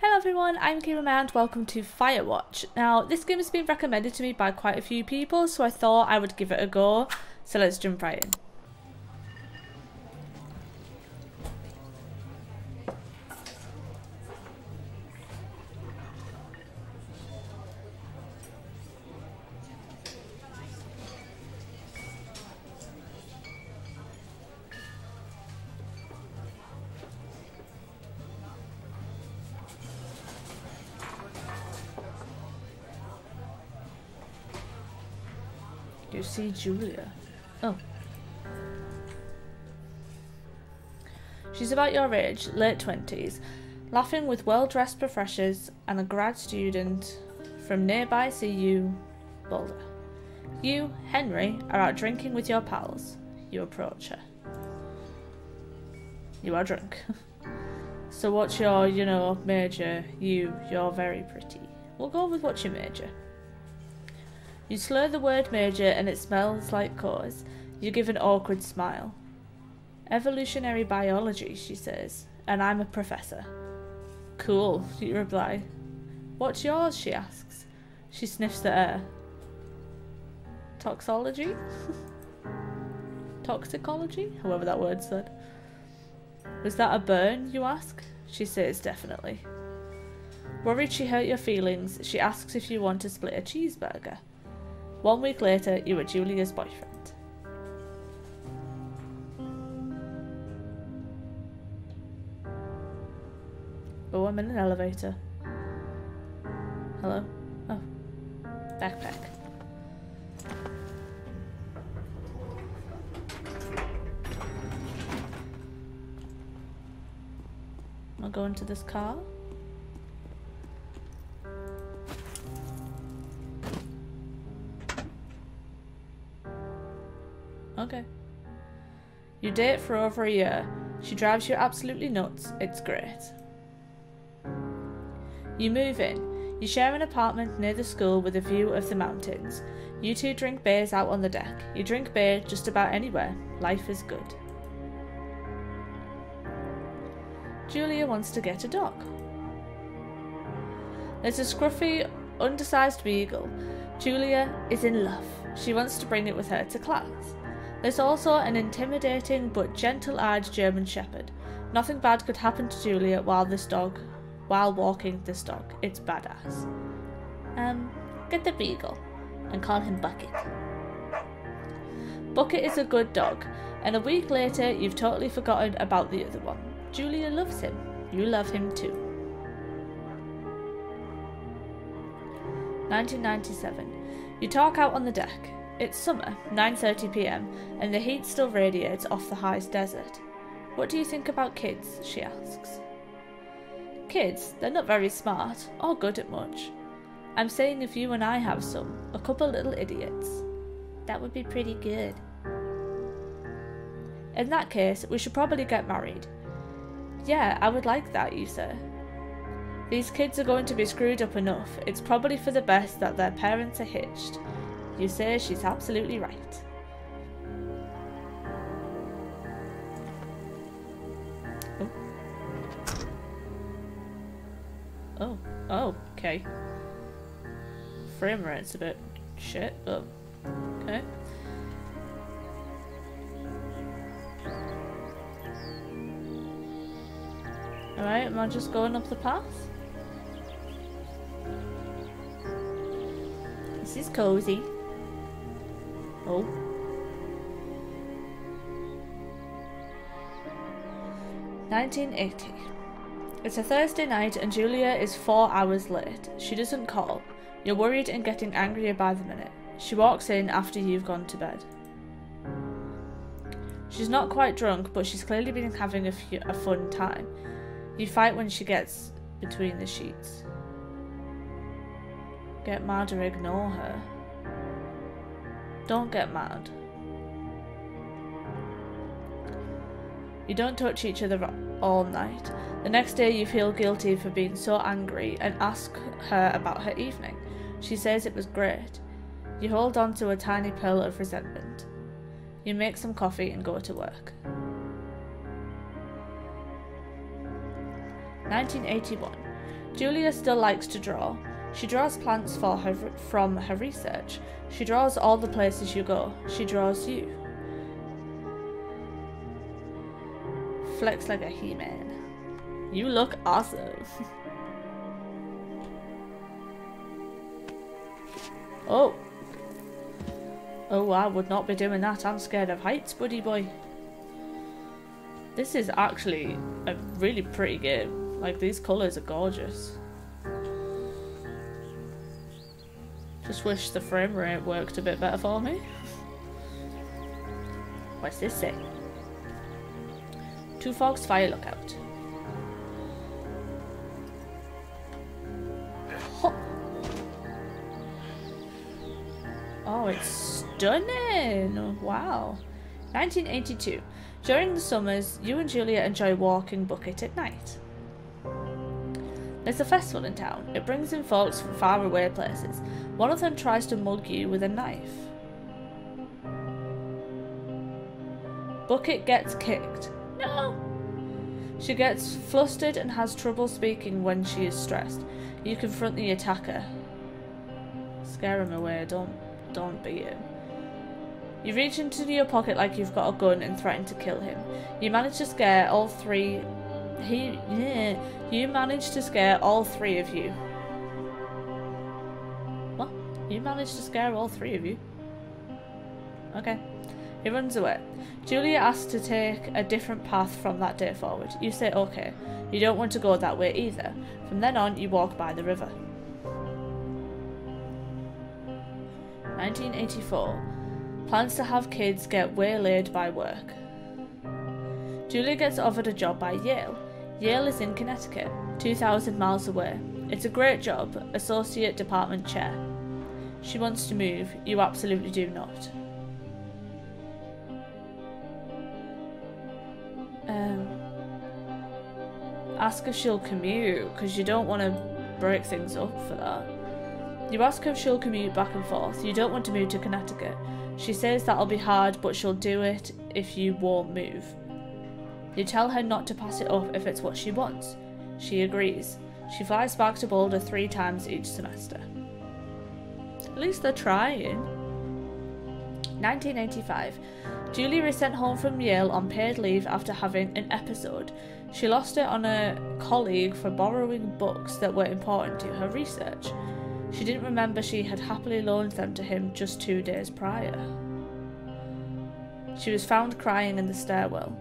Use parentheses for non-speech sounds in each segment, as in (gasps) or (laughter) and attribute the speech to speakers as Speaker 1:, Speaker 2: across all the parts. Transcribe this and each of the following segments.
Speaker 1: Hello everyone, I'm Kira and welcome to Firewatch. Now, this game has been recommended to me by quite a few people, so I thought I would give it a go. So let's jump right in. Julia. Oh. She's about your age, late 20s, laughing with well dressed professors and a grad student from nearby CU Boulder. You, Henry, are out drinking with your pals. You approach her. You are drunk. (laughs) so, what's your, you know, major? You, you're very pretty. We'll go with what's your major. You slur the word merger and it smells like cause. You give an awkward smile. Evolutionary biology, she says, and I'm a professor. Cool, you reply. What's yours? she asks. She sniffs the air. Toxology? (laughs) Toxicology? However that word said. Was that a burn, you ask? She says definitely. Worried she hurt your feelings, she asks if you want to split a cheeseburger. One week later, you were Julia's boyfriend. Oh, I'm in an elevator. Hello? Oh. Backpack. I'll go into this car. Okay. You date for over a year. She drives you absolutely nuts. It's great. You move in. You share an apartment near the school with a view of the mountains. You two drink beers out on the deck. You drink beer just about anywhere. Life is good. Julia wants to get a dog. There's a scruffy, undersized beagle. Julia is in love. She wants to bring it with her to class. There's also an intimidating but gentle-eyed German Shepherd. Nothing bad could happen to Julia while this dog, while walking this dog. It's badass. Um, get the beagle and call him Bucket. Bucket is a good dog, and a week later you've totally forgotten about the other one. Julia loves him. You love him too. 1997. You talk out on the deck. It's summer, 9.30pm, and the heat still radiates off the Harz Desert. What do you think about kids? she asks. Kids, they're not very smart, or good at much. I'm saying if you and I have some, a couple little idiots. That would be pretty good. In that case, we should probably get married. Yeah, I would like that, you say. These kids are going to be screwed up enough. It's probably for the best that their parents are hitched. You say she's absolutely right. Oh. Oh, oh, okay. Frame rate's a bit shit, but okay. Alright, am I just going up the path? This is cozy. Oh. Nineteen eighty. It's a Thursday night and Julia is four hours late. She doesn't call. You're worried and getting angrier by the minute. She walks in after you've gone to bed. She's not quite drunk, but she's clearly been having a, a fun time. You fight when she gets between the sheets. Get mad or ignore her. Don't get mad. You don't touch each other all night. The next day you feel guilty for being so angry and ask her about her evening. She says it was great. You hold on to a tiny pearl of resentment. You make some coffee and go to work. 1981. Julia still likes to draw. She draws plants for her, from her research. She draws all the places you go. She draws you. Flex like a He-Man. You look awesome. (laughs) oh. Oh, I would not be doing that. I'm scared of heights, buddy boy. This is actually a really pretty game. Like, these colours are gorgeous. Just wish the frame rate worked a bit better for me. What's this say? Two Forks Fire Lookout. Oh, it's stunning! Wow. 1982. During the summers, you and Julia enjoy walking Bucket at night. There's a festival in town. It brings in folks from far away places. One of them tries to mug you with a knife. Bucket gets kicked. No! She gets flustered and has trouble speaking when she is stressed. You confront the attacker. Scare him away, don't don't beat him. You reach into your pocket like you've got a gun and threaten to kill him. You manage to scare all three. He, yeah, you manage to scare all three of you. You managed to scare all three of you? Okay. He runs away. Julia asks to take a different path from that day forward. You say okay. You don't want to go that way either. From then on, you walk by the river. 1984. Plans to have kids get waylaid by work. Julia gets offered a job by Yale. Yale is in Connecticut, 2,000 miles away. It's a great job, Associate Department Chair. She wants to move, you absolutely do not. Um, ask if she'll commute, because you don't want to break things up for that. You ask her if she'll commute back and forth. You don't want to move to Connecticut. She says that'll be hard, but she'll do it if you won't move. You tell her not to pass it up if it's what she wants. She agrees. She flies back to Boulder three times each semester. At least they're trying. 1985. Julie was sent home from Yale on paid leave after having an episode. She lost it on a colleague for borrowing books that were important to her research. She didn't remember she had happily loaned them to him just two days prior. She was found crying in the stairwell.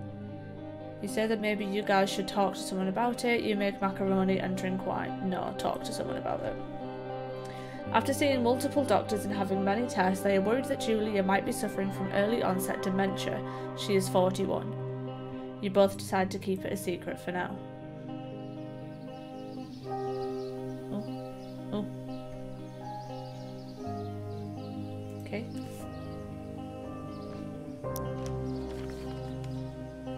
Speaker 1: You say that maybe you guys should talk to someone about it. You make macaroni and drink wine. No, talk to someone about it. After seeing multiple doctors and having many tests, they are worried that Julia might be suffering from early onset dementia. She is 41. You both decide to keep it a secret for now. Okay.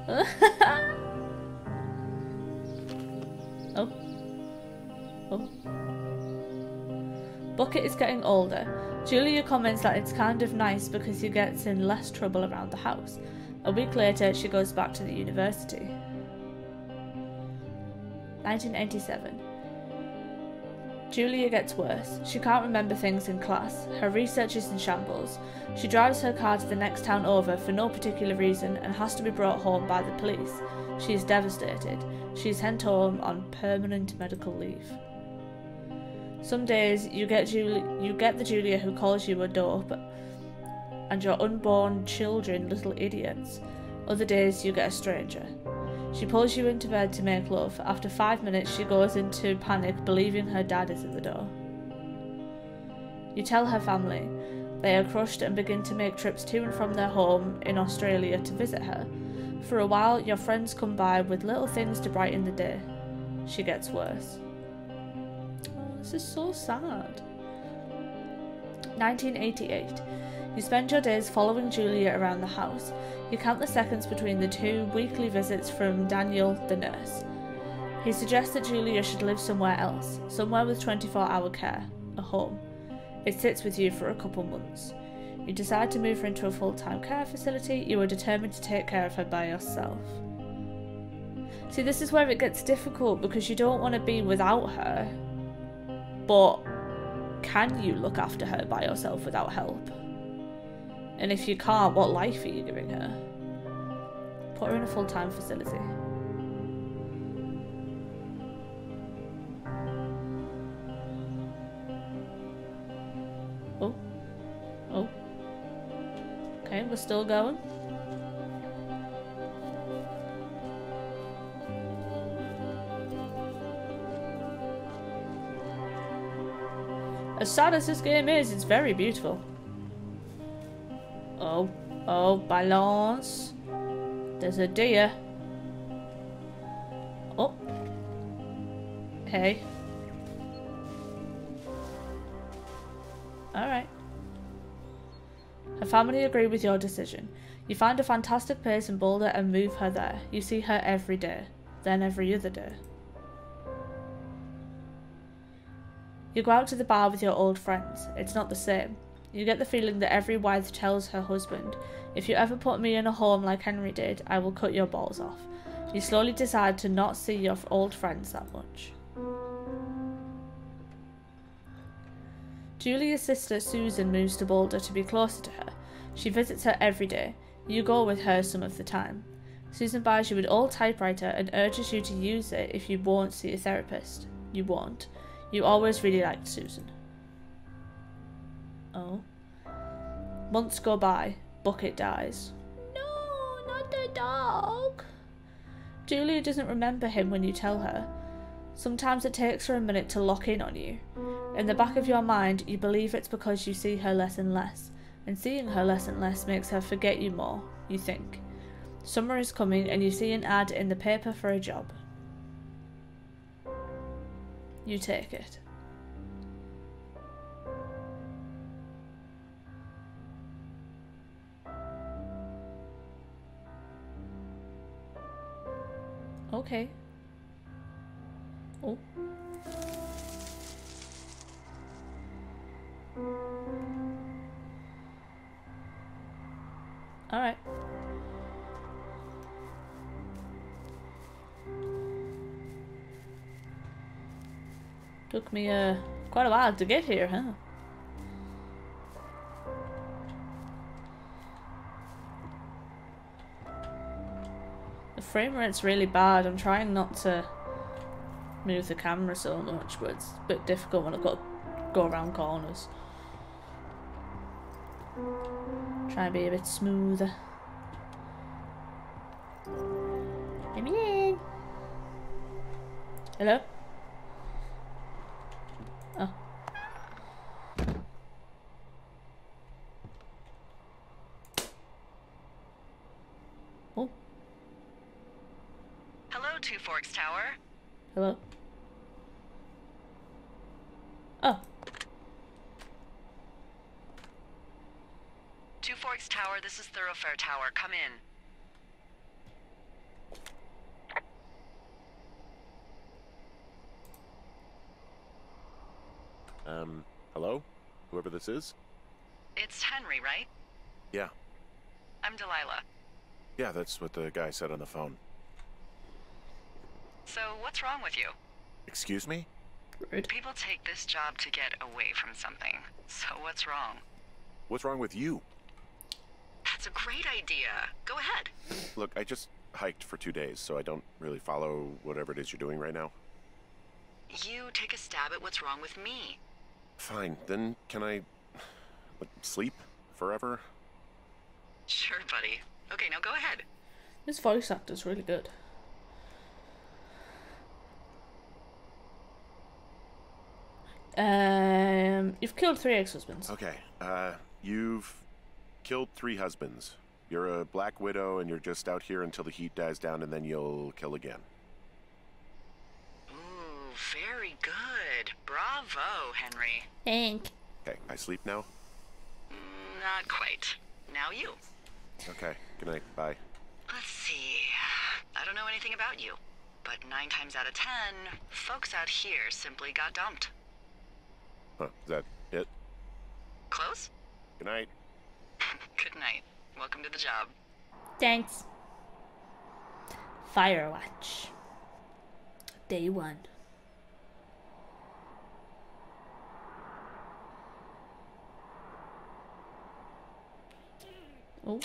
Speaker 1: oh. Oh. (laughs) oh. oh. Bucket is getting older. Julia comments that it's kind of nice because he gets in less trouble around the house. A week later, she goes back to the university. 1987. Julia gets worse. She can't remember things in class. Her research is in shambles. She drives her car to the next town over for no particular reason and has to be brought home by the police. She is devastated. She is sent home on permanent medical leave. Some days you get Julie, you get the Julia who calls you a dope and your unborn children little idiots. Other days you get a stranger. She pulls you into bed to make love. After five minutes, she goes into panic, believing her dad is at the door. You tell her family. They are crushed and begin to make trips to and from their home in Australia to visit her. For a while, your friends come by with little things to brighten the day. She gets worse. This is so sad. 1988. You spend your days following Julia around the house. You count the seconds between the two weekly visits from Daniel, the nurse. He suggests that Julia should live somewhere else, somewhere with 24 hour care, a home. It sits with you for a couple months. You decide to move her into a full time care facility. You are determined to take care of her by yourself. See, this is where it gets difficult because you don't want to be without her. But can you look after her by yourself without help? And if you can't, what life are you giving her? Put her in a full time facility. Oh. Oh. Okay, we're still going. As sad as this game is, it's very beautiful. Oh, oh, balance. There's a deer. Oh. Hey. Alright. Her family agree with your decision. You find a fantastic place in Boulder and move her there. You see her every day, then every other day. You go out to the bar with your old friends. It's not the same. You get the feeling that every wife tells her husband, If you ever put me in a home like Henry did, I will cut your balls off. You slowly decide to not see your old friends that much. Julia's sister Susan moves to Boulder to be closer to her. She visits her every day. You go with her some of the time. Susan buys you an old typewriter and urges you to use it if you won't see a therapist. You won't. You always really liked Susan. Oh. Months go by. Bucket dies. No, not the dog. Julia doesn't remember him when you tell her. Sometimes it takes her a minute to lock in on you. In the back of your mind, you believe it's because you see her less and less, and seeing her less and less makes her forget you more, you think. Summer is coming, and you see an ad in the paper for a job. You take it. Okay. Oh. Alright. Took me uh, quite a while to get here, huh? The frame rate's really bad. I'm trying not to move the camera so much, but it's a bit difficult when I've got to go around corners. Try and be a bit smoother. Let me in. Hello? Oh. Oh,
Speaker 2: Hello, Two Forks Tower.
Speaker 1: hello. Oh.
Speaker 2: Two Forks Tower, this is Thoroughfare Tower. Come in.
Speaker 3: Um, hello? Whoever this is?
Speaker 2: It's Henry, right?
Speaker 3: Yeah.
Speaker 2: I'm Delilah.
Speaker 3: Yeah, that's what the guy said on the phone.
Speaker 2: So, what's wrong with you?
Speaker 3: Excuse me?
Speaker 1: rude.
Speaker 2: People take this job to get away from something. So, what's wrong?
Speaker 3: What's wrong with you?
Speaker 2: That's a great idea. Go ahead.
Speaker 3: Look, I just hiked for two days, so I don't really follow whatever it is you're doing right now.
Speaker 2: You take a stab at what's wrong with me.
Speaker 3: Fine, then can I. Like, sleep? Forever?
Speaker 2: Sure, buddy. Okay, now go ahead.
Speaker 1: This voice actor's really good. Um, you've killed three ex-husbands.
Speaker 3: Okay, uh, you've killed three husbands. You're a black widow, and you're just out here until the heat dies down, and then you'll kill again.
Speaker 2: Ooh, very good. Bravo, Henry.
Speaker 1: Thank.
Speaker 3: Okay, I sleep now?
Speaker 2: Mm, Not quite. Now you.
Speaker 3: Okay, good night, bye.
Speaker 2: Let's see. I don't know anything about you, but nine times out of ten, folks out here simply got dumped.
Speaker 3: Huh, is that it?
Speaker 2: Close?
Speaker 3: Good night. (laughs)
Speaker 2: Good night. Welcome to the job.
Speaker 1: Thanks. Firewatch. Day one. Oh,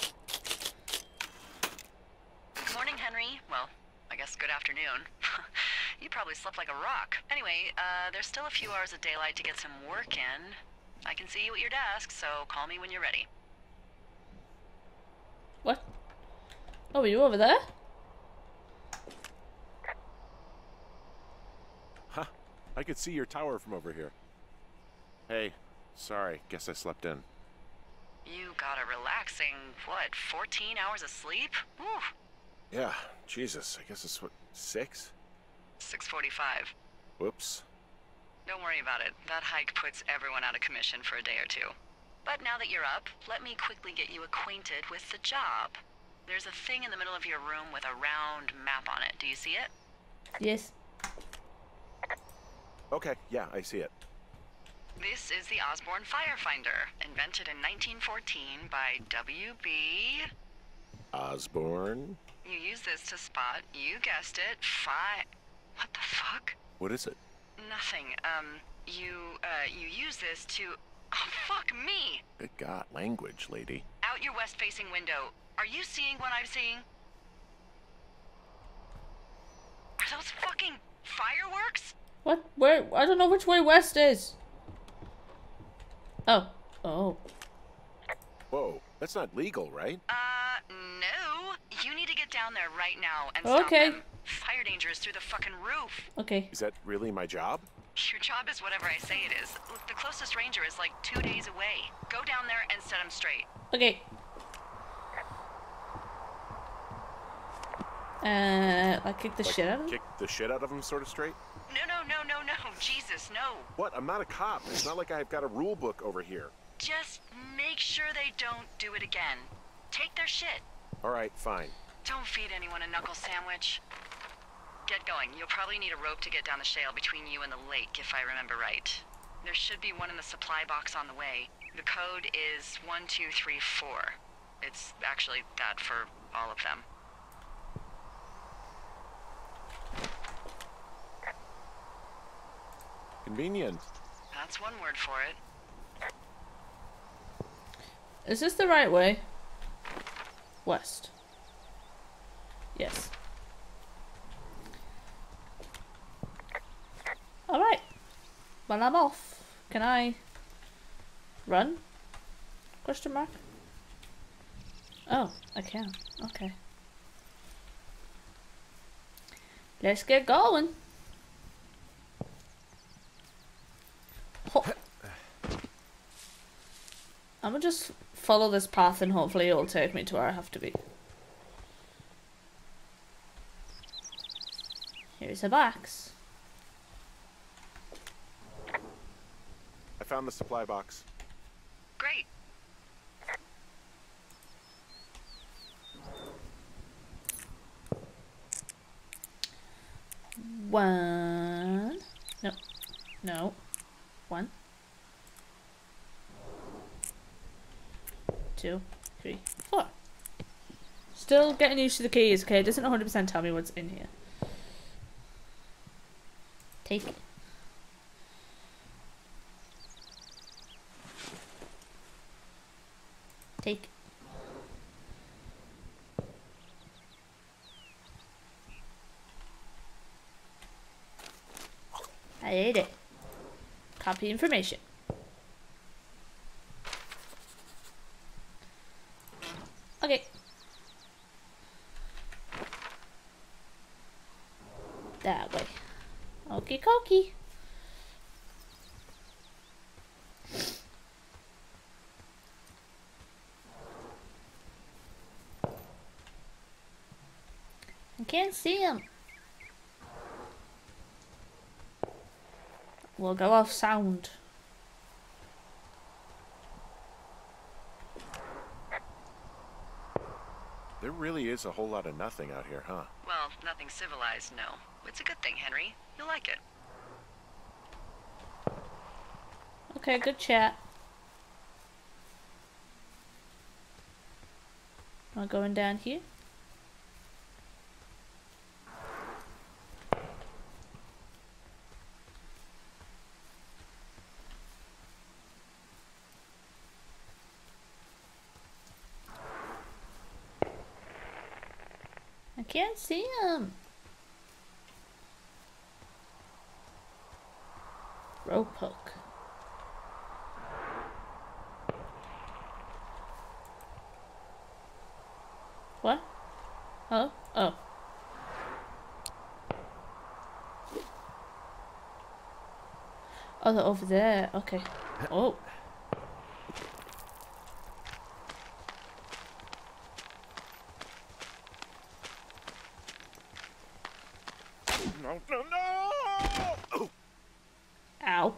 Speaker 1: Good
Speaker 2: Morning, Henry. Well, I guess good afternoon. (laughs) you probably slept like a rock. Anyway, uh, there's still a few hours of daylight to get some work in. I can see you at your desk, so call me when you're ready.
Speaker 1: what? Oh, are you over there?
Speaker 3: Huh. I could see your tower from over here. Hey, sorry. Guess I slept in.
Speaker 2: You got a relaxing, what, 14 hours of sleep? Whew.
Speaker 3: Yeah, Jesus. I guess it's what, six?
Speaker 2: 645.
Speaker 3: Whoops.
Speaker 2: Don't worry about it. That hike puts everyone out of commission for a day or two. But now that you're up, let me quickly get you acquainted with the job. There's a thing in the middle of your room with a round map on it. Do you see it?
Speaker 1: Yes.
Speaker 3: Okay, yeah, I see it.
Speaker 2: This is the Osborne Firefinder, invented in 1914 by W.B.
Speaker 3: Osborne?
Speaker 2: You use this to spot, you guessed it, fi... What the fuck?
Speaker 3: What is it?
Speaker 2: Nothing. Um, you, uh, you use this to... Oh, fuck me!
Speaker 3: Good God, language, lady.
Speaker 2: Out your west-facing window. Are you seeing what I'm seeing? Are those fucking fireworks?
Speaker 1: What? Where? I don't know which way west is. Oh. Oh.
Speaker 3: Whoa, that's not legal, right?
Speaker 2: Uh, no. You need to get down there right now and stop
Speaker 1: Okay.
Speaker 2: them. Fire danger is through the fucking roof.
Speaker 1: Okay.
Speaker 3: Is that really my job?
Speaker 2: Your job is whatever I say it is. Look, the closest ranger is like two days away. Go down there and set him straight.
Speaker 1: Okay. Uh, I kick the
Speaker 3: Like,
Speaker 1: shit out of him.
Speaker 3: Kick the shit out of him, sort of straight?
Speaker 2: No, no, no, no, no. Jesus, no.
Speaker 3: What? I'm not a cop. It's not like I've got a rule book over here.
Speaker 2: Just make sure they don't do it again. Take their shit.
Speaker 3: All right, fine.
Speaker 2: Don't feed anyone a knuckle sandwich. Get going. You'll probably need a rope to get down the shale between you and the lake, if I remember right. There should be one in the supply box on the way. The code is 1234. It's actually that for all of them.
Speaker 3: Convenient.
Speaker 2: That's one word for it.
Speaker 1: Is this the right way? West. Yes. Alright. Well, I'm off. Can I run? Question mark? Oh, I can. Okay. Let's get going. Ho- I'm gonna just follow this path and hopefully it'll take me to where I have to be. Here's a box.
Speaker 3: I found the supply box.
Speaker 2: Great.
Speaker 1: One. No. No. One. Two. Three. Four. Still getting used to the keys, okay? It doesn't 100% tell me what's in here. Take it. Take. I ate it. Copy information. Okay. That way. Okie dokie. I can't see him. We'll go off sound.
Speaker 3: There really is a whole lot of nothing out here, huh?
Speaker 2: Well, nothing civilized, no. It's a good thing, Henry. You'll like it.
Speaker 1: Okay, good chat. Am I going down here? Can't see him. Rope hook. What? Hello? Oh. Oh, they're over there. Okay. Oh.
Speaker 3: No, no, no! Oh,
Speaker 1: Ow.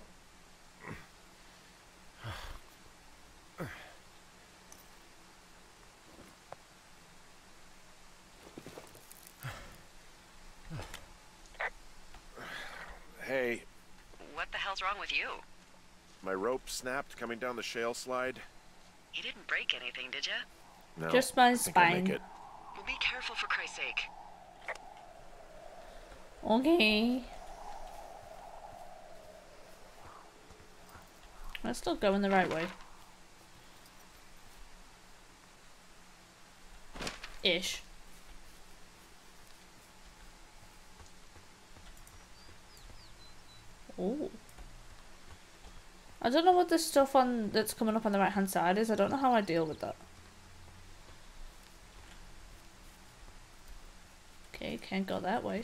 Speaker 3: hey,
Speaker 2: What the hell's wrong with you?
Speaker 3: my rope snapped coming down the shale slide.
Speaker 2: You didn't break anything, did you?
Speaker 3: No,
Speaker 1: Just my
Speaker 3: I think I'll
Speaker 1: spine.
Speaker 2: Well, be careful for Christ's sake.
Speaker 1: Okay. I'm still going the right way. Ish. Oh. I don't know what this stuff on that's coming up on the right hand side is. I don't know how I deal with that. Okay, can't go that way.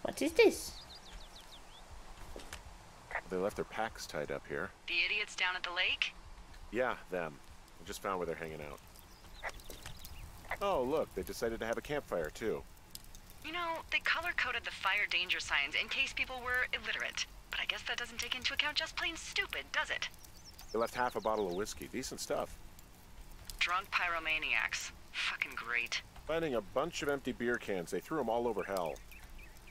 Speaker 1: What is this?
Speaker 3: They left their packs tied up here.
Speaker 2: The idiots down at the lake?
Speaker 3: Yeah, them. I just found where they're hanging out. Oh, look, they decided to have a campfire too.
Speaker 2: You know, they color coded the fire danger signs in case people were illiterate. But I guess that doesn't take into account just plain stupid, does it?
Speaker 3: They left half a bottle of whiskey. Decent stuff.
Speaker 2: Drunk pyromaniacs. Fucking great.
Speaker 3: Finding a bunch of empty beer cans, they threw them all over hell.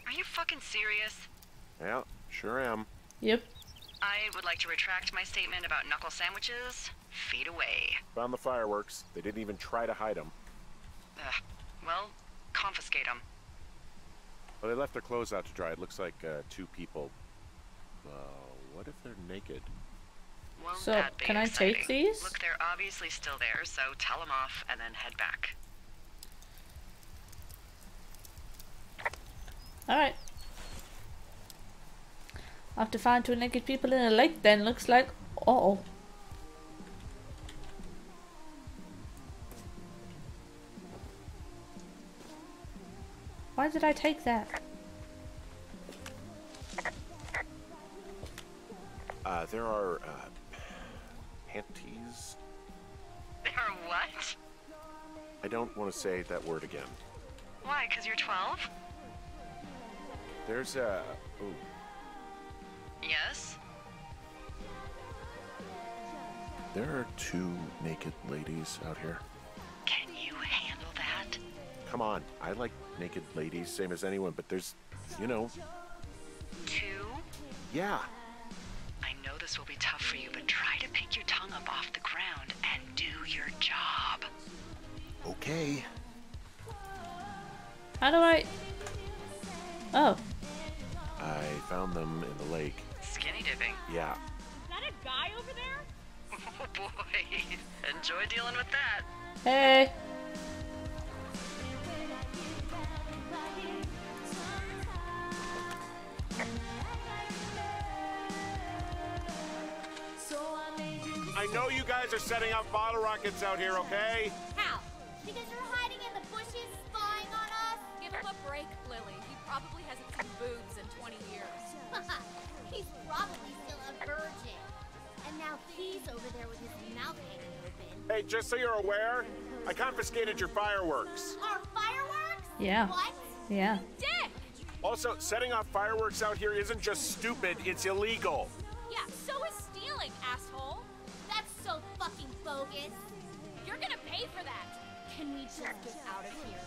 Speaker 2: Are you fucking serious?
Speaker 3: Yeah, sure am.
Speaker 1: Yep.
Speaker 2: I would like to retract my statement about knuckle sandwiches. Feet away.
Speaker 3: Found the fireworks. They didn't even try to hide them.
Speaker 2: Ugh. Well, confiscate them.
Speaker 3: Well, they left their clothes out to dry. It looks like uh, two people. Uh, what if they're naked?
Speaker 2: Won't
Speaker 1: So,
Speaker 2: that be
Speaker 1: can I take these?
Speaker 2: Look, they're obviously still there, so tell them off and then head back.
Speaker 1: Alright. I'll have to find two naked people in a lake then, looks like. Uh oh. Why did I take that?
Speaker 3: Uh, there are uh, panties.
Speaker 2: They're what?
Speaker 3: I don't want to say that word again.
Speaker 2: Why, because you're 12?
Speaker 3: There's a. Ooh,
Speaker 2: Yes?
Speaker 3: there are two naked ladies out here. Come on, I like naked ladies, same as anyone, but there's, you know,
Speaker 2: Two?
Speaker 3: yeah.
Speaker 2: I know this will be tough for you, but try to pick your tongue up off the ground and do your job.
Speaker 3: Okay.
Speaker 1: How do I. Oh.
Speaker 3: I found them in the lake.
Speaker 2: Skinny dipping.
Speaker 3: Yeah.
Speaker 4: Is that a guy over there? (laughs)
Speaker 2: Oh boy. Enjoy dealing with that.
Speaker 1: Hey.
Speaker 3: I know you guys are setting up bottle rockets out here, okay?
Speaker 4: How? Because you're hiding in the bushes spying on us?
Speaker 5: Give him a break, Lily. He probably hasn't seen boobs in 20 years. (laughs)
Speaker 4: he's probably still a virgin. And now he's over there with his mouth hanging open.
Speaker 3: Hey, just so you're aware, I confiscated your fireworks.
Speaker 4: Our fireworks?
Speaker 1: Yeah.
Speaker 4: What?
Speaker 1: Yeah.
Speaker 5: Dick!
Speaker 3: Also, setting off fireworks out here isn't just stupid, it's illegal.
Speaker 5: Yeah, so is stealing, asshole.
Speaker 4: That's so fucking bogus.
Speaker 5: You're gonna pay for that.
Speaker 4: Can we just get out of here?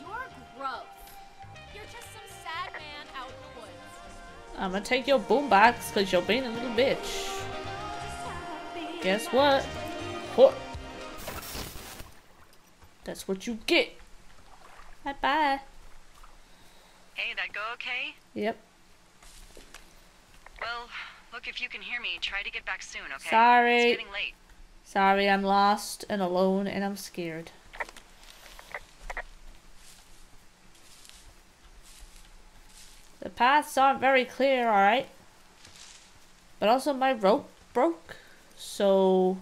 Speaker 4: You're gross.
Speaker 5: You're just some sad man out in the woods.
Speaker 1: I'm gonna take your boombox because you're being a little bitch. Guess what? What? That's what you get. Bye bye.
Speaker 2: Hey, that go okay?
Speaker 1: Yep.
Speaker 2: Well, look, if you can hear me, try to get back soon, okay?
Speaker 1: Sorry.
Speaker 2: It's getting late.
Speaker 1: Sorry, I'm lost and alone and I'm scared. The paths aren't very clear, alright? But also my rope broke. So,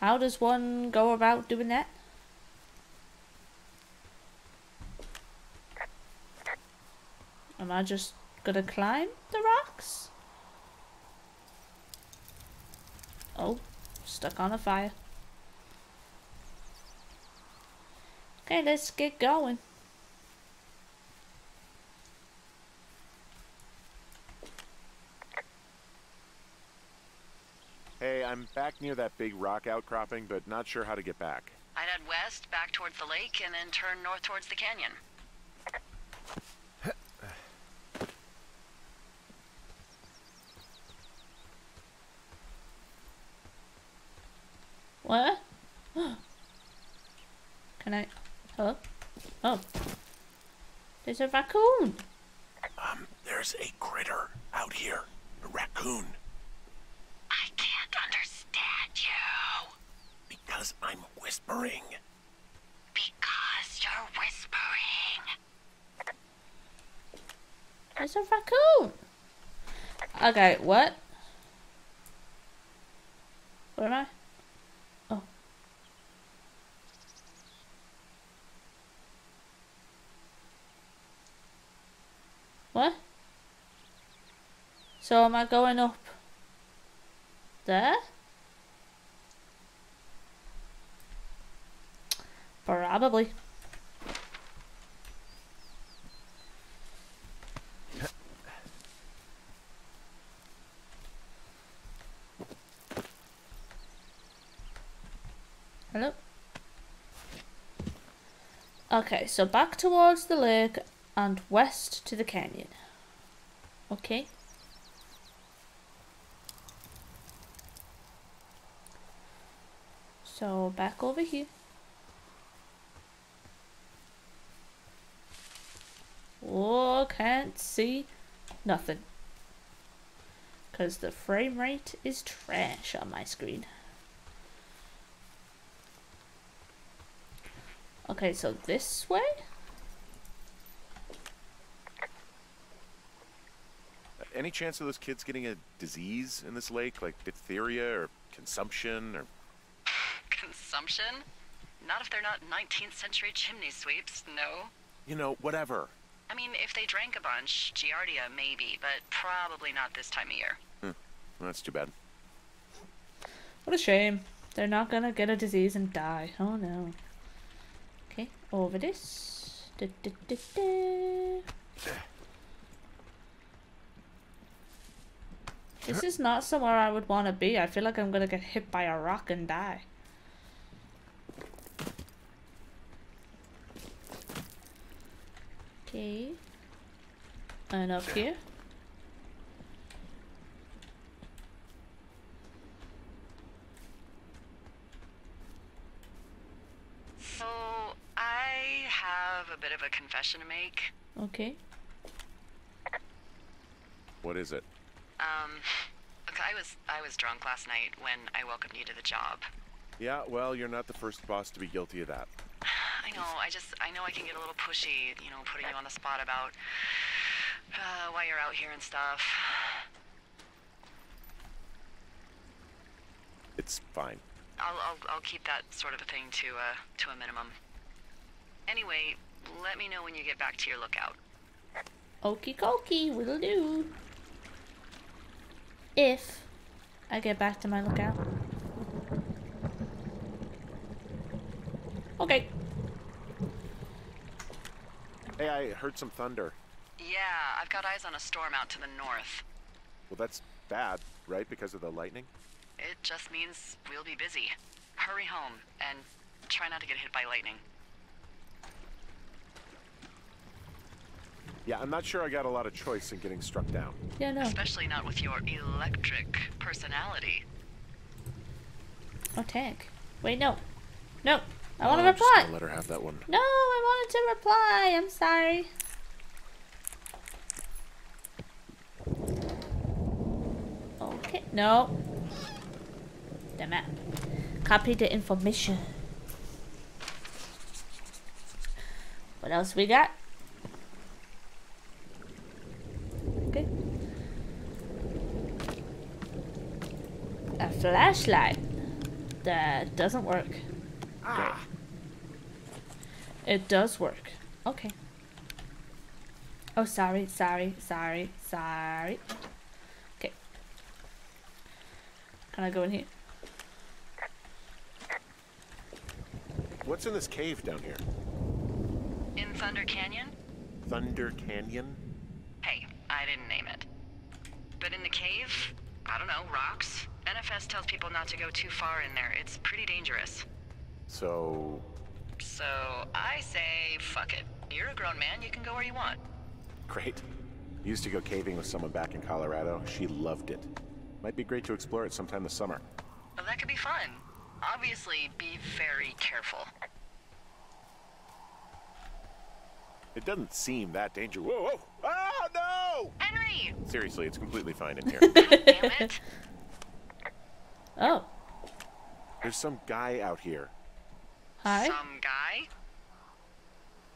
Speaker 1: how does one go about doing that? Am I just gonna climb the rocks? Oh, stuck on a fire. Okay, let's get going.
Speaker 3: Hey, I'm back near that big rock outcropping, but not sure how to get back.
Speaker 2: I'd head west, back towards the lake, and then turn north towards the canyon.
Speaker 1: What? (gasps) Can I? Hello? Oh. There's a raccoon.
Speaker 3: Um, there's a critter out here. A raccoon.
Speaker 2: I can't understand you.
Speaker 3: Because I'm whispering.
Speaker 2: Because you're whispering.
Speaker 1: There's a raccoon. Okay, what? Where am I? Oh. What? So am I going up there? Probably. Hello? Okay, so back towards the lake and west to the canyon. Okay. So back over here. Oh, can't see nothing. Because the frame rate is trash on my screen. Okay, so this way?
Speaker 3: Any chance of those kids getting a disease in this lake, like diphtheria or consumption or
Speaker 2: Consumption? Not if they're not 19th century chimney sweeps, no.
Speaker 3: you know, whatever.
Speaker 2: I mean, if they drank a bunch, Giardia maybe, but probably not this time of year.
Speaker 3: Hmm, well, that's too bad.
Speaker 1: What a shame. They're not gonna get a disease and die. Oh no. Okay, over this. Du, du, du, du. This is not somewhere I would want to be. I feel like I'm gonna get hit by a rock and die. Okay. And up here.
Speaker 2: So, I have a bit of a confession to make.
Speaker 1: Okay.
Speaker 3: What is it?
Speaker 2: Um, look, I was I was drunk last night when I welcomed you to the job.
Speaker 3: Yeah, well, you're not the first boss to be guilty of that.
Speaker 2: I know. I just I know I can get a little pushy, you know, putting you on the spot about uh, why you're out here and stuff.
Speaker 3: It's fine.
Speaker 2: I'll I'll, I'll keep that sort of a thing to uh to a minimum. Anyway, let me know when you get back to your lookout.
Speaker 1: Okie dokie, will do. If I get back to my lookout. Okay.
Speaker 3: Hey, I heard some thunder.
Speaker 2: Yeah, I've got eyes on a storm out to the north.
Speaker 3: Well, that's bad, right? Because of the lightning?
Speaker 2: It just means we'll be busy. Hurry home and try not to get hit by lightning.
Speaker 3: Yeah, I'm not sure I got a lot of choice in getting struck down.
Speaker 1: Yeah, no.
Speaker 2: Especially not with your electric personality.
Speaker 1: Oh, tank. Wait, no. No. I want to
Speaker 3: Oh,
Speaker 1: reply.
Speaker 3: let her have that one.
Speaker 1: No, I wanted to reply. I'm sorry. Okay. No. Damn it. Copy the information. What else we got? Okay. A flashlight that doesn't work. Great. It does work. Okay. Oh, sorry, sorry, sorry, sorry. Okay. Can I go in here?
Speaker 3: What's in this cave down here?
Speaker 2: In Thunder Canyon?
Speaker 3: Thunder Canyon?
Speaker 2: Hey, I didn't name it. But in the cave, I don't know, rocks. NFS tells people not to go too far in there. It's pretty dangerous.
Speaker 3: So,
Speaker 2: So I say, fuck it. You're a grown man, you can go where you want.
Speaker 3: great. Used to go caving with someone back in Colorado. She loved it. Might be great to explore it sometime this summer.
Speaker 2: Well, that could be fun. Obviously, be very careful.
Speaker 3: It doesn't seem that dangerous. Whoa, whoa! Ah, no!
Speaker 2: Henry!
Speaker 3: Seriously, it's completely fine in here. (laughs)
Speaker 2: Damn it.
Speaker 1: Oh,
Speaker 3: There's some guy out here.
Speaker 1: Hi.
Speaker 2: Some guy?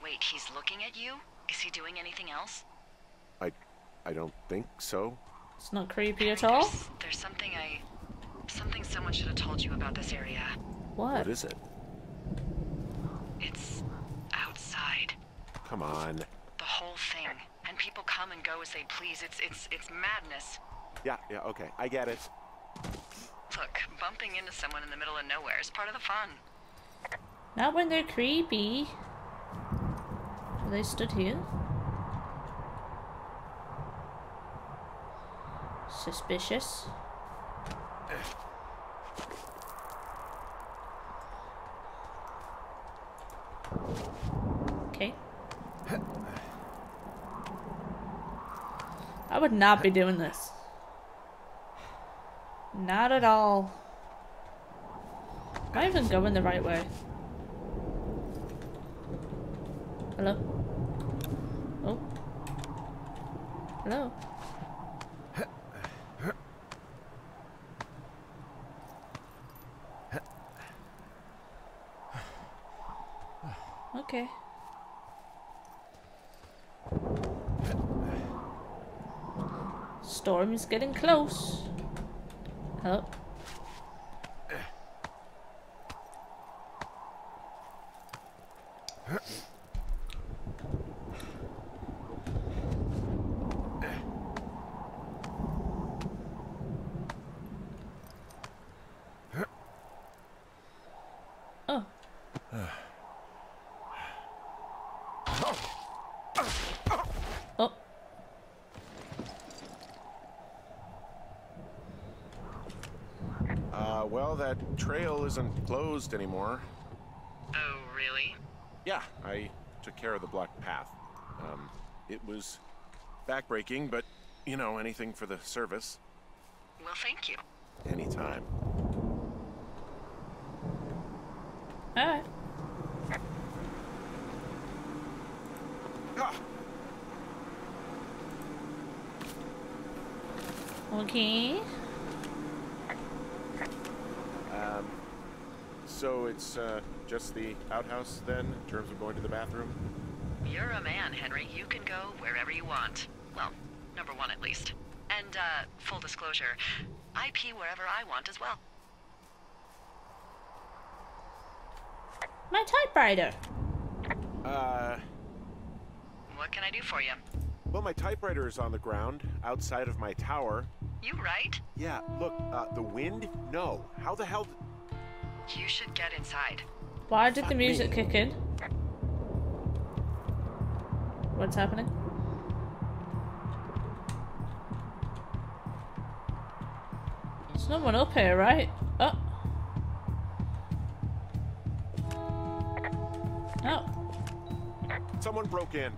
Speaker 2: Wait, he's looking at you? Is he doing anything else?
Speaker 3: I, I don't think so.
Speaker 1: It's not creepy at all.
Speaker 2: There's, there's something I. Something someone should have told you about this area.
Speaker 1: What?
Speaker 3: What is it?
Speaker 2: It's outside.
Speaker 3: Come on.
Speaker 2: The whole thing. And people come and go as they please. It's it's it's madness.
Speaker 3: Yeah, yeah, okay. I get it.
Speaker 2: Look, bumping into someone in the middle of nowhere is part of the fun.
Speaker 1: Not when they're creepy. Are they stood here? Suspicious. Okay. I would not be doing this. Not at all. Am I even going the right way? Hello? Oh. Hello? Okay. Storm is getting close. Hello? Oh. Oh.
Speaker 3: Uh, well, that trail isn't closed anymore.
Speaker 2: Oh, really?
Speaker 3: Yeah, I took care of the blocked path. Um, it was backbreaking, but, you know, anything for the service.
Speaker 2: Well, thank you.
Speaker 3: Anytime.
Speaker 1: Alright.
Speaker 3: Ah,
Speaker 1: Okay.
Speaker 3: um, so uh, just the outhouse then, in terms of going to the bathroom?
Speaker 2: You're a man, Henry. You can go wherever you want. Well, number one at least. And, uh, full disclosure, I pee wherever I want as well.
Speaker 1: My typewriter.
Speaker 3: Uh,
Speaker 2: What can I do for you?
Speaker 3: well, my typewriter is on the ground, outside of my tower.
Speaker 2: You right?
Speaker 3: Yeah, look, uh, the wind? No. How the hell? D-
Speaker 2: You should get inside.
Speaker 1: Why did the music
Speaker 3: me.
Speaker 1: kick in? What's happening? There's no one up here, right? Oh. Oh.
Speaker 3: Someone broke in.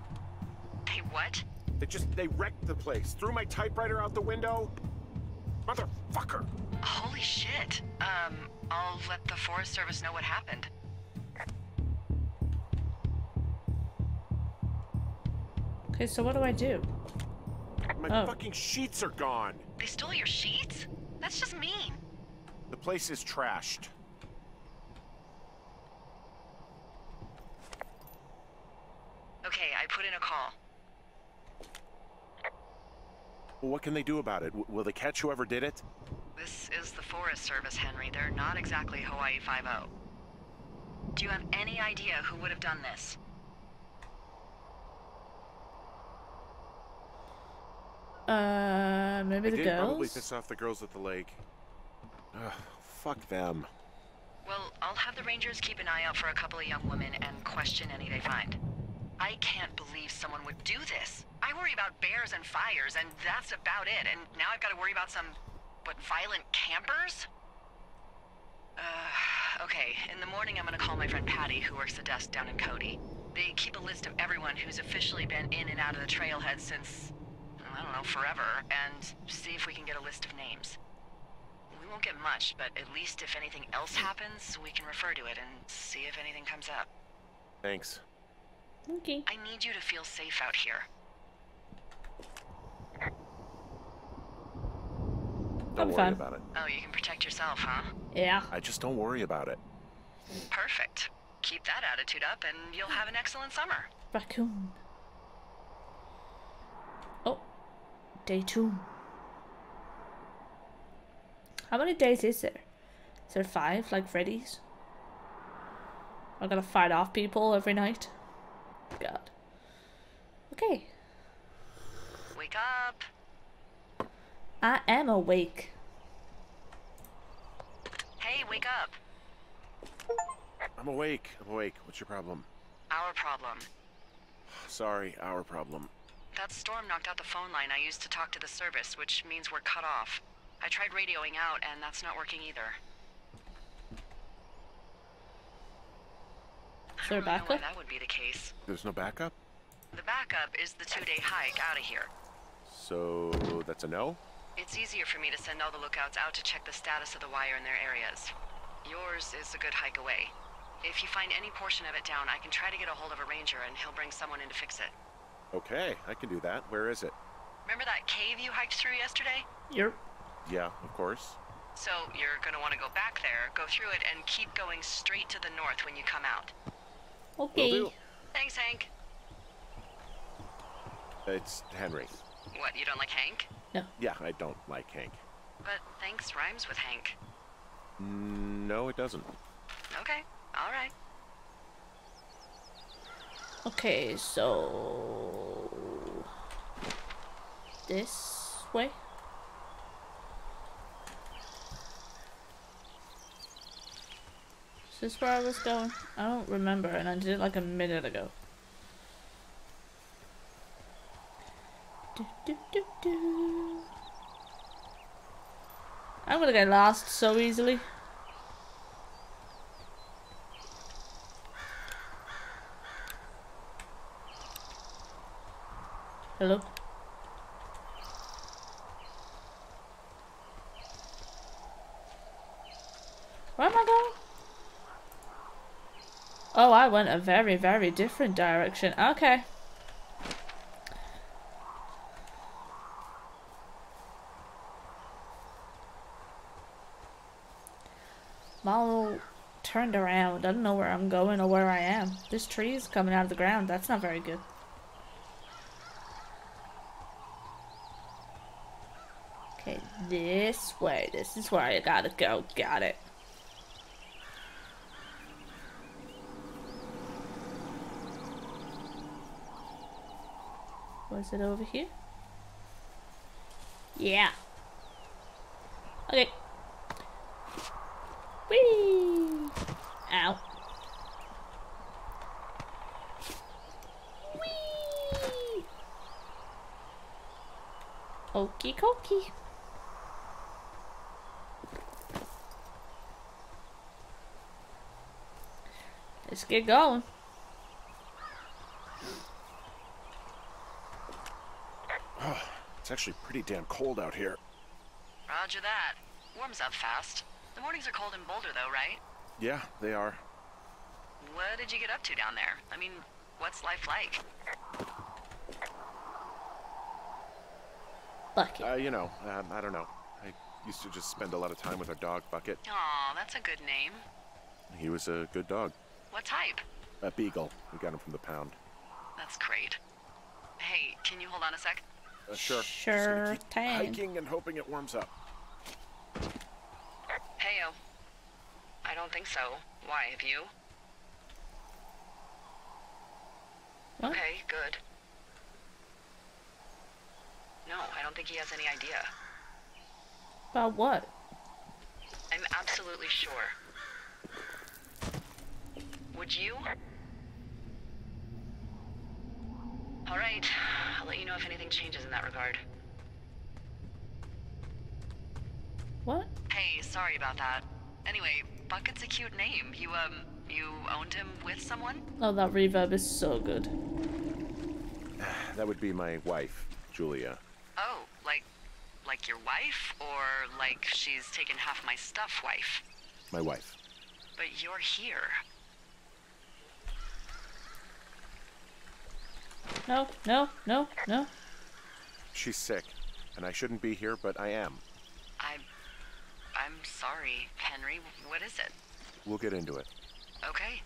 Speaker 2: Hey, what?
Speaker 3: They just, they wrecked the place. Threw my typewriter out the window. Motherfucker.
Speaker 2: Holy shit. I'll let the Forest Service know what happened.
Speaker 1: Okay, so what do I do?
Speaker 3: My
Speaker 1: Oh.
Speaker 3: fucking sheets are gone.
Speaker 2: They stole your sheets? That's just mean.
Speaker 3: The place is trashed.
Speaker 2: Okay, I put in a call.
Speaker 3: Well, what can they do about it? W- will they catch whoever did it?
Speaker 2: This is the Forest Service, Henry. They're not exactly Hawaii 5 Do you have any idea who would have done this?
Speaker 1: Uh, maybe the
Speaker 3: they did probably piss off the girls at the lake. Ugh, fuck them.
Speaker 2: Well, I'll have the Rangers keep an eye out for a couple of young women and question any they find. I can't believe someone would do this. I worry about bears and fires, and that's about it. And now I've got to worry about some, what, violent campers? Uh, okay. In the morning, I'm gonna call my friend Patty, who works the desk down in Cody. They keep a list of everyone who's officially been in and out of the trailhead since, I don't know, forever, and see if we can get a list of names. We won't get much, but at least if anything else happens, we can refer to it and see if anything comes up.
Speaker 3: Thanks.
Speaker 1: Okay.
Speaker 2: I need you to feel safe out here.
Speaker 3: Don't
Speaker 1: I'm
Speaker 3: worry
Speaker 1: fine.
Speaker 3: about it.
Speaker 2: Oh, you can protect yourself, huh?
Speaker 1: Yeah.
Speaker 3: I just don't worry about it.
Speaker 2: Perfect. Keep that attitude up and you'll have an excellent summer.
Speaker 1: Raccoon. Oh. Day two. How many days is there? Is there five, like Freddy's? I'm gonna fight off people every night. God. Okay.
Speaker 2: Wake up.
Speaker 1: I am awake.
Speaker 2: Hey, wake up.
Speaker 3: I'm awake. I'm awake. What's your problem?
Speaker 2: Our problem.
Speaker 3: Sorry, our problem.
Speaker 2: That storm knocked out the phone line I used to talk to the service, which means we're cut off. I tried radioing out, and that's not working either.
Speaker 1: Is there a
Speaker 2: I don't know why
Speaker 1: backup?
Speaker 2: that would be the case.
Speaker 3: There's no backup?
Speaker 2: The backup is the two-day hike out of here.
Speaker 3: So that's a no?
Speaker 2: It's easier for me to send all the lookouts out to check the status of the wire in their areas. Yours is a good hike away. If you find any portion of it down, I can try to get a hold of a ranger and he'll bring someone in to fix it.
Speaker 3: Okay, I can do that. Where is it?
Speaker 2: Remember that cave you hiked through yesterday?
Speaker 1: You're
Speaker 3: Yeah, of course.
Speaker 2: So you're gonna want to go back there, go through it, and keep going straight to the north when you come out.
Speaker 1: okay.
Speaker 3: do.
Speaker 2: Thanks, Hank.
Speaker 3: It's Henry.
Speaker 2: What, you don't like Hank?
Speaker 3: Yeah, I don't like Hank.
Speaker 2: But thanks rhymes with Hank.
Speaker 3: No, it doesn't.
Speaker 2: Okay, alright.
Speaker 1: Okay, so this way. Is this where I was going? I don't remember, and I did it like a minute ago. Do, do, do. I'm gonna get lost so easily. Hello? Where am I going? Oh, I went a very, very different direction. Okay. I'm all turned around. I don't know where I'm going or where I am. This tree is coming out of the ground. That's not very good. Okay, this way. This is where I gotta go. Got it. Was it over here? Yeah. Okay. Whee! Ow. Whee! Okey dokey. Let's get going. (sighs)
Speaker 3: It's actually pretty damn cold out here.
Speaker 2: Roger that. Warms up fast. The mornings are cold in Boulder, though, right?
Speaker 3: Yeah, they are.
Speaker 2: What did you get up to down there? I mean, what's life like?
Speaker 1: Bucket.
Speaker 3: Uh, you know, um, I don't know. I Used to just spend a lot of time with our dog, Bucket.
Speaker 2: Aw, that's a good name.
Speaker 3: He was a good dog.
Speaker 2: What type?
Speaker 3: A beagle. We got him from the pound.
Speaker 2: That's great. Hey, can you hold on a sec?
Speaker 3: Uh, sure.
Speaker 1: Sure
Speaker 3: gonna keep
Speaker 1: thing.
Speaker 3: Hiking and hoping it warms up.
Speaker 2: Heyo. I don't think so. Why, have you?
Speaker 1: What?
Speaker 2: Okay, good. No, I don't think he has any idea.
Speaker 1: About what?
Speaker 2: I'm absolutely sure. Would you? All right. I'll let you know if anything changes in that regard.
Speaker 1: What?
Speaker 2: Hey, sorry about that. Anyway, Bucket's a cute name. You, um, you owned him with someone?
Speaker 1: Oh, that reverb is so good. (sighs)
Speaker 3: That would be my wife, Julia.
Speaker 2: Oh, like, like your wife? Or like she's taken half my stuff wife?
Speaker 3: My wife.
Speaker 2: But you're here.
Speaker 1: No, no, no, no.
Speaker 3: She's sick, and I shouldn't be here, but I am.
Speaker 2: I, I'm sorry, Henry. What is it?
Speaker 3: We'll get into it.
Speaker 2: Okay.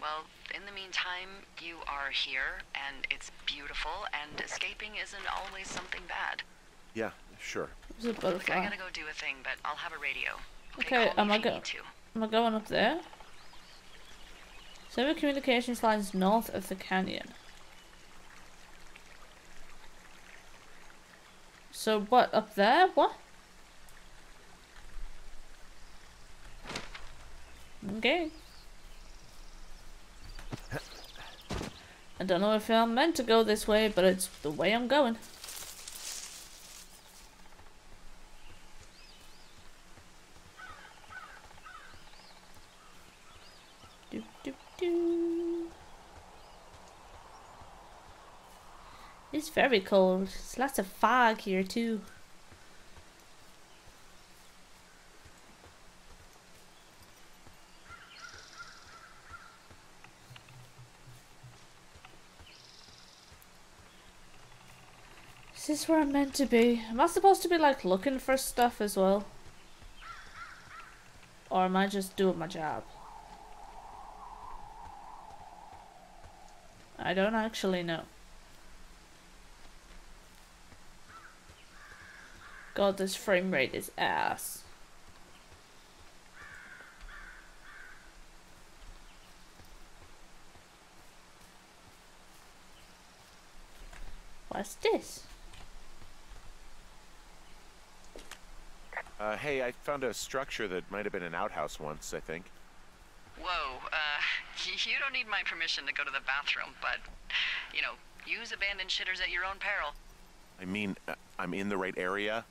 Speaker 2: Well, in the meantime, you are here, and it's beautiful, and escaping isn't always something bad.
Speaker 3: Yeah, sure.
Speaker 1: It was a
Speaker 2: Look, I gotta go do a thing, but I'll have a radio.
Speaker 1: Okay,
Speaker 2: call me
Speaker 1: am I
Speaker 2: you
Speaker 1: go-
Speaker 2: to.
Speaker 1: Am I going up there? Several communications lines north of the canyon. So what, up there? What? Okay. I don't know if I'm meant to go this way, but it's the way I'm going. It's very cold. There's lots of fog here too. This where I'm meant to be? Am I supposed to be like looking for stuff as well? Or am I just doing my job? I don't actually know. God, this frame rate is ass. What's this?
Speaker 3: Uh, hey, I found a structure that might have been an outhouse once, I think.
Speaker 2: Whoa, uh, (laughs) you don't need my permission to go to the bathroom, but, you know, use abandoned shitters at your own peril.
Speaker 3: I mean, uh, I'm in the right area.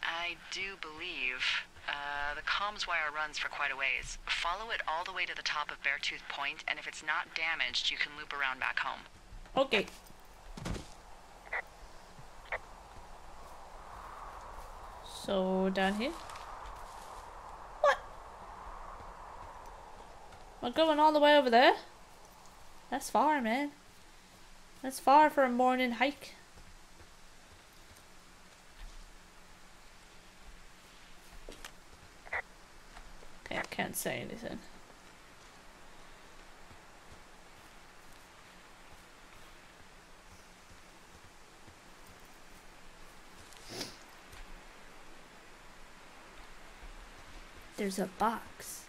Speaker 2: I do believe. Uh, the comms wire runs for quite a ways. Follow it all the way to the top of Beartooth Point, and if it's not damaged, you can loop around back home.
Speaker 1: Okay. So down here. What? I going all the way over there? That's far, man. That's far for a morning hike. Okay, I can't say anything. There's a box.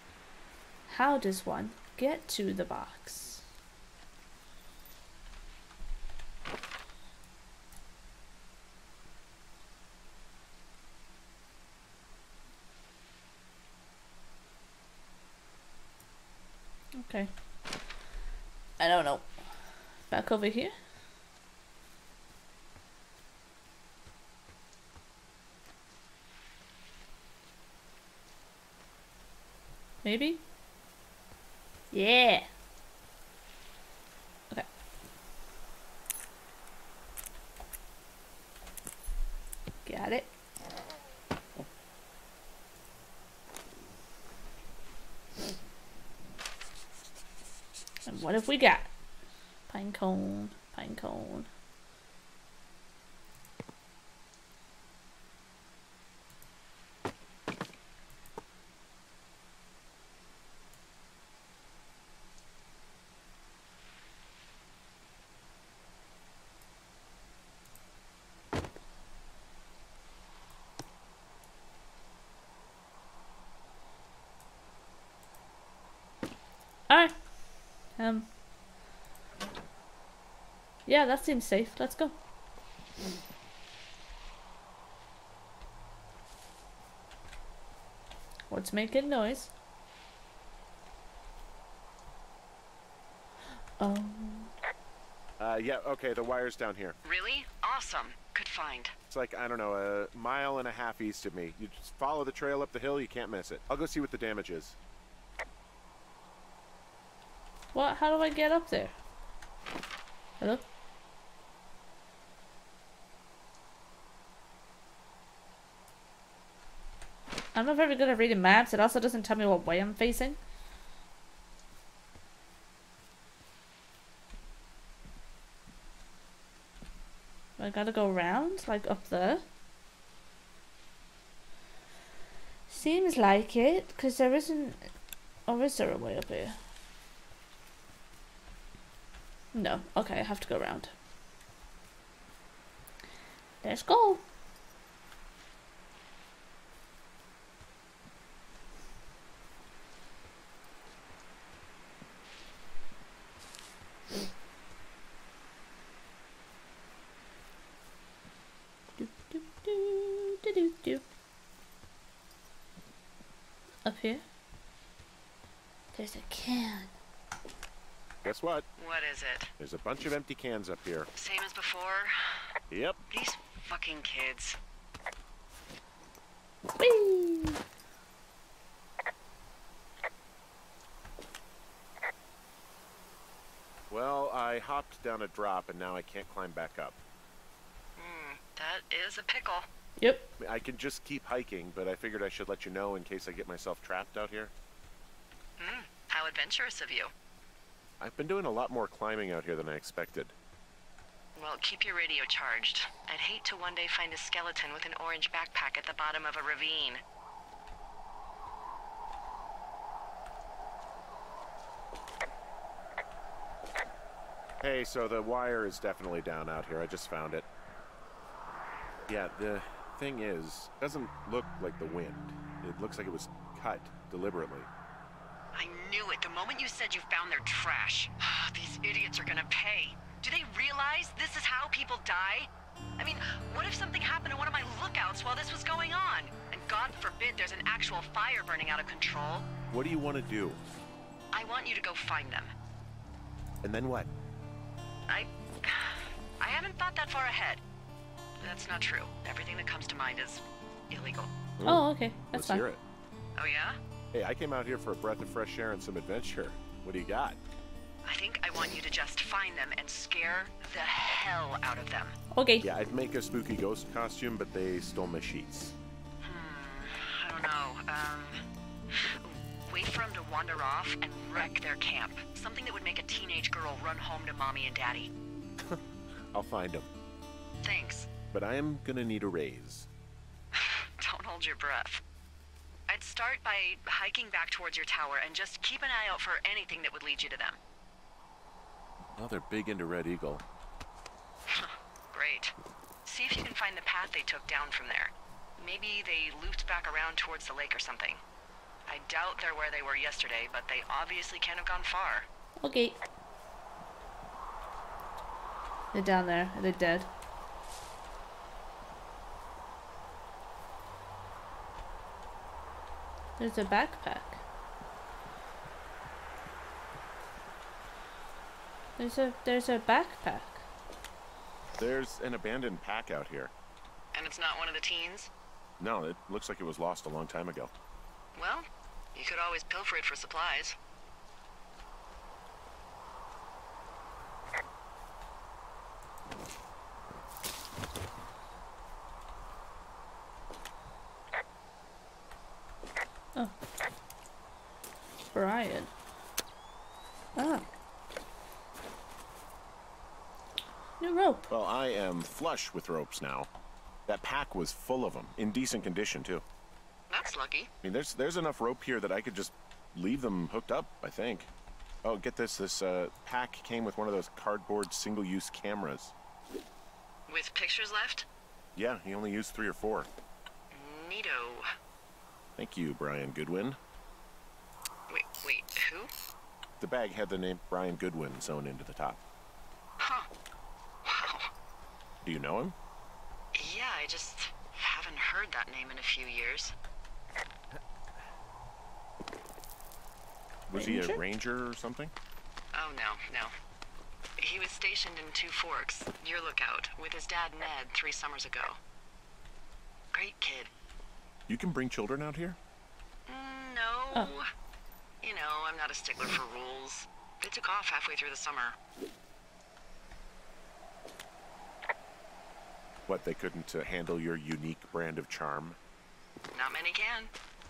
Speaker 1: How does one get to the box? Okay. I don't know. Back over here? Maybe? Yeah. Okay. Got it. And what have we got? Pine cone, pine cone. Alright. Um. Yeah, that seems safe. Let's go. What's making noise? Oh.
Speaker 3: Uh, yeah, okay, the wire's down here.
Speaker 2: Really? Awesome. Could find.
Speaker 3: It's like, I don't know, a mile and a half east of me. You just follow the trail up the hill, you can't miss it. I'll go see what the damage is.
Speaker 1: What? How do I get up there? Hello? I'm not very good at reading maps. It also doesn't tell me what way I'm facing. I gotta go around, like up there. Seems like it, because there isn't... Or is there a way up here? No. Okay, I have to go around. Let's go. Do, do, do, do, do, do. Up here? There's a can.
Speaker 3: Guess what?
Speaker 2: What is it?
Speaker 3: There's a bunch of empty cans up here.
Speaker 2: Same as before?
Speaker 3: Yep.
Speaker 2: These fucking kids.
Speaker 1: Whee!
Speaker 3: Well, I hopped down a drop and now I can't climb back up.
Speaker 2: Hmm, that is a pickle.
Speaker 1: Yep.
Speaker 3: I can just keep hiking, but I figured I should let you know in case I get myself trapped out here.
Speaker 2: Hmm, how adventurous of you.
Speaker 3: I've been doing a lot more climbing out here than I expected.
Speaker 2: Well, keep your radio charged. I'd hate to one day find a skeleton with an orange backpack at the bottom of a ravine.
Speaker 3: Hey, so the wire is definitely down out here. I just found it. Yeah, the thing is, it doesn't look like the wind. It looks like it was cut deliberately.
Speaker 2: I knew it the moment you said you found their trash. (sighs) These idiots are gonna pay. Do they realize this is how people die? I mean, what if something happened to one of my lookouts while this was going on? And God forbid there's an actual fire burning out of control.
Speaker 3: What do you want to do?
Speaker 2: I want you to go find them.
Speaker 3: And then what?
Speaker 2: I... (sighs) I haven't thought that far ahead. That's not true. Everything that comes to mind is illegal.
Speaker 1: Oh, okay. That's
Speaker 3: Let's
Speaker 1: fine.
Speaker 3: hear it.
Speaker 2: Oh yeah?
Speaker 3: Hey, I came out here for a breath of fresh air and some adventure. What do you got?
Speaker 2: I think I want you to just find them and scare the hell out of them.
Speaker 1: Okay.
Speaker 3: Yeah, I'd make a spooky ghost costume, but they stole my sheets.
Speaker 2: Hmm, I don't know. Um, wait for them to wander off and wreck their camp. Something that would make a teenage girl run home to mommy and daddy. (laughs)
Speaker 3: I'll find them.
Speaker 2: Thanks.
Speaker 3: But I am gonna need a raise. (sighs)
Speaker 2: Don't hold your breath. I'd start by hiking back towards your tower and just keep an eye out for anything that would lead you to them.
Speaker 3: Oh, they're big into Red Eagle. (laughs)
Speaker 2: Great. See if you can find the path they took down from there. Maybe they looped back around towards the lake or something. I doubt they're where they were yesterday, but they obviously can't have gone far.
Speaker 1: Okay. They're down there. They're dead. There's a backpack. There's a there's a backpack.
Speaker 3: There's an abandoned pack out here.
Speaker 2: And it's not one of the teens?
Speaker 3: No, it looks like it was lost a long time ago.
Speaker 2: Well, you could always pilfer it for supplies.
Speaker 1: Oh. Brian. Ah. New rope.
Speaker 3: Well, I am flush with ropes now. That pack was full of them, in decent condition too.
Speaker 2: That's lucky.
Speaker 3: I mean, there's there's enough rope here that I could just leave them hooked up. I think. Oh, get this! This uh, pack came with one of those cardboard single-use cameras.
Speaker 2: With pictures left?
Speaker 3: Yeah, he only used three or four.
Speaker 2: Neato.
Speaker 3: Thank you, Brian Goodwin.
Speaker 2: Wait, wait, who?
Speaker 3: The bag had the name Brian Goodwin sewn into the top.
Speaker 2: Huh. Wow.
Speaker 3: Do you know him?
Speaker 2: Yeah, I just haven't heard that name in a few years.
Speaker 3: Was he a ranger or something?
Speaker 2: Oh, no, no. He was stationed in Two Forks, your lookout, with his dad Ned three summers ago. Great kid.
Speaker 3: You can bring children out here?
Speaker 2: Mm, no.
Speaker 1: Oh.
Speaker 2: You know, I'm not a stickler for rules. They took off halfway through the summer.
Speaker 3: What, they couldn't uh, handle your unique brand of charm?
Speaker 2: Not many can.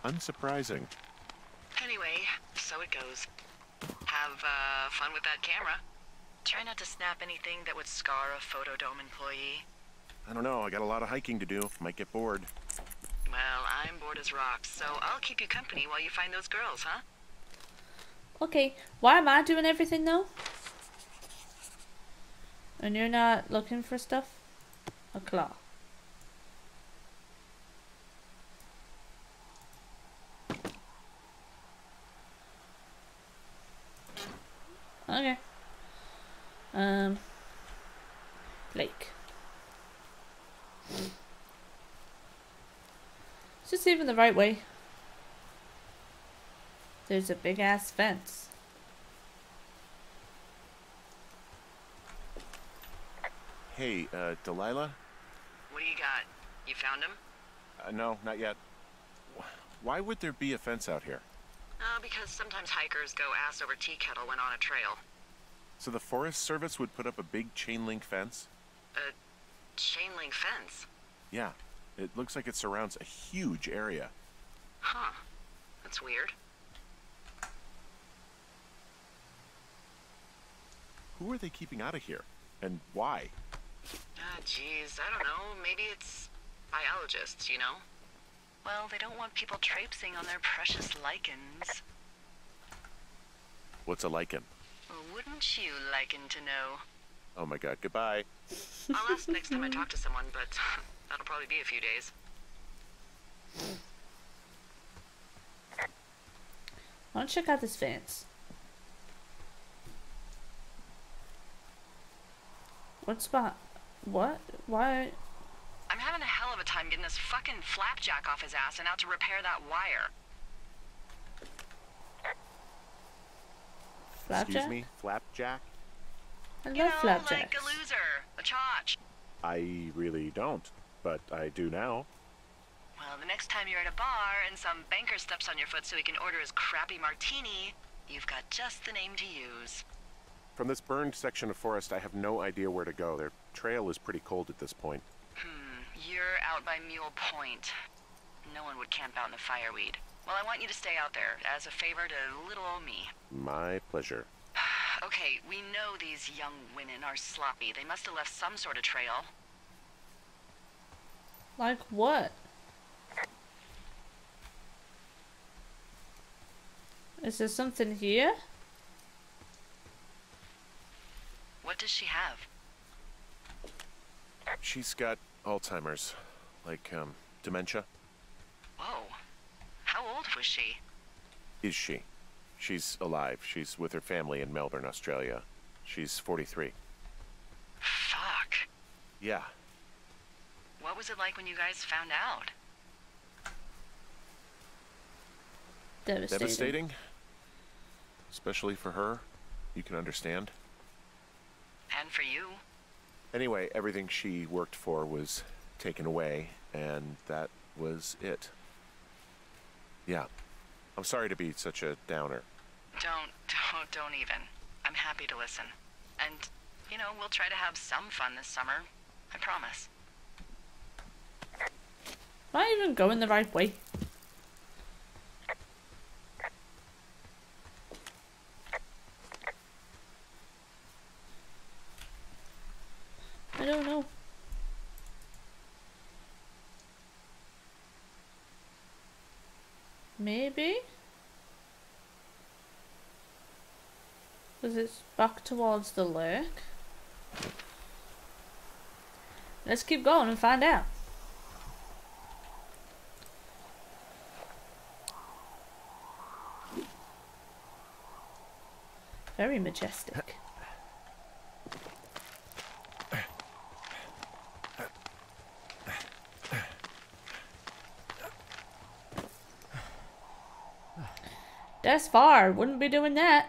Speaker 3: Unsurprising.
Speaker 2: Anyway, so it goes. Have uh, fun with that camera. Try not to snap anything that would scar a Photodome employee.
Speaker 3: I don't know, I got a lot of hiking to do. Might get bored.
Speaker 2: Well, I'm bored as rocks, so I'll keep you company while you find those girls, huh?
Speaker 1: Okay, why am I doing everything though? And you're not looking for stuff? A claw. Okay. Um. Lake. Is this even the right way? There's a big ass fence.
Speaker 3: Hey, uh, Delilah?
Speaker 2: What do you got? You found him?
Speaker 3: Uh, no, not yet. Why would there be a fence out here?
Speaker 2: Uh, because sometimes hikers go ass over tea kettle when on a trail.
Speaker 3: So the Forest Service would put up a big chain link fence?
Speaker 2: A chain link fence.
Speaker 3: Yeah. It looks like it surrounds a huge area.
Speaker 2: Huh. That's weird.
Speaker 3: Who are they keeping out of here? And why?
Speaker 2: Ah, jeez, I don't know. Maybe it's biologists, you know? Well, they don't want people traipsing on their precious lichens.
Speaker 3: What's a lichen?
Speaker 2: Well, wouldn't you liken to know?
Speaker 3: Oh my god, goodbye.
Speaker 2: I'll ask next time I talk to someone, but (laughs) that'll probably be a few days.
Speaker 1: Why don't you check out this fence? What's behind? What? Why?
Speaker 2: I'm having a hell of a time getting this fucking flapjack off his ass and out to repair that wire.
Speaker 1: Flapjack?
Speaker 3: Excuse me? Flapjack?
Speaker 1: I love
Speaker 2: You know,
Speaker 1: flapjacks.
Speaker 2: like a loser, a chotch.
Speaker 3: I really don't, but I do now.
Speaker 2: Well, the next time you're at a bar and some banker steps on your foot so he can order his crappy martini, you've got just the name to use.
Speaker 3: From this burned section of forest, I have no idea where to go. Their trail is pretty cold at this point.
Speaker 2: Hmm, you're out by Mule Point. No one would camp out in the fireweed. Well, I want you to stay out there as a favor to little old me.
Speaker 3: My pleasure. (sighs)
Speaker 2: Okay, we know these young women are sloppy. They must have left some sort of trail.
Speaker 1: Like what? Is there something here?
Speaker 2: What does she have?
Speaker 3: She's got Alzheimer's. Like, um, dementia.
Speaker 2: Whoa. How old was she?
Speaker 3: Is she? She's alive. She's with her family in Melbourne, Australia. She's 43.
Speaker 2: Fuck.
Speaker 3: Yeah.
Speaker 2: What was it like when you guys found out?
Speaker 1: Devastating.
Speaker 3: Devastating. Especially for her. You can understand.
Speaker 2: And for you?
Speaker 3: Anyway, everything she worked for was taken away, and that was it. Yeah. I'm sorry to be such a downer.
Speaker 2: Don't, (laughs) don't, don't even. I'm happy to listen. And, you know, we'll try to have some fun this summer. I promise.
Speaker 1: Am I even going the right way? I don't know. Maybe? Because it's back towards the lake. Let's keep going and find out. Very majestic. That's far. Wouldn't be doing that.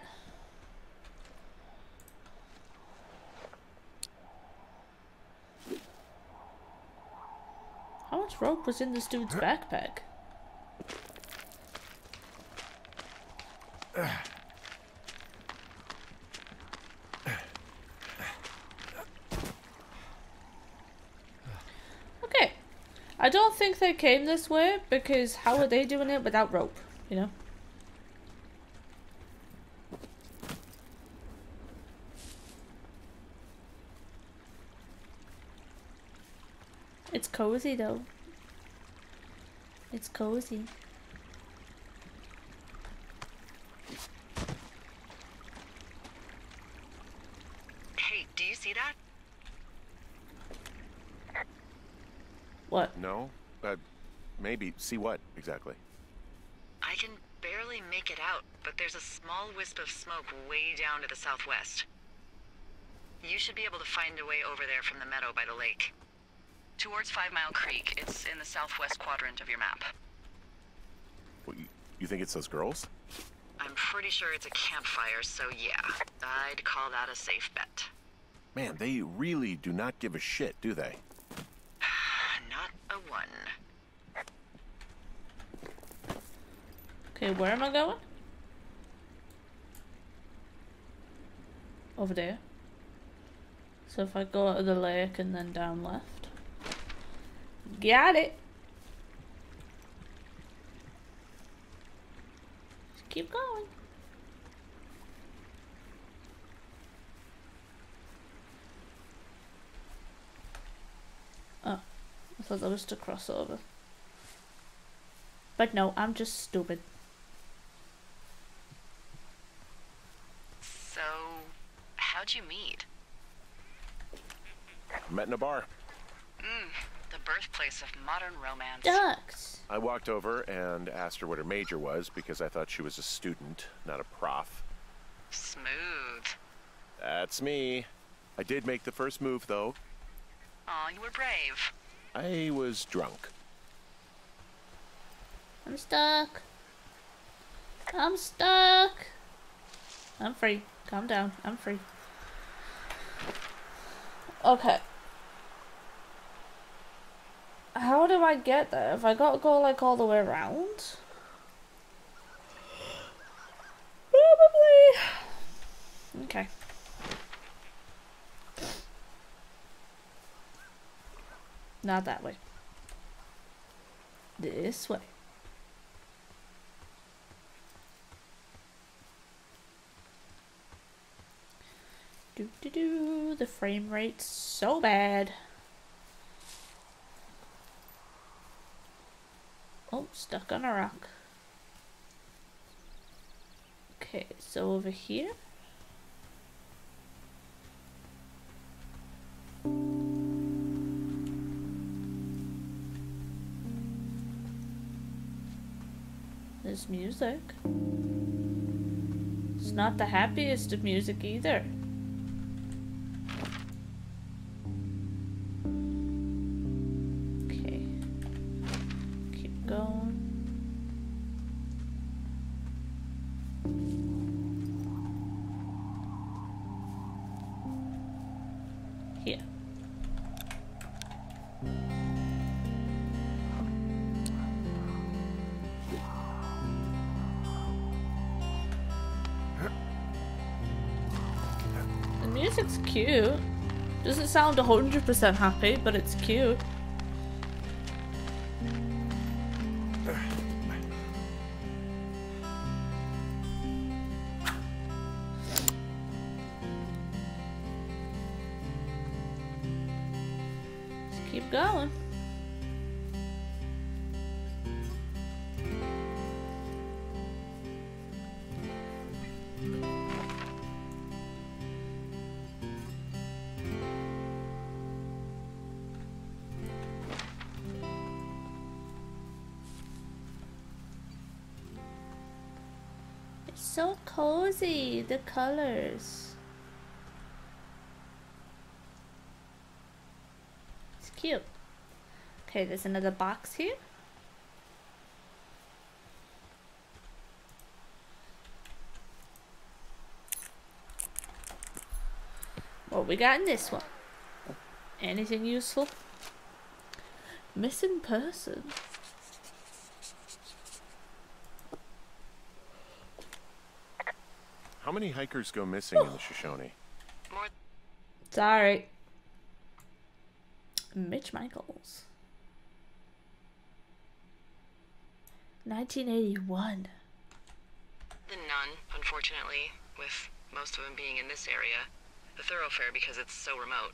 Speaker 1: How much rope was in this dude's backpack? Okay. I they came this way because how are they doing it without rope, you know? It's cozy though. It's cozy.
Speaker 2: Hey, do you see that?
Speaker 1: What?
Speaker 3: No? Uh, maybe. See what, exactly?
Speaker 2: I can barely make it out, but there's a small wisp of smoke way down to the southwest. You should be able to find a way over there from the meadow by the lake. Towards Five Mile Creek. It's in the southwest quadrant of your map.
Speaker 3: What, you, you think it's those girls?
Speaker 2: I'm pretty sure it's a campfire, so yeah, I'd call that a safe bet.
Speaker 3: Man, they really do not give a shit, do they?
Speaker 2: Not a one.
Speaker 1: Okay, where am I going? Over there. So if I go out of the lake and then down left. Got it. Just keep going. Oh, I thought that was to cross over. But no, I'm just stupid.
Speaker 2: So, how'd you meet?
Speaker 3: Met in a bar.
Speaker 2: Mm, the birthplace of modern romance.
Speaker 1: Ducks.
Speaker 3: I walked over and asked her what her major was because I thought she was a student, not a prof.
Speaker 2: Smooth.
Speaker 3: That's me. I did make the first move, though.
Speaker 2: Aw, you were brave.
Speaker 3: I was drunk.
Speaker 1: I'm stuck. I'm stuck. I'm free. Calm down. I'm free. Okay. How do I get there? Have I got to go like all the way around? Probably. Okay. Not that way. This way. Do do do. The frame rate's so bad. Oh, stuck on a rock. Okay, so over here. There's music. It's not the happiest of music either. 100% happy, but it's cute. The colors. It's cute. Okay, there's another box here. What we got in this one? Anything useful? Missing person.
Speaker 3: How many hikers go missing in the Shoshone?
Speaker 1: Sorry. Mitch Michaels. 1981.
Speaker 2: than none, unfortunately, with most of them being in this area. The Thorofare because it's so remote.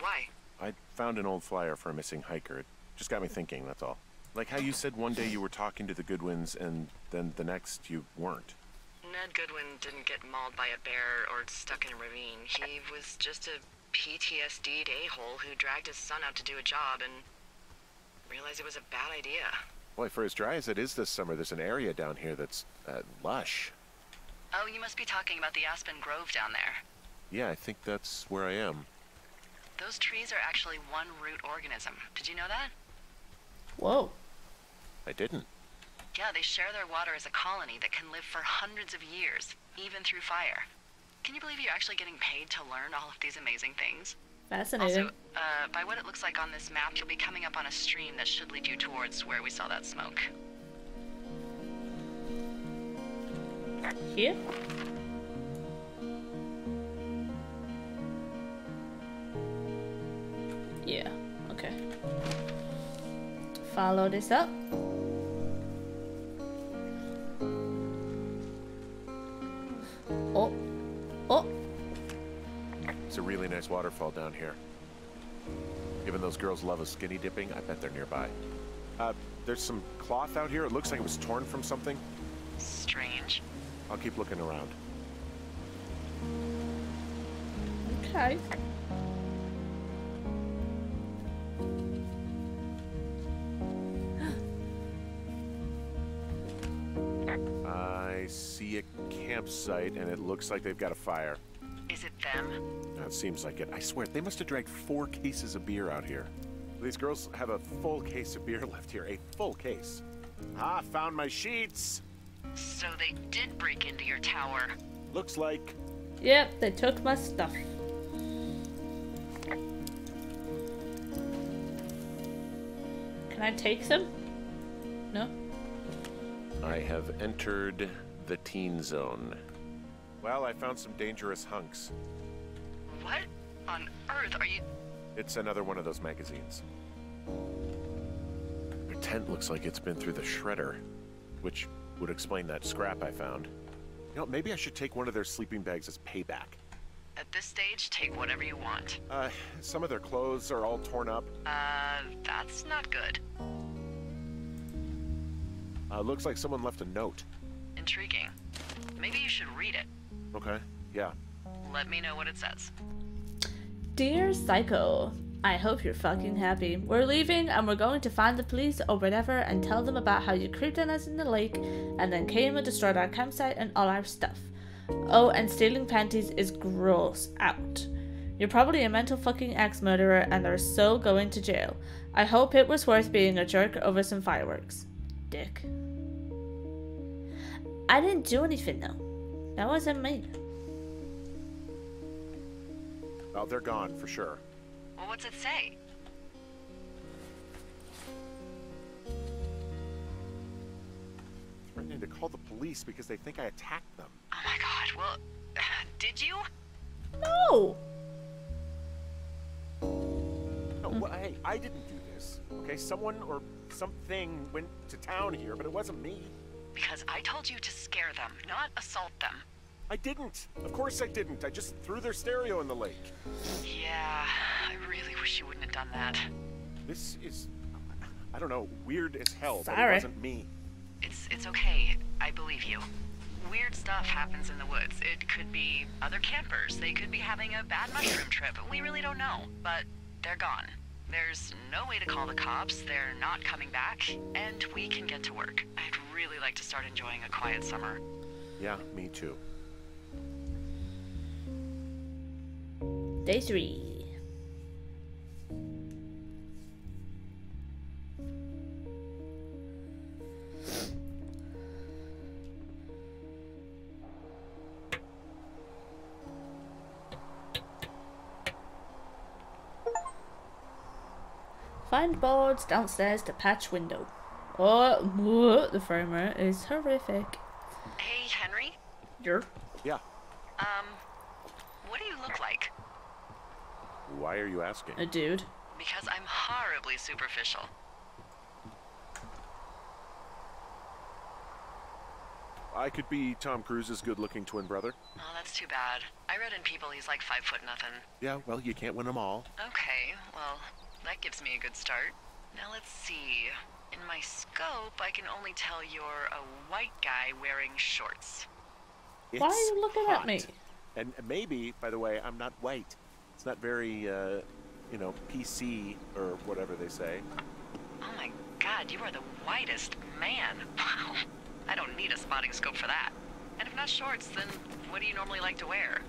Speaker 2: Why?
Speaker 3: I found an old flyer for a missing hiker. It just got me thinking, that's all. Like how you said one day you were talking to the Goodwins and then the next you weren't.
Speaker 2: Ned Goodwin didn't get mauled by a bear or stuck in a ravine. He was just a PTSD'd a-hole who dragged his son out to do a job and realized it was a bad idea.
Speaker 3: Boy, for as dry as it is this summer, there's an area down here that's uh, lush.
Speaker 2: Oh, you must be talking about the Aspen Grove down there.
Speaker 3: Yeah, I think that's where I am.
Speaker 2: Those trees are actually one root organism. Did you know that?
Speaker 1: Whoa.
Speaker 3: I didn't.
Speaker 2: Yeah, they share their water as a colony that can live for hundreds of years, even through fire. Can you believe you're actually getting paid to learn all of these amazing things?
Speaker 1: Fascinating.
Speaker 2: Also, uh, by what it looks like on this map, you'll be coming up on a stream that should lead you towards where we saw that smoke.
Speaker 1: Here? Yeah, okay. Follow this up. Oh, oh,
Speaker 3: It's a really nice waterfall down here. Given those girls love a skinny dipping, I bet they're nearby. Uh, there's some cloth out here. It looks like it was torn from something.
Speaker 2: Strange.
Speaker 3: I'll keep looking around.
Speaker 1: okay.
Speaker 3: I see a campsite, and it looks like they've got a fire.
Speaker 2: Is it them?
Speaker 3: That seems like it. I swear, they must have dragged four cases of beer out here. These girls have a full case of beer (laughs) left here. A full case. Ah, found my sheets.
Speaker 2: So they did break into your tower.
Speaker 3: Looks like.
Speaker 1: Yep, they took my stuff. Can I take some? No?
Speaker 3: I have entered the teen zone. Well, I found some dangerous hunks.
Speaker 2: What on earth are you?
Speaker 3: It's another one of those magazines. Their tent looks like it's been through the shredder, which would explain that scrap I found. You know, maybe I should take one of their sleeping bags as payback.
Speaker 2: At this stage, take whatever you want.
Speaker 3: Uh, some of their clothes are all torn up.
Speaker 2: Uh, that's not good.
Speaker 3: Uh, looks like someone left a note.
Speaker 2: Intriguing. Maybe you should read it.
Speaker 3: Okay, yeah.
Speaker 2: Let me know what it says.
Speaker 1: Dear Psycho, I hope you're fucking happy. We're leaving and we're going to find the police or whatever and tell them about how you creeped on us in the lake and then came and destroyed our campsite and all our stuff. Oh, and stealing panties is gross. Out. You're probably a mental fucking ex murderer and are so going to jail. I hope it was worth being a jerk over some fireworks. Dick. I didn't do anything though. That wasn't me.
Speaker 3: Well, they're gone for sure.
Speaker 2: Well, what's it say?
Speaker 3: Threatening to call the police because they think I attacked them.
Speaker 2: Oh my god, well, (sighs) did you?
Speaker 1: No!
Speaker 3: No, well, hey, I didn't do this. Okay, someone or something went to town here, but it wasn't me.
Speaker 2: Because I told you to scare them, not assault them.
Speaker 3: I didn't. Of course I didn't. I just threw their stereo in the lake.
Speaker 2: Yeah, I really wish you wouldn't have done that.
Speaker 3: This is, I don't know, weird as hell, but it wasn't me.
Speaker 2: It's it's okay. I believe you. Weird stuff happens in the woods. It could be other campers. They could be having a bad mushroom trip. We really don't know. But they're gone. There's no way to call the cops. They're not coming back. And we can get to work. I'd really like to start enjoying a quiet summer.
Speaker 3: Yeah, me too.
Speaker 1: Day three. Find boards downstairs to patch window. Oh, whoa, the frame rate is horrific.
Speaker 2: Hey, Henry.
Speaker 1: You're?
Speaker 3: Yeah.
Speaker 2: Um, what do you look like?
Speaker 3: Why are you asking?
Speaker 1: A dude.
Speaker 2: Because I'm horribly superficial.
Speaker 3: I could be Tom Cruise's good-looking twin brother.
Speaker 2: Oh, that's too bad. I read in People he's like five foot nothing.
Speaker 3: Yeah, well, you can't win them all.
Speaker 2: Okay, well, that gives me a good start. Now let's see. In my scope, I can only tell you're a white guy wearing shorts.
Speaker 1: Why are you looking at me?
Speaker 3: And maybe, by the way, I'm not white. It's not very, uh, you know, PC or whatever they say.
Speaker 2: Oh my god, you are the whitest man. Wow. (laughs) I don't need a spotting scope for that. And if not shorts, then what do you normally like to wear?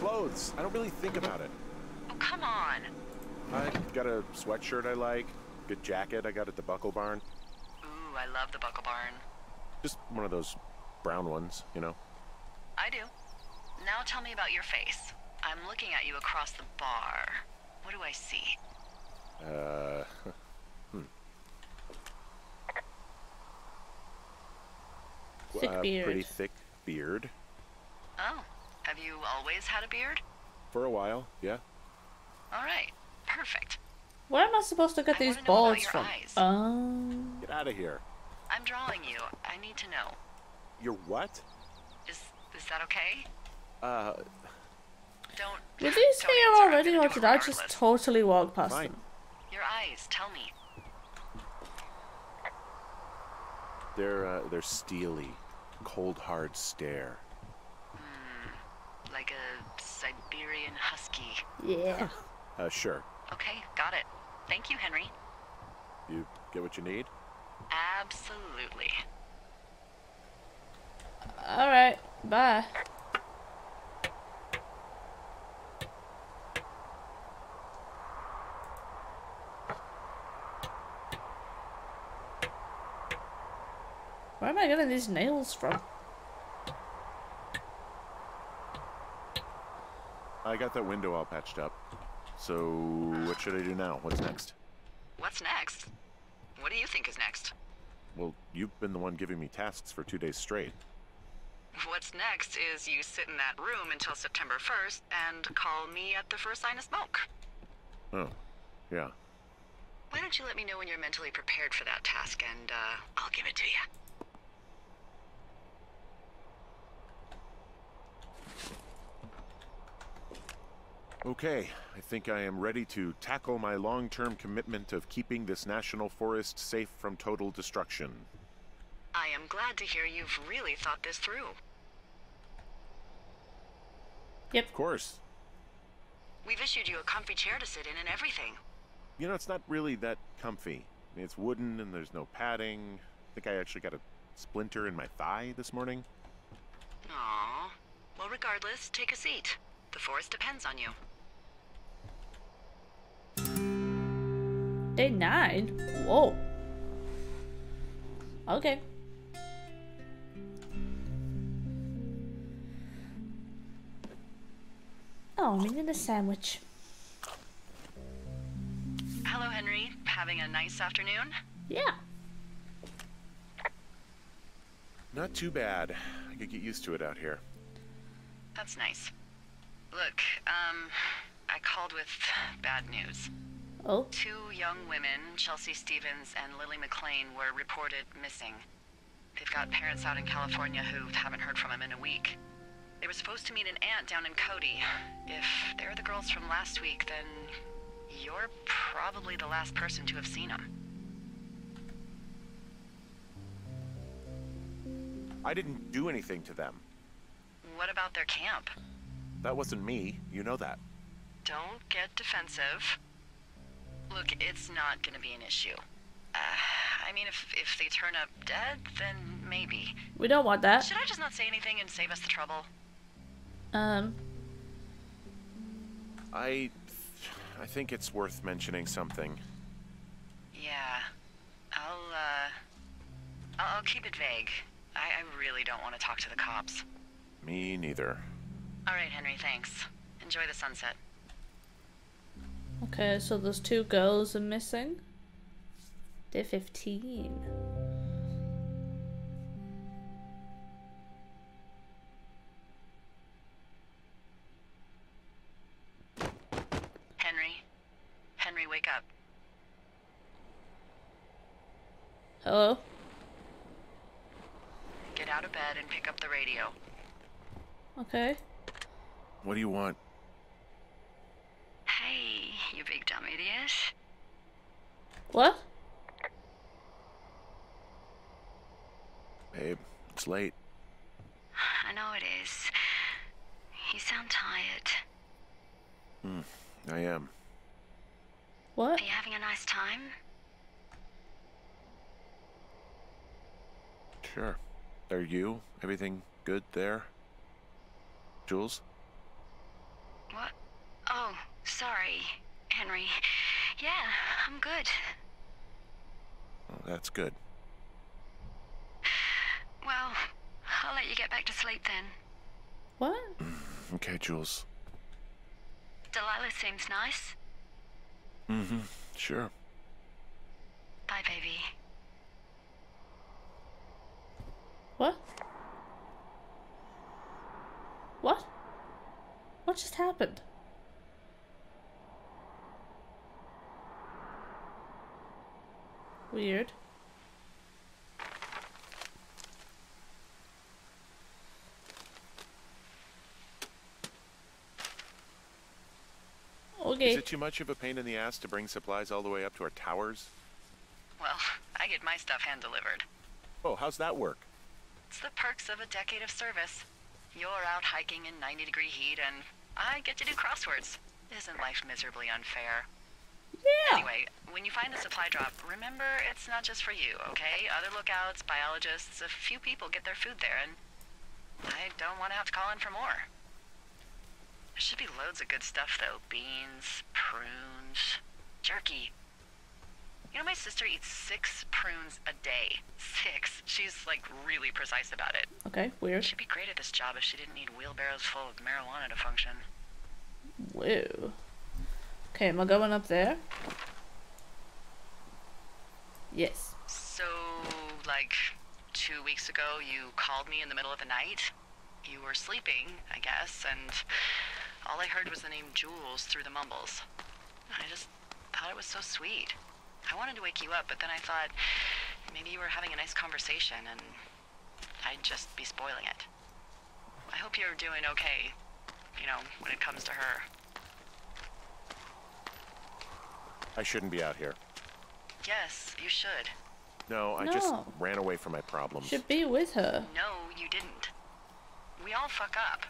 Speaker 3: Clothes. I don't really think about it.
Speaker 2: Oh, come on.
Speaker 3: I got a sweatshirt I like. Good jacket I got at the Buckle Barn.
Speaker 2: Ooh, I love the Buckle Barn.
Speaker 3: Just one of those brown ones, you know.
Speaker 2: I do. Now tell me about your face. I'm looking at you across the bar. What do I see?
Speaker 3: Uh,
Speaker 1: Thick
Speaker 3: uh,
Speaker 1: beard.
Speaker 3: pretty thick beard.
Speaker 2: Oh, have you always had a beard?
Speaker 3: For a while, yeah.
Speaker 2: All right, perfect.
Speaker 1: Where am I supposed to get
Speaker 2: I
Speaker 1: these
Speaker 2: wanna know about
Speaker 1: boards
Speaker 2: your
Speaker 1: from?
Speaker 2: eyes.
Speaker 1: Um,
Speaker 3: Get out of here.
Speaker 2: I'm drawing you. I need to know.
Speaker 3: You're what?
Speaker 2: Is is that okay?
Speaker 3: Uh,
Speaker 2: Don't.
Speaker 1: were these
Speaker 2: don't
Speaker 1: here already, or did I just totally walk past
Speaker 3: Fine.
Speaker 1: them?
Speaker 2: Your eyes. Tell me.
Speaker 3: they're uh, they're steely, cold hard stare.
Speaker 2: Like a Siberian husky.
Speaker 1: Yeah.
Speaker 3: Uh, sure.
Speaker 2: Okay, got it. Thank you, Henry.
Speaker 3: You get what you need.
Speaker 2: Absolutely.
Speaker 1: Alright, bye. Where am I getting these nails from?
Speaker 3: I got that window all patched up. So what should I do now? What's next?
Speaker 2: What's next? What do you think is next?
Speaker 3: Well, you've been the one giving me tasks for two days straight.
Speaker 2: What's next is you sit in that room until September 1st and call me at the first sign of smoke.
Speaker 3: Oh, yeah.
Speaker 2: Why don't you let me know when you're mentally prepared for that task and uh, I'll give it to you.
Speaker 3: Okay, I think I am ready to tackle my long-term commitment of keeping this national forest safe from total destruction.
Speaker 2: I am glad to hear you've really thought this through.
Speaker 1: Yep.
Speaker 3: Of course.
Speaker 2: We've issued you a comfy chair to sit in and everything.
Speaker 3: You know, it's not really that comfy. I mean, it's wooden and there's no padding. I think I actually got a splinter in my thigh this morning.
Speaker 2: Aww. Well, regardless, take a seat. The forest depends on you.
Speaker 1: Day nine? Whoa. Okay. Oh, I'm eating a sandwich.
Speaker 2: Hello, Henry. Having a nice afternoon?
Speaker 1: Yeah.
Speaker 3: Not too bad. I could get used to it out here.
Speaker 2: That's nice. Look, um, I called with bad news.
Speaker 1: Oh,
Speaker 2: Two young women, Chelsea Stevens and Lily McLean, were reported missing. They've got parents out in California who haven't heard from them in a week. They were supposed to meet an aunt down in Cody. If they're the girls from last week, then you're probably the last person to have seen them.
Speaker 3: I didn't do anything to them.
Speaker 2: What about their camp?
Speaker 3: That wasn't me. You know that.
Speaker 2: Don't get defensive. Look, it's not gonna be an issue. Uh, I mean, if if they turn up dead, then maybe.
Speaker 1: We don't want that.
Speaker 2: Should I just not say anything and save us the trouble?
Speaker 1: Um,
Speaker 3: I, I think it's worth mentioning something.
Speaker 2: Yeah. I'll uh I'll, I'll keep it vague. I, I really don't want to talk to the cops.
Speaker 3: Me neither.
Speaker 2: All right, Henry, thanks. Enjoy the sunset.
Speaker 1: Okay, so those two girls are missing. They're 15.
Speaker 2: Henry. Henry, wake up.
Speaker 1: Hello?
Speaker 2: Get out of bed and pick up the radio.
Speaker 1: Okay.
Speaker 3: What do you want?
Speaker 2: Hey, you big dumb idiot.
Speaker 1: What?
Speaker 3: Babe, it's late.
Speaker 2: I know it is. You sound tired.
Speaker 3: Hmm, I am.
Speaker 1: What?
Speaker 2: Are you having a nice time?
Speaker 3: Sure. Are you? Everything good there? Jules?
Speaker 2: What? Oh, sorry, Henry. Yeah, I'm good.
Speaker 3: Oh, that's good.
Speaker 2: Well, I'll let you get back to sleep then.
Speaker 1: What? (sighs)
Speaker 3: Okay, Jules.
Speaker 2: Delilah seems nice.
Speaker 3: Mm-hmm. Sure.
Speaker 2: Bye, baby.
Speaker 1: What? What? What just happened? Weird. Okay.
Speaker 3: Is it too much of a pain in the ass to bring supplies all the way up to our towers?
Speaker 2: Well, I get my stuff hand delivered.
Speaker 3: Oh, how's that work?
Speaker 2: It's the perks of a decade of service. You're out hiking in 90 degree heat, and I get to do crosswords. Isn't life miserably unfair?
Speaker 1: Yeah.
Speaker 2: Anyway, when you find the supply drop, remember it's not just for you, okay? Other lookouts, biologists, a few people get their food there, and I don't want to have to call in for more. There should be loads of good stuff, though. Beans, prunes, jerky. You know, my sister eats six prunes a day. Six. She's, like, really precise about it.
Speaker 1: Okay, weird.
Speaker 2: She'd be great at this job if she didn't need wheelbarrows full of marijuana to function.
Speaker 1: Whoa. Okay, am I going up there? Yes.
Speaker 2: So, like, two weeks ago, you called me in the middle of the night. You were sleeping, I guess, and all I heard was the name Jules through the mumbles. I just thought it was so sweet. I wanted to wake you up, but then I thought maybe you were having a nice conversation and I'd just be spoiling it. I hope you're doing okay, you know, when it comes to her.
Speaker 3: I shouldn't be out here.
Speaker 2: Yes, you should.
Speaker 3: No, I just ran away from my problems.
Speaker 1: Should be with her.
Speaker 2: No, you didn't. We all fuck up.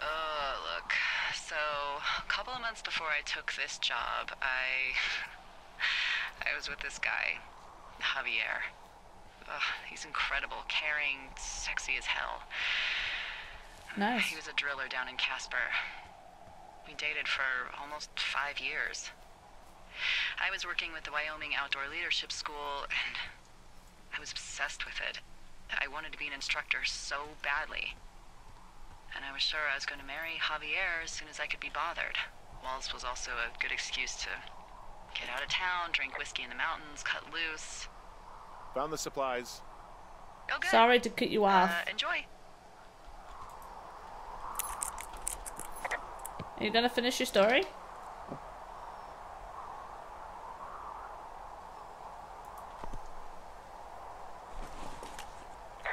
Speaker 2: Uh, look. So, a couple of months before I took this job, I. (laughs) I was with this guy, Javier. Ugh, he's incredible, caring, sexy as hell.
Speaker 1: Nice.
Speaker 2: He was a driller down in Casper. We dated for almost five years. I was working with the Wyoming Outdoor Leadership School, and I was obsessed with it. I wanted to be an instructor so badly. And I was sure I was going to marry Javier as soon as I could be bothered. WOLS was also a good excuse to get out of town, drink whiskey in the mountains, cut loose.
Speaker 3: Found the supplies.
Speaker 2: Oh, good.
Speaker 1: Sorry to cut you off.
Speaker 2: Uh, enjoy.
Speaker 1: Are you gonna finish your story?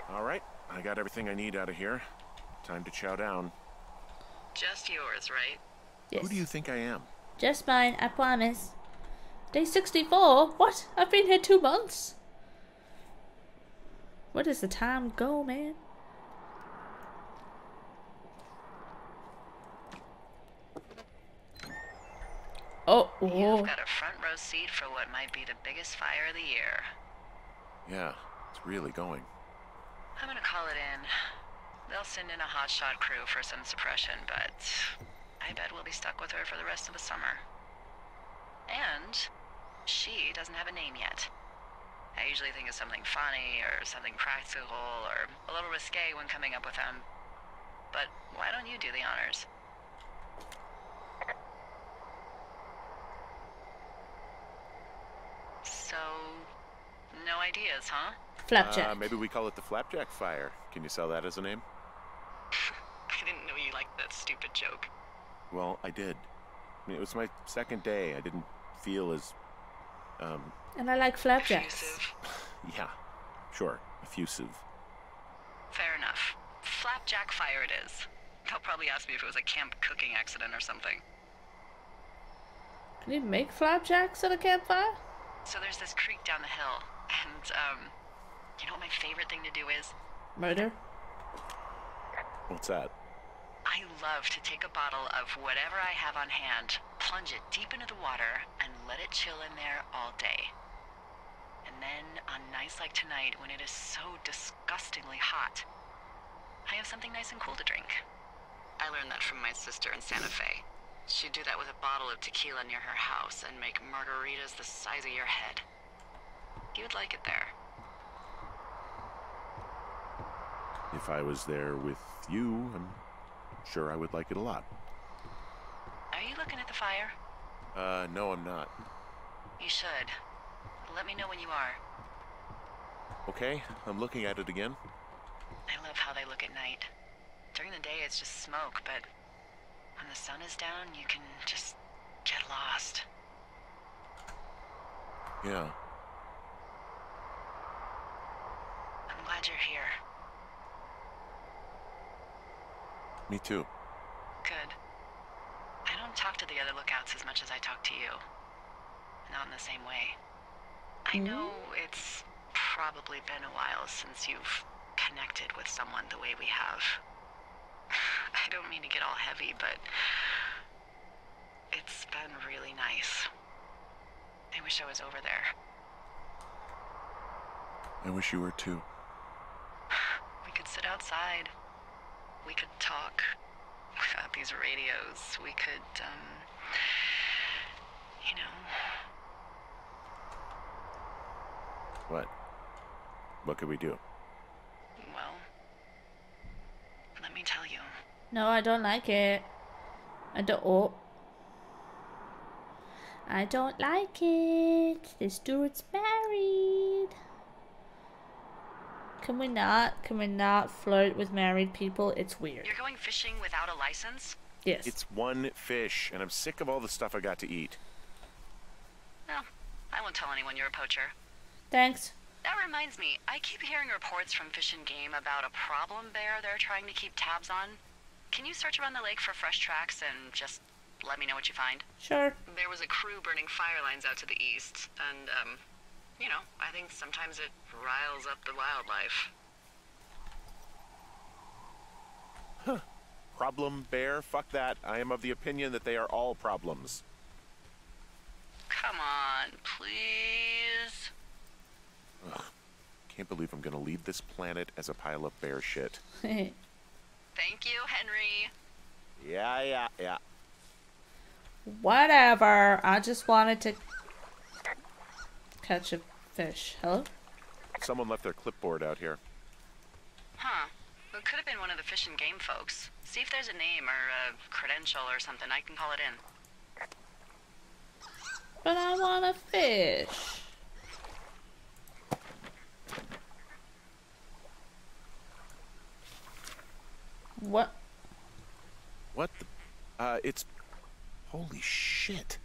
Speaker 3: All right, I got everything I need out of here. Time to chow down.
Speaker 2: Just yours, right?
Speaker 1: Yes.
Speaker 3: Who do you think I am?
Speaker 1: Just mine, I promise. Day 64? What? I've been here two months. Where does the time go, man? Oh,
Speaker 2: You've
Speaker 1: oh.
Speaker 2: got a front row row seat for what might be the biggest fire of the year.
Speaker 3: Yeah, it's really going.
Speaker 2: I'm gonna call it in. They'll send in a hotshot crew for some suppression, but I bet we'll be stuck with her for the rest of the summer. And she doesn't have a name yet. I usually think of something funny or something practical or a little risque when coming up with them. But why don't you do the honors? So, no ideas, huh?
Speaker 1: Flapjack.
Speaker 3: Uh, maybe we call it the Flapjack Fire. Can you sell that as a name? (laughs)
Speaker 2: I didn't know you liked that stupid joke.
Speaker 3: Well, I did. I mean, it was my second day. I didn't feel as, um,
Speaker 1: and I like flapjacks.
Speaker 2: Effusive. (laughs)
Speaker 3: yeah, sure, effusive.
Speaker 2: Fair enough. Flapjack fire it is. They'll probably ask me if it was a camp cooking accident or something.
Speaker 1: Can you make flapjacks at a campfire?
Speaker 2: So there's this creek down the hill, and, um, you know what my favorite thing to do is?
Speaker 1: Murder?
Speaker 3: What's that?
Speaker 2: I love to take a bottle of whatever I have on hand, plunge it deep into the water, and let it chill in there all day. And then, on nights like tonight, when it is so disgustingly hot, I have something nice and cool to drink. I learned that from my sister in Santa Fe. She'd do that with a bottle of tequila near her house and make margaritas the size of your head. You'd like it there.
Speaker 3: If I was there with you, I'm sure I would like it a lot.
Speaker 2: Are you looking at the fire?
Speaker 3: Uh, no, I'm not.
Speaker 2: You should. Let me know when you are.
Speaker 3: Okay, I'm looking at it again.
Speaker 2: I love how they look at night. During the day, it's just smoke, but when the sun is down, you can just get lost.
Speaker 3: Yeah.
Speaker 2: I'm glad you're here.
Speaker 3: Me too.
Speaker 2: Good. I don't talk to the other lookouts as much as I talk to you. Not in the same way. I hmm? know it's probably been a while since you've connected with someone the way we have. (sighs) I don't mean to get all heavy, but it's been really nice. I wish I was over there.
Speaker 3: I wish you were too.
Speaker 2: We could sit outside. We could talk without these radios. We could, um, you know,
Speaker 3: What? What could we do?
Speaker 2: well, let me tell you.
Speaker 1: No, I don't like it. I don't. Oh. I don't like it. This dude's married. Can we not? Can we not flirt with married people? It's weird.
Speaker 2: You're going fishing without a license?
Speaker 1: Yes.
Speaker 3: It's one fish, and I'm sick of all the stuff I got to eat.
Speaker 2: No, I won't tell anyone you're a poacher.
Speaker 1: Thanks.
Speaker 2: That reminds me, I keep hearing reports from Fish and Game about a problem bear they're trying to keep tabs on. Can you search around the lake for fresh tracks and just let me know what you find?
Speaker 1: Sure.
Speaker 2: There was a crew burning fire lines out to the east, and, um, you know, I think sometimes it riles up the wildlife.
Speaker 3: Problem bear? Fuck that. I am of the opinion that they are all problems.
Speaker 2: Come on, please.
Speaker 3: Can't believe I'm gonna leave this planet as a pile of bear shit. (laughs)
Speaker 2: Thank you, Henry.
Speaker 3: Yeah, yeah, yeah.
Speaker 1: Whatever. I just wanted to catch a fish. Hello?
Speaker 3: Someone left their clipboard out here.
Speaker 2: Huh. Well, It could have been one of the Fish and Game folks. See if there's a name or a credential or something. I can call it in.
Speaker 1: But I want a fish. What?
Speaker 3: What the? Uh, it's. Holy shit.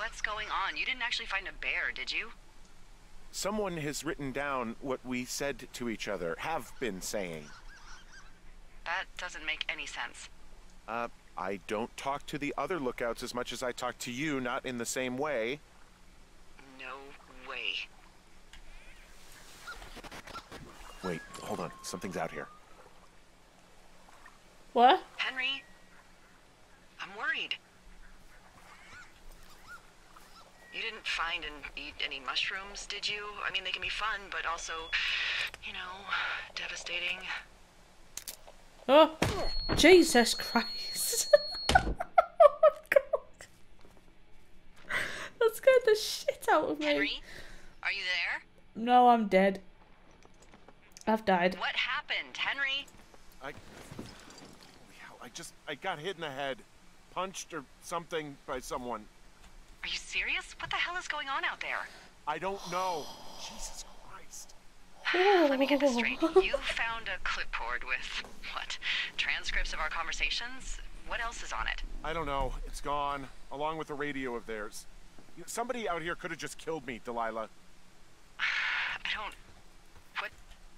Speaker 2: What's going on? You didn't actually find a bear, did you?
Speaker 3: Someone has written down what we said to each other, have been saying.
Speaker 2: That doesn't make any sense.
Speaker 3: Uh, I don't talk to the other lookouts as much as I talk to you, not in the same way.
Speaker 2: No way.
Speaker 3: Wait, hold on. Something's out here.
Speaker 1: What?
Speaker 2: Henry? I'm worried. You find and eat any mushrooms, did you? I mean, they can be fun, but also, you know, devastating.
Speaker 1: Oh, Jesus Christ. (laughs) oh my god. That scared the shit out of me.
Speaker 2: Henry, are you there?
Speaker 1: No, I'm dead. I've died.
Speaker 2: What happened, Henry?
Speaker 3: I. Holy hell! I just I got hit in the head, punched or something by someone.
Speaker 2: Are you serious? What the hell is going on out there?
Speaker 3: I don't know. Jesus Christ! (sighs)
Speaker 2: Let me (sighs) get this straight. You found a clipboard with what? Transcripts of our conversations? What else is on it?
Speaker 3: I don't know. It's gone, along with the radio of theirs. Somebody out here could have just killed me, Delilah. (sighs)
Speaker 2: I don't. What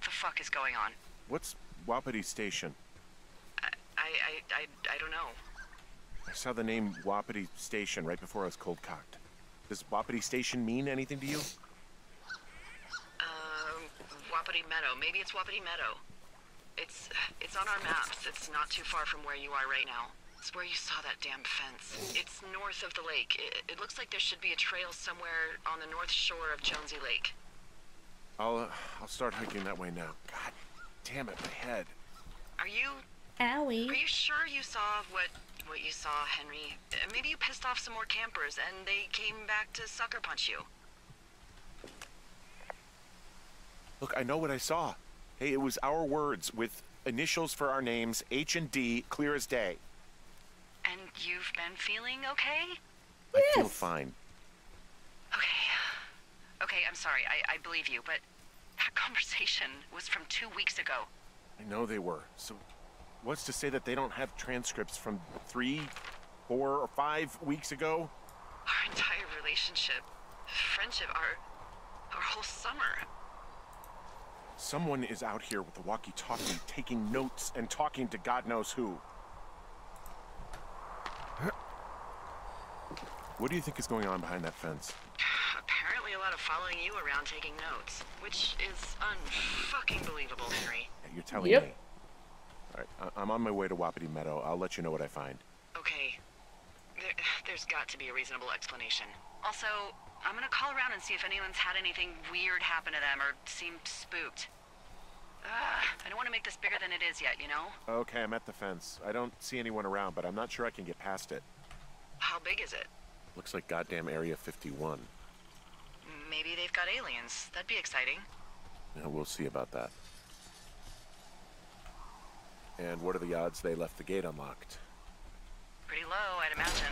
Speaker 2: the fuck is going on?
Speaker 3: What's Wapiti Station?
Speaker 2: I I I I, I don't know.
Speaker 3: I saw the name Wapiti Station right before I was cold cocked. Does Wapiti Station mean anything to you?
Speaker 2: Um, Wapiti Meadow. Maybe it's Wapiti Meadow. It's it's on our maps. It's not too far from where you are right now. It's where you saw that damn fence. It's north of the lake. It, it looks like there should be a trail somewhere on the north shore of Jonesy Lake.
Speaker 3: I'll uh, I'll start hiking that way now. God damn it, my head.
Speaker 2: Are you
Speaker 1: Owie.
Speaker 2: are you sure you saw what what you saw, Henry? Uh, Maybe you pissed off some more campers and they came back to sucker punch you.
Speaker 3: Look, I know what I saw. Hey, it was our words with initials for our names, H and D, clear as day.
Speaker 2: And you've been feeling okay?
Speaker 3: I feel fine.
Speaker 2: Okay. Okay, I'm sorry. I, I believe you, but that (laughs) conversation was from two weeks ago.
Speaker 3: I know they were. So, what's to say that they don't have transcripts from three, four, or five weeks ago?
Speaker 2: Our entire relationship, friendship, our our whole summer.
Speaker 3: Someone is out here with a walkie-talkie, taking notes and talking to God knows who. What do you think is going on behind that fence?
Speaker 2: Apparently a lot of following you around taking notes, which is unfucking believable, Henry.
Speaker 3: Yeah, You're telling
Speaker 1: Yep.
Speaker 3: me. All right, I- I'm on my way to Wapiti Meadow. I'll let you know what I find.
Speaker 2: Okay. There, (sighs) there's got to be a reasonable explanation. Also, I'm gonna call around and see if anyone's had anything weird happen to them or seemed spooked. Ugh, I don't want to make this bigger than it is yet, you know?
Speaker 3: Okay, I'm at the fence. I don't see anyone around, but I'm not sure I can get past it.
Speaker 2: How big is it?
Speaker 3: Looks like goddamn Area 51.
Speaker 2: Maybe they've got aliens. That'd be exciting.
Speaker 3: Yeah, we'll see about that. And what are the odds they left the gate unlocked?
Speaker 2: Pretty low, I'd imagine.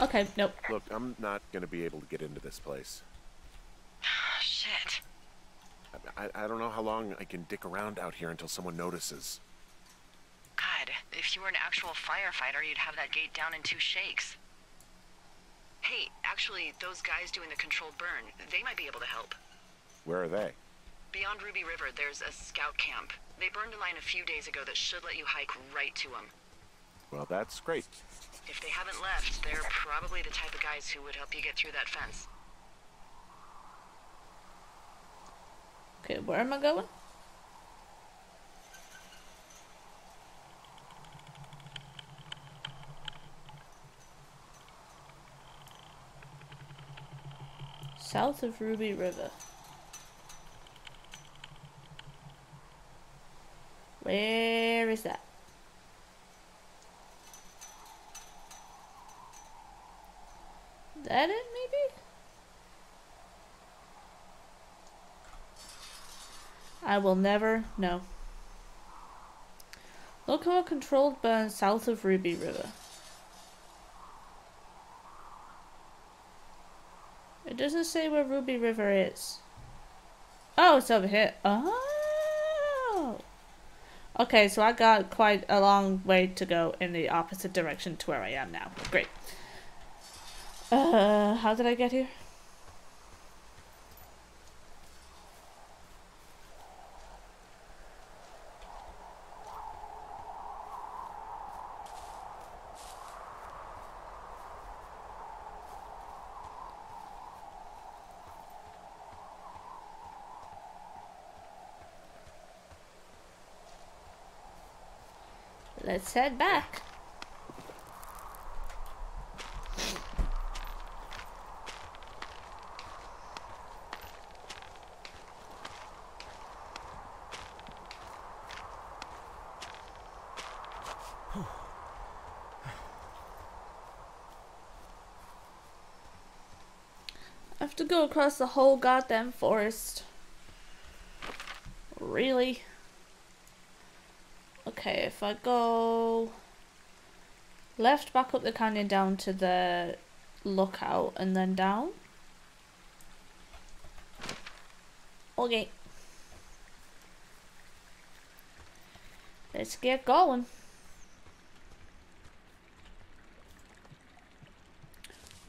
Speaker 1: Okay, nope.
Speaker 3: Look, I'm not gonna be able to get into this place. (sighs)
Speaker 2: Shit.
Speaker 3: I, I don't know how long I can dick around out here until someone notices.
Speaker 2: God, if you were an actual firefighter, you'd have that gate down in two shakes. Hey, actually, those guys doing the controlled burn, they might be able to help.
Speaker 3: Where are they?
Speaker 2: Beyond Ruby River, there's a scout camp. They burned a line a few days ago that should let you hike right to them.
Speaker 3: Well, that's great.
Speaker 2: If they haven't left, they're probably the type of guys who would help you get through that fence.
Speaker 1: Okay, where am I going? South of Ruby River. Where is that? That it, maybe? I will never know. Local controlled burn south of Ruby River. It doesn't say where Ruby River is. Oh, it's over here. Oh. Okay, so I got quite a long way to go in the opposite direction to where I am now. Great. Uh, how did I get here? Let's head back. (sighs) I have to go across the whole goddamn forest. Really? Okay, if I go left back up the canyon down to the lookout and then down. Okay. Let's get going.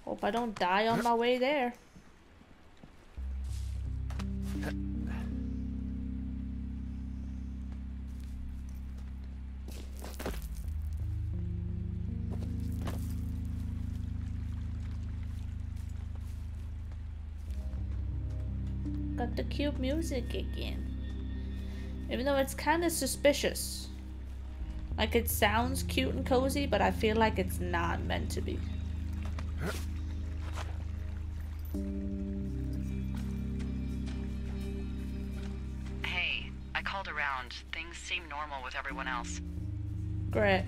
Speaker 1: Hope I don't die on my way there. Cute music again. Even though it's kind of suspicious. Like it sounds cute and cozy, but I feel like it's not meant to be.
Speaker 2: Hey, I called around. Things seem normal with everyone else.
Speaker 1: Great.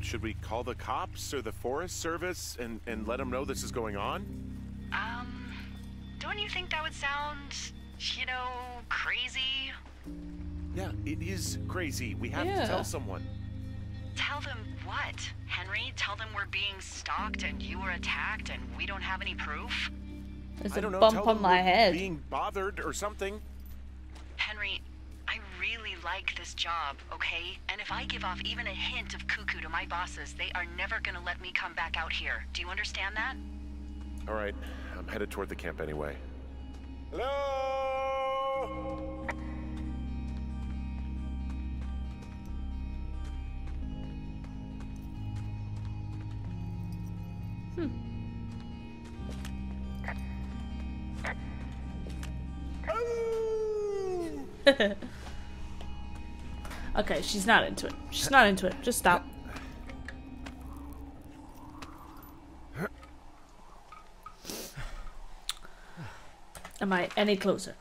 Speaker 3: Should we call the cops or the Forest Service and, and let them know this is going on?
Speaker 2: Um, don't you think that would sound, you know, crazy?
Speaker 3: Yeah, it is crazy. We have
Speaker 1: Yeah.
Speaker 3: to tell someone.
Speaker 2: Tell them what? Henry, tell them we're being stalked and you were attacked and we don't have any proof?
Speaker 1: There's
Speaker 3: I
Speaker 1: a
Speaker 3: don't know.
Speaker 1: bump
Speaker 3: tell
Speaker 1: on
Speaker 3: them
Speaker 1: my
Speaker 3: we're
Speaker 1: head.
Speaker 3: Being bothered or something.
Speaker 2: Henry, I really like this job, okay? And if I give off even a hint of cuckoo to my bosses, they are never gonna let me come back out here. Do you understand that?
Speaker 3: All right, I'm headed toward the camp anyway. Hello? Hmm. (laughs)
Speaker 1: okay, she's not into it. She's not into it. Just stop. Am I any closer?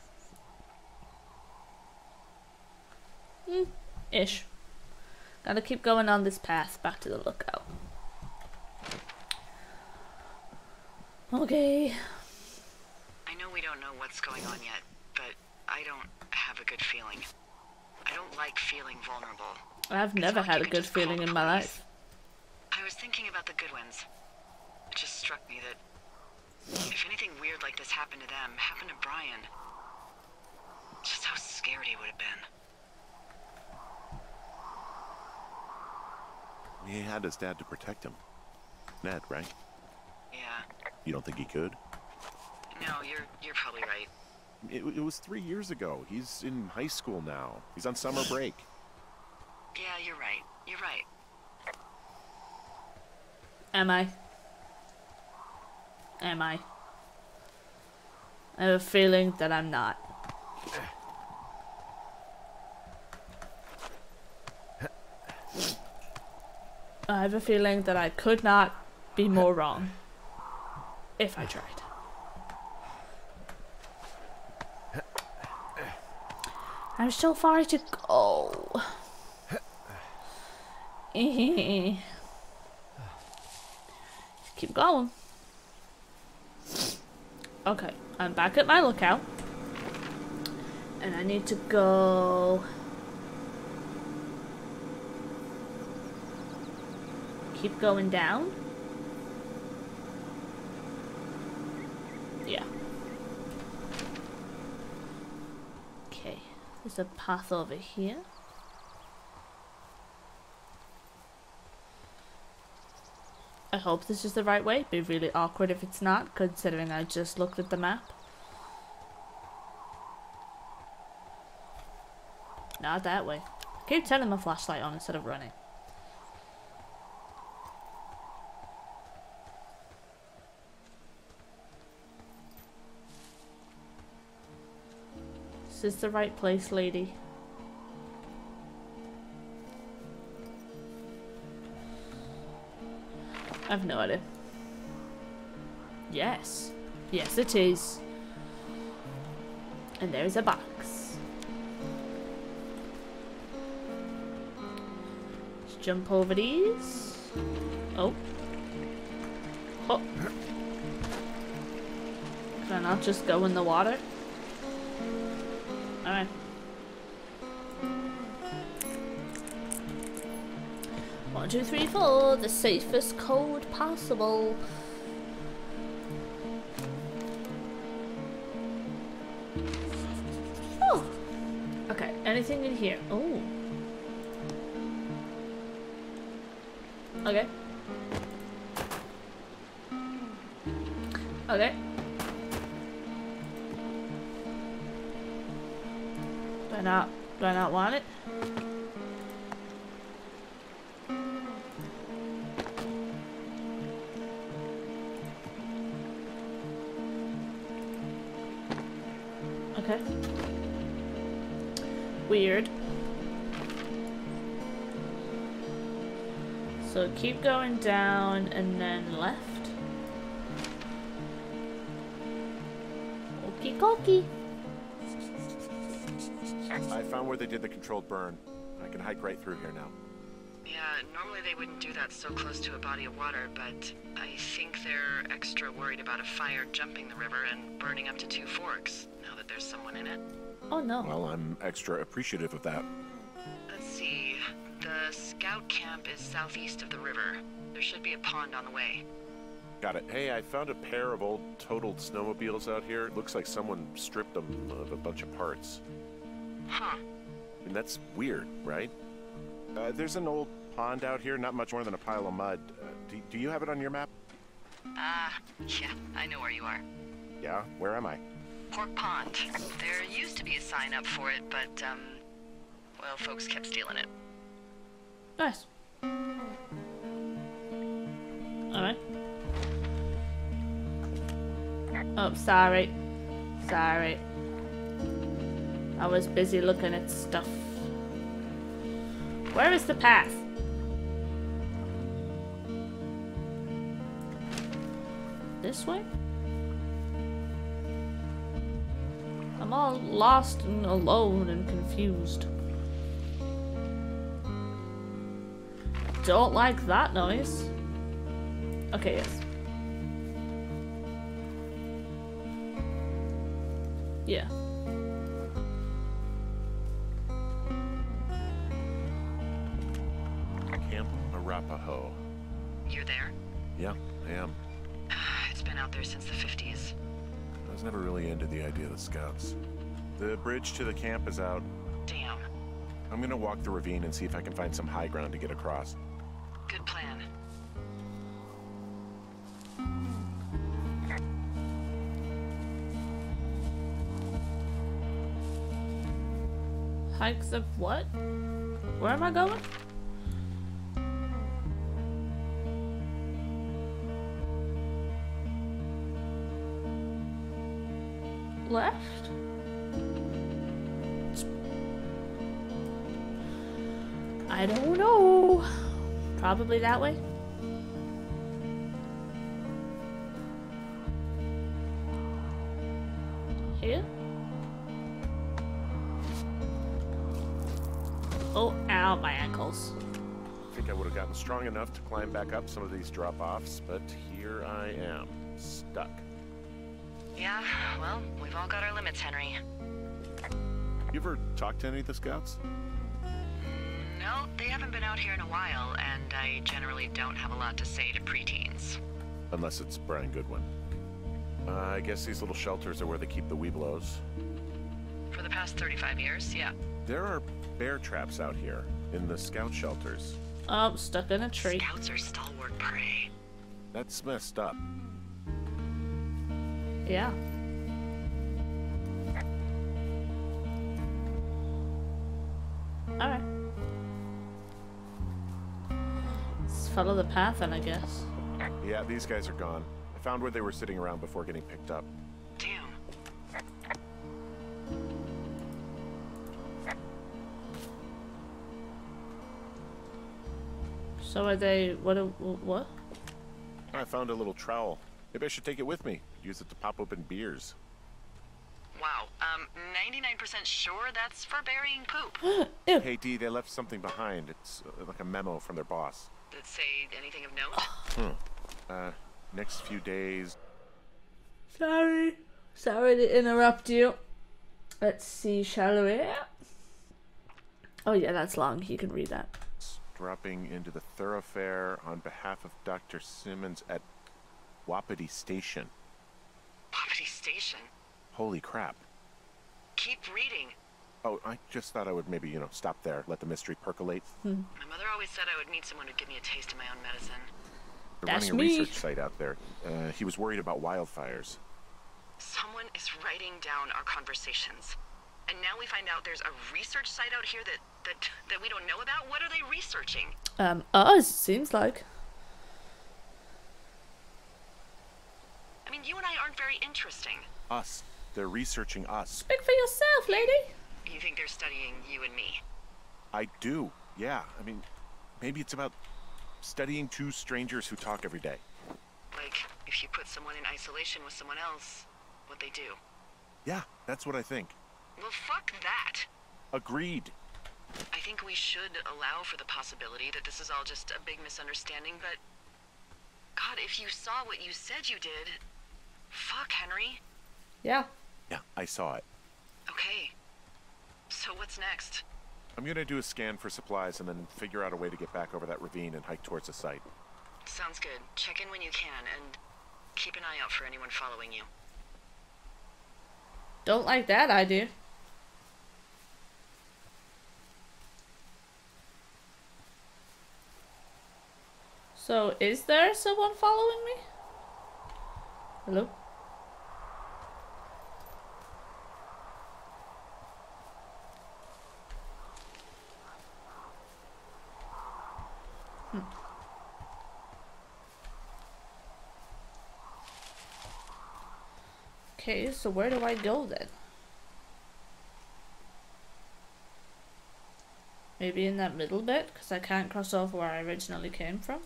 Speaker 1: Hmm, ish. Gotta keep going on this path back to the lookout. Okay.
Speaker 2: I know we don't know what's going on yet, but I don't have a good feeling. I don't like feeling vulnerable.
Speaker 1: I've never had a good feeling in my life.
Speaker 2: I was thinking about the good ones. It just struck me that if anything weird like this happened to them, happened to Brian, just how scared he would have been.
Speaker 3: He had his dad to protect him. Ned, right?
Speaker 2: Yeah.
Speaker 3: You don't think he could?
Speaker 2: No, you're you're probably right.
Speaker 3: It, it was three years ago. He's in high school now. He's on summer break.
Speaker 2: Yeah, you're right. You're right.
Speaker 1: Am I? Am I? I have a feeling that I'm not. I have a feeling that I could not be more wrong if I tried. I'm so far to go. (laughs) Keep going. Okay, I'm back at my lookout. And I need to go. Keep going down. Yeah. Okay, there's a path over here. I hope this is the right way. Be really awkward if it's not, considering I just looked at the map. Not that way. I Keep turning my flashlight on instead of running. This is the right place, lady? I've no idea. Yes. Yes, it is. And there's a box. Let's jump over these. Oh. Oh. Then I not just go in the water. Alright. One, two, three, four. The safest code possible. Oh. Okay. Anything in here? Oh. Okay. Okay. Do I not, do I not want it? Keep going down and then left. Okie dokie.
Speaker 3: I found where they did the controlled burn. I can hike right through here now.
Speaker 2: Yeah, normally they wouldn't do that so close to a body of water, but I think they're extra worried about a fire jumping the river and burning up to two forks, now that there's someone in it.
Speaker 1: Oh no.
Speaker 3: Well, I'm extra appreciative of that.
Speaker 2: Is southeast of the river. There should be a pond on the way.
Speaker 3: Got it. Hey, I found a pair of old totaled snowmobiles out here. It looks like someone stripped them of a bunch of parts.
Speaker 2: Huh.
Speaker 3: I mean, that's weird, right?
Speaker 6: Uh, there's an old pond out here, not much more than a pile of mud. Uh, do, do you have it on your map?
Speaker 2: Ah, yeah, I know where you are.
Speaker 6: Yeah, where am I?
Speaker 2: Pork Pond. There used to be a sign up for it, but, um, well, folks kept stealing it.
Speaker 1: Nice. Alright. Oh, sorry. Sorry. I was busy looking at stuff. Where is the path? This way? I'm all lost and alone and confused. Don't like that noise. Okay, yes. Yeah.
Speaker 3: Camp Arapaho.
Speaker 2: You're there?
Speaker 3: Yeah, I am.
Speaker 2: Ah, it's been out there since the 50s.
Speaker 3: I was never really into the idea of the scouts. The bridge to the camp is out.
Speaker 2: Damn.
Speaker 3: I'm gonna walk the ravine and see if I can find some high ground to get across.
Speaker 2: Good plan.
Speaker 1: Hikes of what? Where am I going? Left? I don't know. Probably that way. Here? Oh, ow, my ankles.
Speaker 3: I think I would have gotten strong enough to climb back up some of these drop-offs, but here I am, stuck.
Speaker 2: Yeah, well, we've all got our limits, Henry.
Speaker 3: You ever talked to any of the scouts?
Speaker 2: No, they haven't been out here in a while, and I generally don't have a lot to say to preteens.
Speaker 3: Unless it's Brian Goodwin. Uh, I guess these little shelters are where they keep the Webelos.
Speaker 2: For the past 35 years, yeah.
Speaker 3: There are bear traps out here, in the scout shelters.
Speaker 1: Oh, stuck in a tree.
Speaker 2: Scouts are stalwart prey.
Speaker 3: That's messed up.
Speaker 1: Yeah. Alright. Let's follow the path then, I guess.
Speaker 3: Yeah, these guys are gone. I found where they were sitting around before getting picked up.
Speaker 2: Damn.
Speaker 1: So are they, what, are- what?
Speaker 3: I found a little trowel. Maybe I should take it with me. Use it to pop open beers.
Speaker 2: Wow. Um, 99% sure that's for burying poop. (gasps)
Speaker 3: Hey, D, they left something behind. It's uh, like a memo from their boss.
Speaker 2: Did it say anything of note? Hmm.
Speaker 3: Uh, next few days.
Speaker 1: Sorry. Sorry to interrupt you. Let's see, shall we? Oh yeah, that's long. You can read that.
Speaker 3: Dropping into the Thorofare on behalf of Dr. Simmons at Wapiti Station.
Speaker 2: Poverty Station.
Speaker 3: Holy crap.
Speaker 2: Keep reading.
Speaker 3: Oh, I just thought I would maybe, you know, stop there, let the mystery percolate.
Speaker 2: My mother always said I would meet someone who'd give me a taste of my own medicine.
Speaker 3: They're
Speaker 1: That's
Speaker 3: running a
Speaker 1: me.
Speaker 3: research site out there. Uh, he was worried about wildfires.
Speaker 2: Someone is writing down our conversations. And now we find out there's a research site out here that, that, that we don't know about? What are they researching?
Speaker 1: Um, us seems like.
Speaker 2: I mean, you and I aren't very interesting.
Speaker 3: Us. They're researching us.
Speaker 1: Speak for yourself, lady.
Speaker 2: You think they're studying you and me?
Speaker 3: I do. Yeah. I mean, maybe it's about studying two strangers who talk every day.
Speaker 2: Like, if you put someone in isolation with someone else, what they do.
Speaker 3: Yeah, that's what I think.
Speaker 2: Well, fuck that.
Speaker 3: Agreed.
Speaker 2: I think we should allow for the possibility that this is all just a big misunderstanding, but. God, if you saw what you said you did. Fuck, Henry.
Speaker 1: Yeah.
Speaker 3: Yeah, I saw it.
Speaker 2: Okay. So what's next?
Speaker 3: I'm gonna do a scan for supplies and then figure out a way to get back over that ravine and hike towards the site.
Speaker 2: Sounds good. Check in when you can, and keep an eye out for anyone following you.
Speaker 1: Don't like that idea. So, is there someone following me? Hello? Okay, so where do I go then? Maybe in that middle bit, because I can't cross over where I originally came from.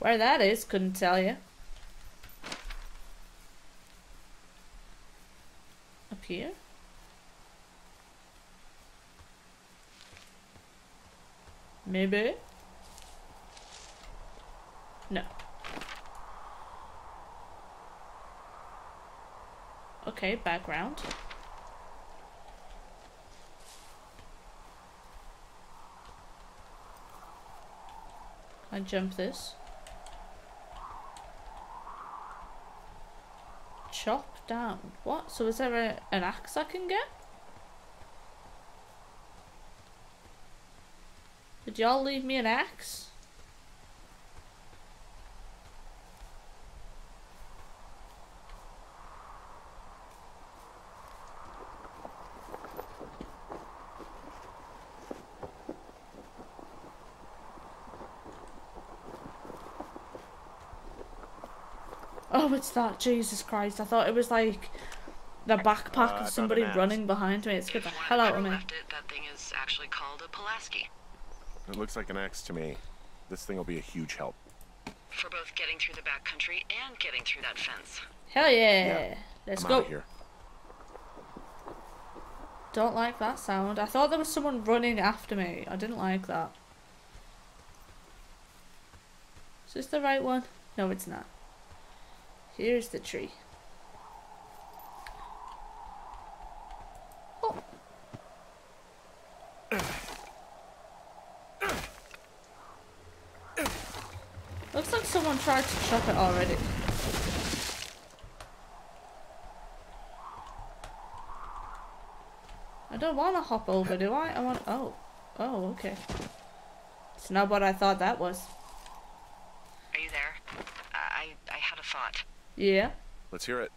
Speaker 1: Where that is, couldn't tell you. Up here? Maybe? No. Okay, background. I jump this. Chop down. What? So is there a, an axe I can get? Did y'all leave me an axe? Oh, it's that. Jesus Christ. I thought it was like the backpack
Speaker 3: Uh,
Speaker 1: of somebody running behind me. It scared the hell
Speaker 2: one
Speaker 1: out of me.
Speaker 2: left it, that thing is actually called a Pulaski.
Speaker 3: It looks like an axe to me. This thing will be a huge help.
Speaker 2: For both getting through the backcountry and getting through that fence.
Speaker 1: Hell yeah.
Speaker 3: Yeah,
Speaker 1: Let's
Speaker 3: I'm
Speaker 1: go.
Speaker 3: here.
Speaker 1: Don't like that sound. I thought there was someone running after me. I didn't like that. Is this the right one? No, it's not. Here's the tree. Oh. Looks like someone tried to chop it already. I don't want to hop over, do I? I want. Oh. Oh, okay. It's not what I thought that was.
Speaker 2: Are you there? I, I had a thought.
Speaker 1: Yeah.
Speaker 3: Let's hear it.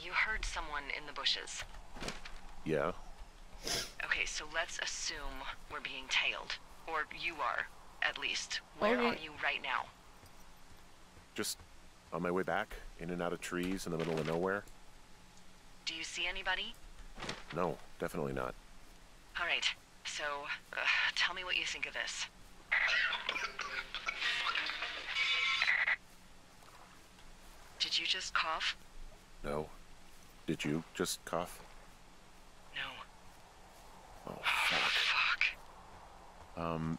Speaker 2: You heard someone in the bushes.
Speaker 3: Yeah.
Speaker 2: Okay, so let's assume we're being tailed. Or you are, at least. Where are you right now?
Speaker 3: Just on my way back, in and out of trees in the middle of nowhere.
Speaker 2: Do you see anybody?
Speaker 3: No, definitely not.
Speaker 2: All right, so uh, tell me what you think of this. Did you just cough?
Speaker 3: No. Did you just cough?
Speaker 2: No.
Speaker 3: Oh, (sighs) fuck.
Speaker 2: Fuck.
Speaker 3: Um,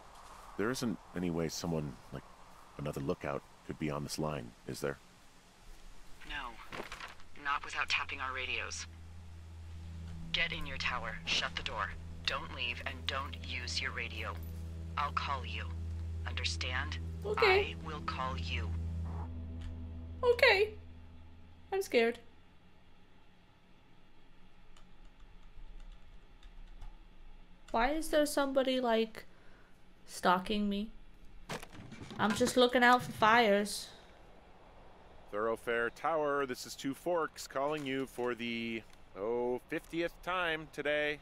Speaker 3: there isn't any way someone, like, another lookout could be on this line, is there? No.
Speaker 2: Not without tapping our radios. Get in your tower, shut the door. Don't leave, and don't use your radio. I'll call you. Understand?
Speaker 1: Okay.
Speaker 2: I will call you.
Speaker 1: Okay. I'm scared. Why is there somebody like stalking me? I'm just looking out for fires.
Speaker 3: Thorofare Tower, this is Two Forks calling you for the, oh, 50th time today.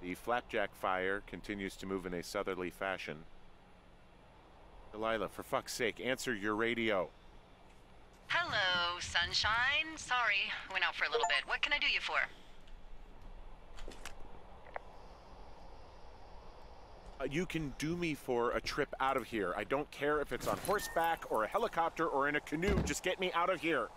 Speaker 3: The flapjack fire continues to move in a southerly fashion. Delilah, for fuck's sake, answer your radio.
Speaker 2: Hello, sunshine. Sorry, went out for a little bit. What can I do you for?
Speaker 3: Uh, you can do me for a trip out of here. I don't care if it's on horseback or a helicopter or in a canoe. Just get me out of here.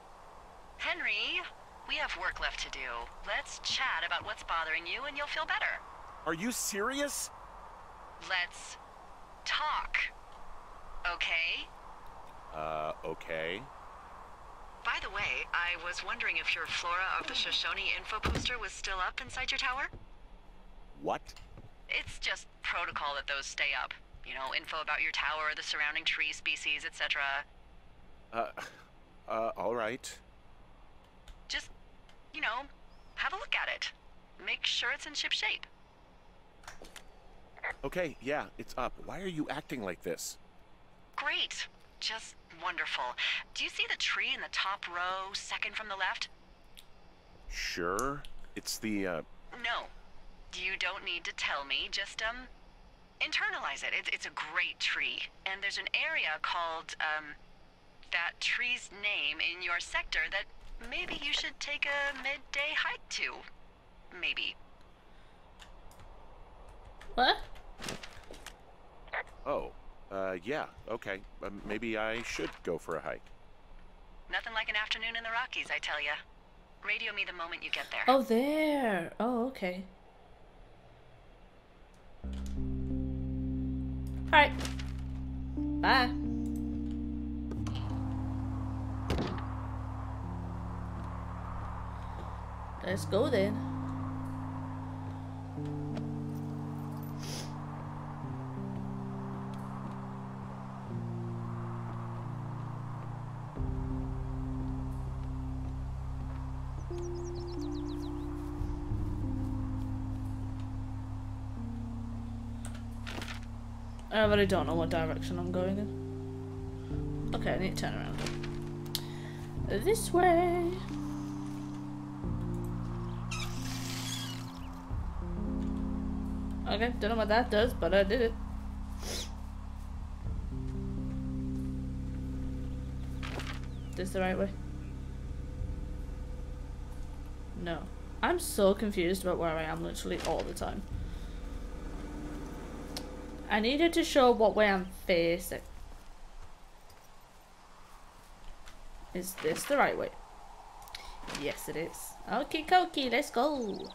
Speaker 2: Henry, we have work left to do. Let's chat about what's bothering you and you'll feel better.
Speaker 3: Are you serious?
Speaker 2: Let's talk. Okay?
Speaker 3: Uh, okay.
Speaker 2: By the way, I was wondering if your Flora of the Shoshone info poster was still up inside your tower?
Speaker 3: What?
Speaker 2: It's just protocol that those stay up. You know, info about your tower, the surrounding tree species, etc.
Speaker 3: Uh, uh, all right.
Speaker 2: Just, you know, have a look at it. Make sure it's in ship shape.
Speaker 3: Okay, yeah, it's up. Why are you acting like this?
Speaker 2: Great. Just wonderful. Do you see the tree in the top row, second from the left?
Speaker 3: Sure. It's the, uh,
Speaker 2: No. You don't need to tell me. Just, um, internalize it. It's, it's a great tree. And there's an area called, um, that tree's name in your sector that maybe you should take a midday hike to. Maybe.
Speaker 1: What?
Speaker 3: oh, uh, yeah, okay. Uh, maybe I should go for a hike.
Speaker 2: Nothing like an afternoon in the Rockies, I tell ya. Radio me the moment you get there.
Speaker 1: Oh, there. Oh, okay. Alright. Bye. Let's go then. I really don't know what direction I'm going in. Okay, I need to turn around. This way. Okay, don't know what that does, but I did it. This the right way? No. I'm so confused about where I am literally all the time. I needed to show what way I'm facing. Is this the right way? Yes, it is. Okay, Koki, let's go.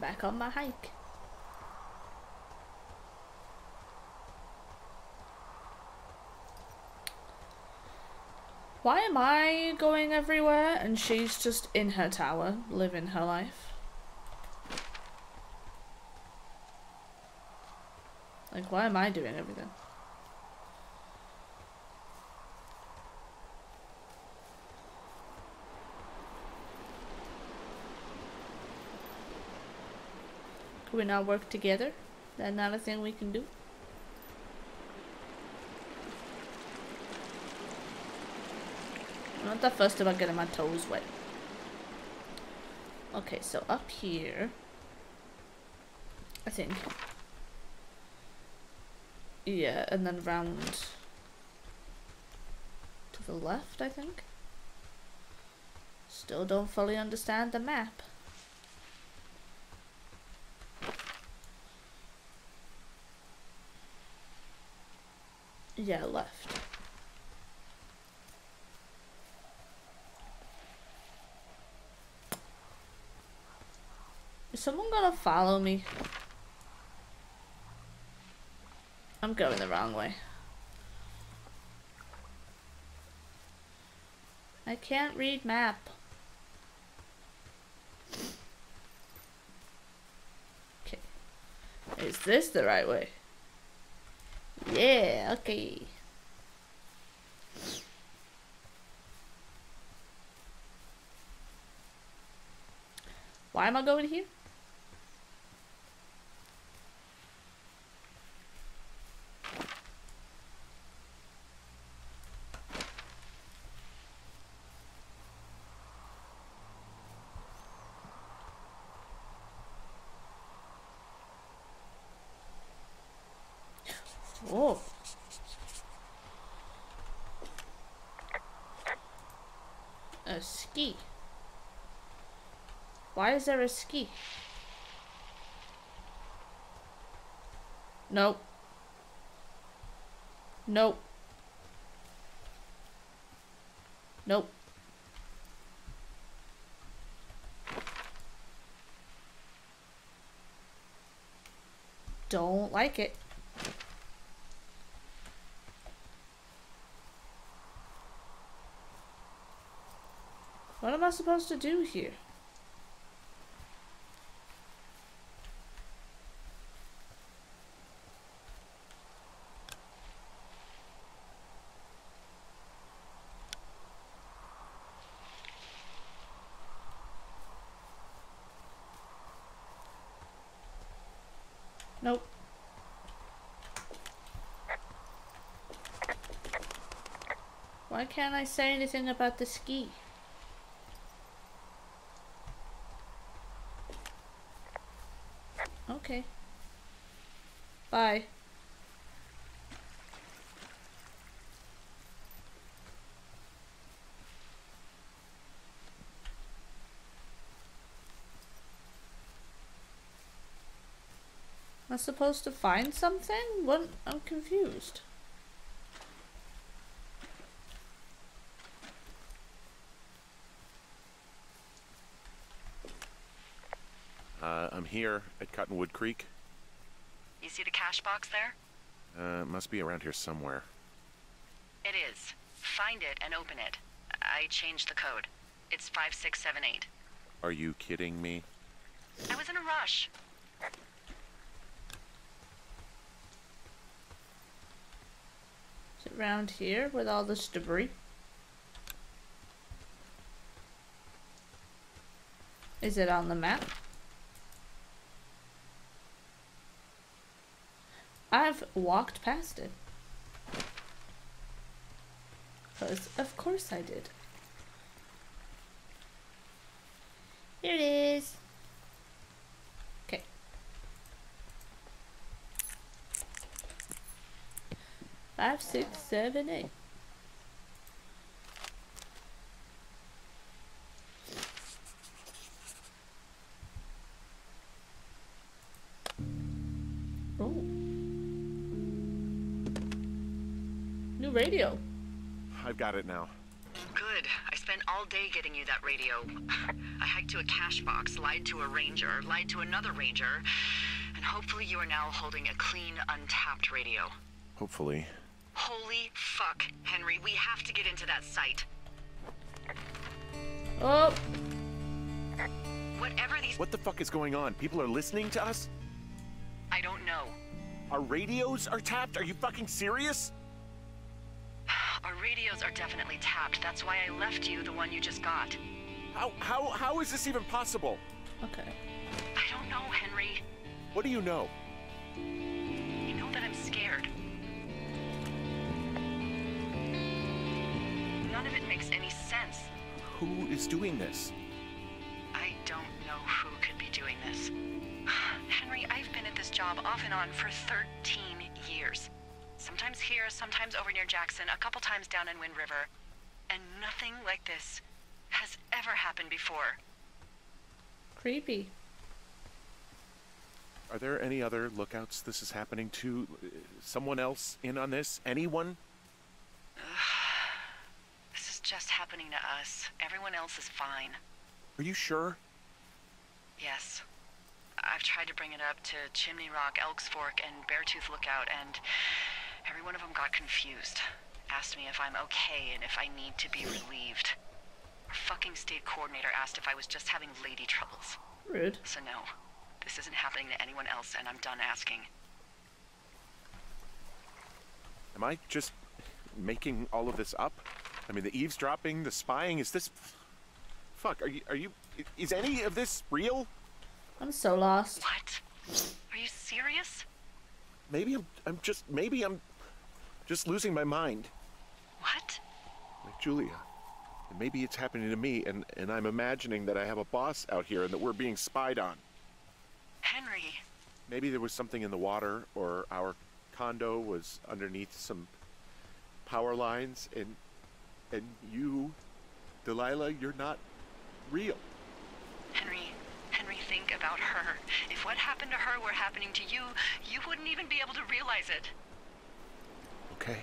Speaker 1: Back on my hike. Why am I going everywhere and she's just in her tower, living her life? Like, why am I doing everything? Could we not work together? That not a thing we can do? Not that fussed about getting my toes wet. Okay, so up here, I think. Yeah, and then round to the left, I think. Still don't fully understand the map. Yeah, left. Is someone gonna follow me? I'm going the wrong way. I can't read map. Okay. Is this the right way? Yeah, okay. Why am I going here? Oh. A ski. Why is there a ski? Nope. Nope. Nope. Don't like it. What am I supposed to do here? Nope. Why can't I say anything about the ski? Okay. Bye. Am I supposed to find something? What? I'm confused.
Speaker 3: Uh, I'm here at Cottonwood Creek.
Speaker 2: You see the cache box there?
Speaker 3: Uh, must be around here somewhere.
Speaker 2: It is. Find it and open it. I changed the code. It's 5678.
Speaker 3: Are you kidding me?
Speaker 2: I was in a rush.
Speaker 1: Is it around here with all this debris? Is it on the map? I've walked past it. Because of course I did. Here it is. Okay. Five, six, seven, eight.
Speaker 3: Got it now.
Speaker 2: Good. I spent all day getting you that radio. (laughs) I hiked to a cache box, lied to a ranger, lied to another ranger, and hopefully you are now holding a clean, untapped radio.
Speaker 3: Hopefully.
Speaker 2: Holy fuck, Henry, we have to get into that site.
Speaker 1: Oh,
Speaker 2: Whatever these.
Speaker 3: What the fuck is going on? People are listening to us?
Speaker 2: I don't know.
Speaker 3: Our radios are tapped? Are you fucking serious?
Speaker 2: Our are definitely tapped. That's why I left you the one you just got.
Speaker 3: How, how, how is this even possible?
Speaker 1: okay.
Speaker 2: I don't know, Henry.
Speaker 3: What do you know?
Speaker 2: You know that I'm scared. None of it makes any sense.
Speaker 3: Who is doing this?
Speaker 2: I don't know who could be doing this. (sighs) Henry, I've been at this job off and on for 13 years. Sometimes here, sometimes over near Jackson, a couple times down in Wind River. And nothing like this has ever happened before.
Speaker 1: Creepy.
Speaker 3: Are there any other lookouts this is happening to? Uh, someone else in on this? Anyone? (sighs)
Speaker 2: This is just happening to us. Everyone else is fine.
Speaker 3: Are you sure?
Speaker 2: Yes. I I've tried to bring it up to Chimney Rock, Elks Fork, and Beartooth Lookout, and every one of them got confused. Asked me if I'm okay and if I need to be relieved. Our fucking state coordinator asked if I was just having lady troubles.
Speaker 1: Rude.
Speaker 2: So no, this isn't happening to anyone else, and I'm done asking.
Speaker 3: Am I just making all of this up? I mean, the eavesdropping, the spying, is this. Fuck, are you. Are you. Is any of this real?
Speaker 1: I'm so lost.
Speaker 2: What? Are you serious?
Speaker 3: Maybe I'm. I'm just. Maybe I'm just losing my mind.
Speaker 2: What?
Speaker 3: Like Julia. And maybe it's happening to me, and, and I'm imagining that I have a boss out here and that we're being spied on.
Speaker 2: Henry.
Speaker 3: Maybe there was something in the water, or our condo was underneath some power lines, and and you, Delilah, you're not real.
Speaker 2: Henry, Henry, think about her. If what happened to her were happening to you, you wouldn't even be able to realize it.
Speaker 3: Okay.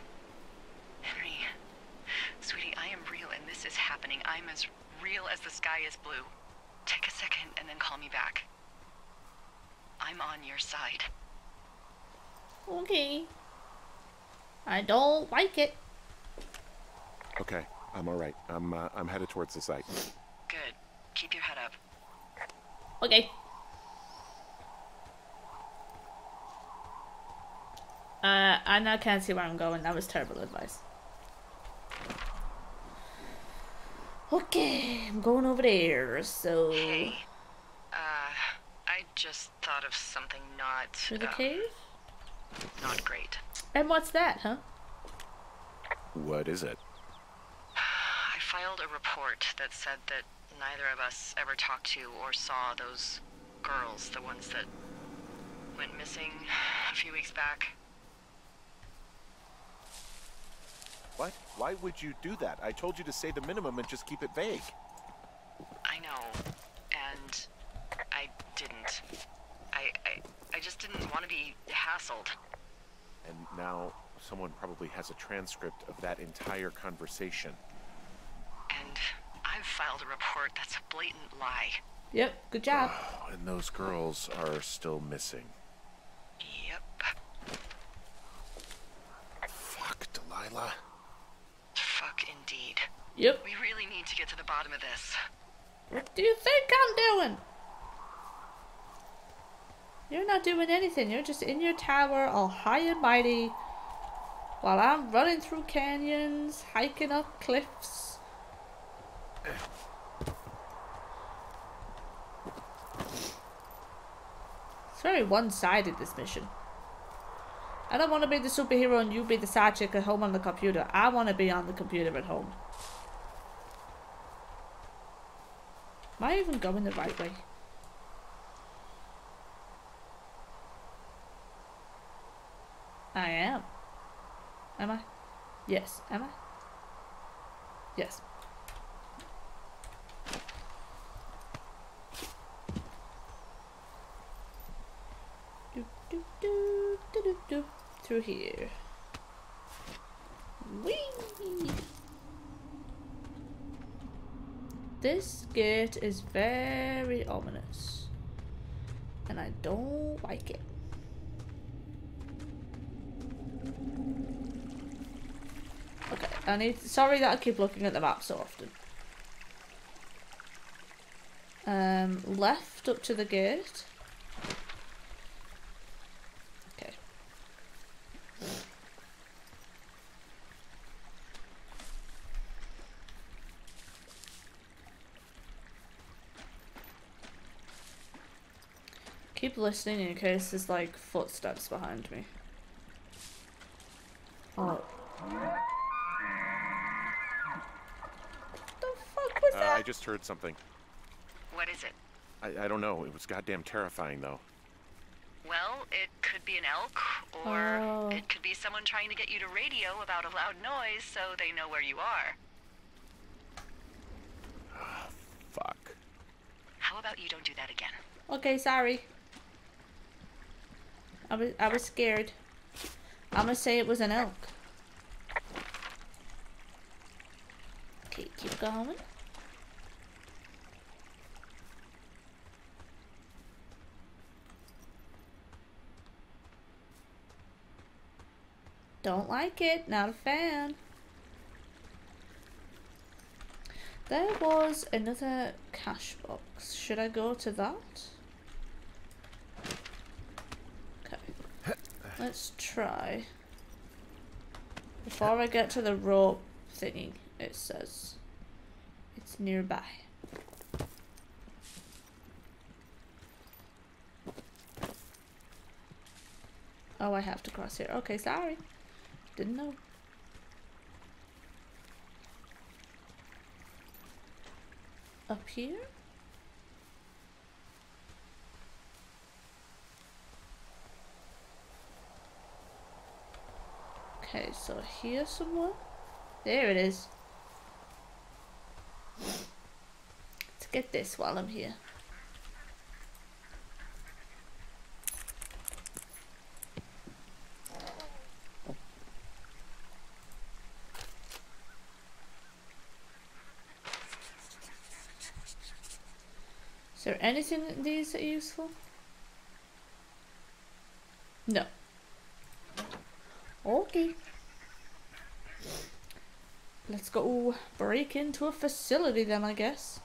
Speaker 2: Henry, sweetie, I am real and this is happening. I'm as real as the sky is blue. Take a second and then call me back. I'm on your side.
Speaker 1: Okay. I don't like it.
Speaker 3: Okay, I'm all right. I'm uh, I'm headed towards the site.
Speaker 2: Good. Keep your head up.
Speaker 1: Okay. Uh, I now can't see where I'm going. That was terrible advice. Okay, I'm going over there. So
Speaker 2: Hey. Uh, I just thought of something not
Speaker 1: through the
Speaker 2: um,
Speaker 1: cave.
Speaker 2: not great.
Speaker 1: And what's that, huh?
Speaker 3: What is it?
Speaker 2: I filed a report that said that neither of us ever talked to or saw those girls, the ones that went missing a few weeks back.
Speaker 3: What? Why would you do that? I told you to say the minimum and just keep it vague.
Speaker 2: I know, and I didn't. I, I, I just didn't want to be hassled.
Speaker 3: And now someone probably has a transcript of that entire conversation.
Speaker 2: And I've filed a report that's a blatant lie.
Speaker 1: Yep, good job.
Speaker 3: Oh, (sighs) and those girls are still missing.
Speaker 2: Yep.
Speaker 3: Fuck, Delilah.
Speaker 1: Yep.
Speaker 2: We really need to get to the bottom of this.
Speaker 1: What do you think I'm doing? You're not doing anything. You're just in your tower, all high and mighty, while I'm running through canyons, hiking up cliffs. It's very one-sided, this mission. I don't want to be the superhero and you be the side chick at home on the computer. I want to be on the computer at home. Am I even going the right way? I am. Am I? Yes. Am I? Yes. Do, do, do, do, do, do. Through here. Whee! This gate is very ominous. And I don't like it. Okay, I need. Sorry that I keep looking at the map so often. Um, left up to the gate. Okay. Keep listening in case there's like footsteps behind me. Oh. the fuck was
Speaker 3: Uh,
Speaker 1: that?
Speaker 3: I just heard something.
Speaker 2: What is it?
Speaker 3: I, I don't know. It was goddamn terrifying, though.
Speaker 2: Well, it could be an elk, or
Speaker 1: Oh.
Speaker 2: it could be someone trying to get you to radio about a loud noise so they know where you are.
Speaker 3: Fuck.
Speaker 2: How about you don't do that again?
Speaker 1: Okay, sorry. I was I was scared. I'm gonna say it was an elk. Okay, keep going. Don't like it, not a fan. There was another cache box. Should I go to that? Let's try. Before I get to the rope thingy, it says it's nearby. Oh, I have to cross here. Okay, sorry. Didn't know. Up here? Okay, so here somewhere? There it is. Let's get this while I'm here. Is there anything in these that are useful? No. Okay. Let's go break into a facility then, I guess.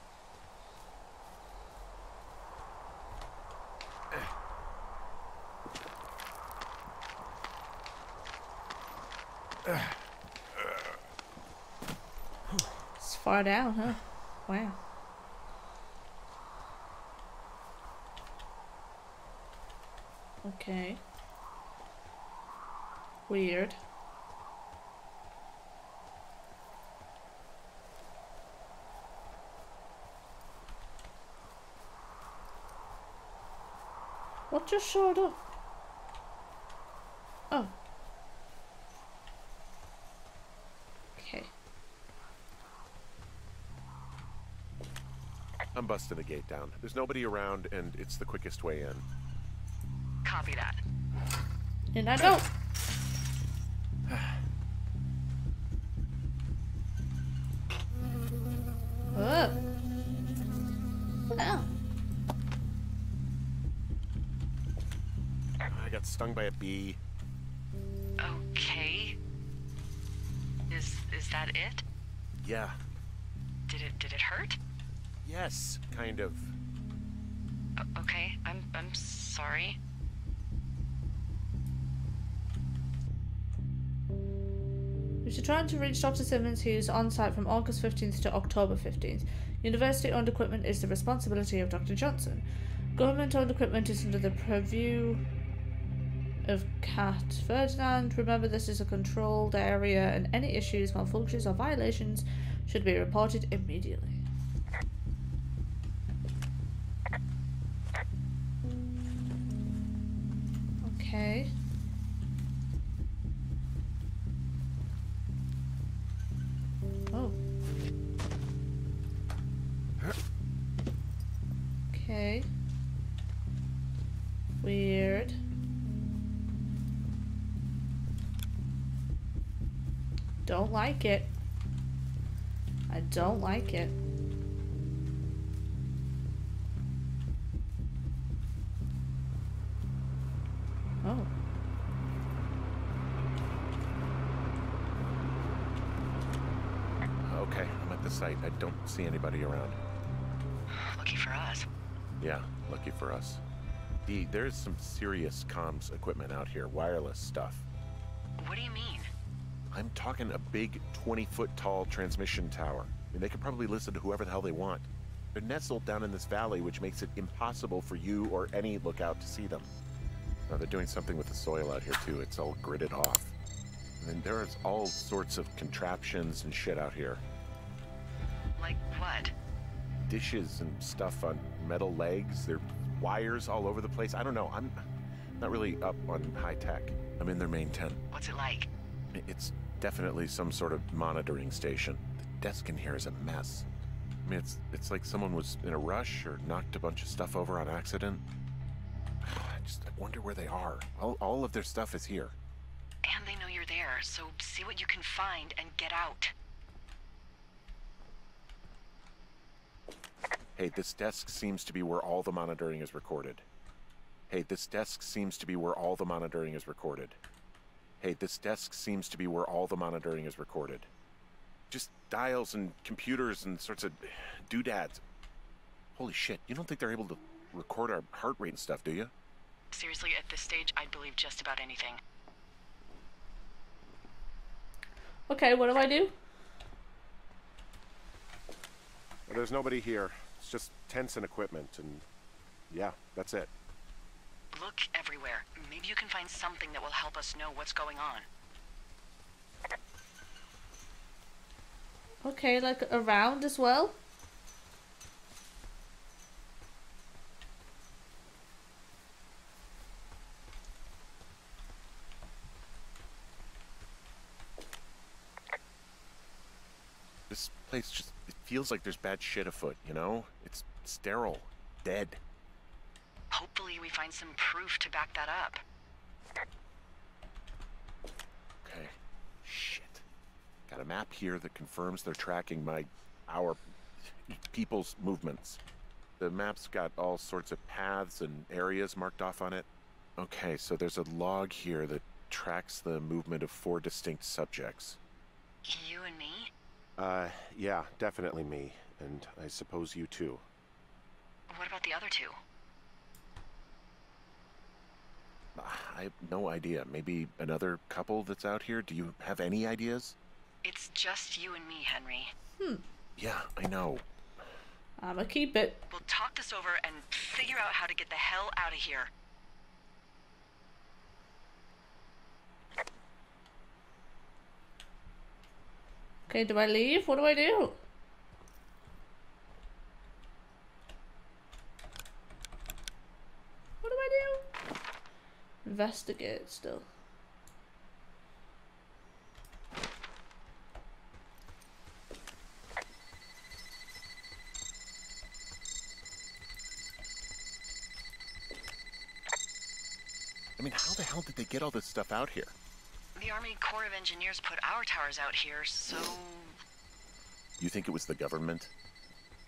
Speaker 1: It's far down, huh? Wow. Okay. Weird. What just showed up? Oh. Okay.
Speaker 3: I'm busting the gate down. There's nobody around, and it's the quickest way in.
Speaker 2: Copy that.
Speaker 1: And I don't. Oh. Oh.
Speaker 3: I got stung by a bee.
Speaker 2: Okay. Is is that it?
Speaker 3: Yeah.
Speaker 2: Did it did it hurt?
Speaker 3: Yes, kind of.
Speaker 2: O- okay, I'm I'm sorry.
Speaker 1: We should try to reach Dr. Simmons, who is on site from August 15th to October 15th. University owned equipment is the responsibility of Dr. Johnson. Government owned equipment is under the purview of Cat Ferdinand. Remember, this is a controlled area, and any issues, malfunctions, or violations should be reported immediately. Don't like it. I don't like it. Oh.
Speaker 3: Okay, I'm at the site. I don't see anybody around.
Speaker 2: Lucky for us.
Speaker 3: Yeah, lucky for us. D, there's some serious comms equipment out here, wireless stuff.
Speaker 2: What do you mean?
Speaker 3: I'm talking a big 20 foot tall transmission tower. I mean, they could probably listen to whoever the hell they want. They're nestled down in this valley, which makes it impossible for you or any lookout to see them. Now, they're doing something with the soil out here, too. It's all gridded off. And there's all sorts of contraptions and shit out here.
Speaker 2: Like what?
Speaker 3: dishes and stuff on metal legs. There are wires all over the place. I don't know. I'm not really up on high tech. I'm in their main tent.
Speaker 2: What's it like?
Speaker 3: It's definitely some sort of monitoring station. The desk in here is a mess. I mean, it's it's like someone was in a rush or knocked a bunch of stuff over on accident. (sighs) I just wonder where they are. All, all of their stuff is here.
Speaker 2: And they know you're there, so see what you can find and get out.
Speaker 3: Hey, this desk seems to be where all the monitoring is recorded. Hey, this desk seems to be where all the monitoring is recorded. Hey, this desk seems to be where all the monitoring is recorded. Just dials and computers and sorts of doodads. Holy shit, you don't think they're able to record our heart rate and stuff, do you?
Speaker 2: Seriously, at this stage, I'd believe just about anything.
Speaker 1: Okay, what do I do?
Speaker 3: There's nobody here. It's just tents and equipment, and yeah, that's it.
Speaker 2: Look everywhere. Maybe you can find something that will help us know what's going on.
Speaker 1: Okay, like around as well?
Speaker 3: This place just it feels like there's bad shit afoot, you know? It's sterile, dead.
Speaker 2: Hopefully, we find some proof to back that up.
Speaker 3: Okay. Shit. Got a map here that confirms they're tracking my our people's movements. The map's got all sorts of paths and areas marked off on it. Okay, so there's a log here that tracks the movement of four distinct subjects.
Speaker 2: You and me?
Speaker 3: Uh, yeah, definitely me. And I suppose you too.
Speaker 2: What about the other two?
Speaker 3: I have no idea. Maybe another couple that's out here? Do you have any ideas?
Speaker 2: It's just you and me, Henry. Hmm.
Speaker 3: Yeah, I know.
Speaker 1: I'ma keep it.
Speaker 2: We'll talk this over and figure out how to get the hell out of here.
Speaker 1: Okay, do I leave? What do I do? What do I do? Investigate still.
Speaker 3: I mean, how the hell did they get all this stuff out here?
Speaker 2: The Army Corps of Engineers put our towers out here, so
Speaker 3: You think it was the government?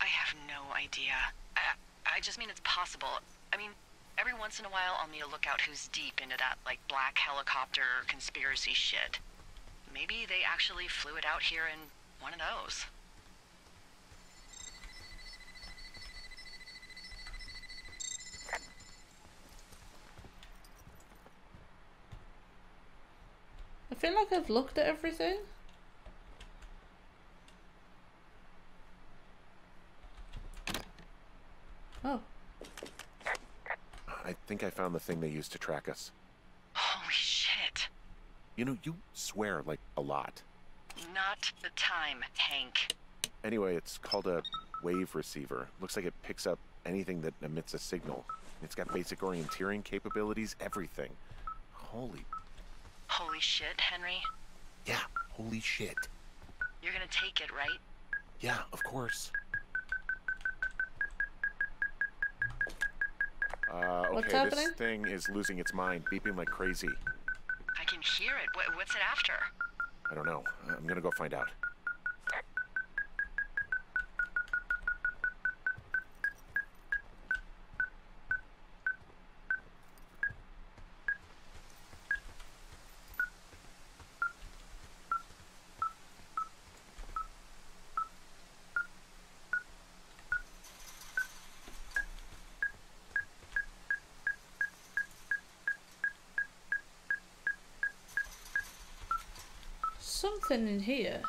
Speaker 2: I have no idea. I, I just mean it's possible. I mean, every once in a while I'll meet a lookout who's deep into that, like, black helicopter conspiracy shit. Maybe they actually flew it out here in one of those.
Speaker 1: I feel like I've looked at everything. Oh,
Speaker 3: think I found the thing they used to track us.
Speaker 2: Holy shit.
Speaker 3: You know, you swear like a lot.
Speaker 2: Not the time, Hank.
Speaker 3: Anyway, it's called a wave receiver. Looks like it picks up anything that emits a signal. It's got basic orienteering capabilities, everything. Holy,
Speaker 2: Holy shit, Henry.
Speaker 3: yeah, holy shit.
Speaker 2: You're gonna take it, right?
Speaker 3: Yeah, of course. Uh,
Speaker 1: What's
Speaker 3: okay, this thing is losing its mind, beeping like crazy.
Speaker 2: I can hear it. What, what's it after?
Speaker 3: I don't know. I'm gonna go find out.
Speaker 1: Here.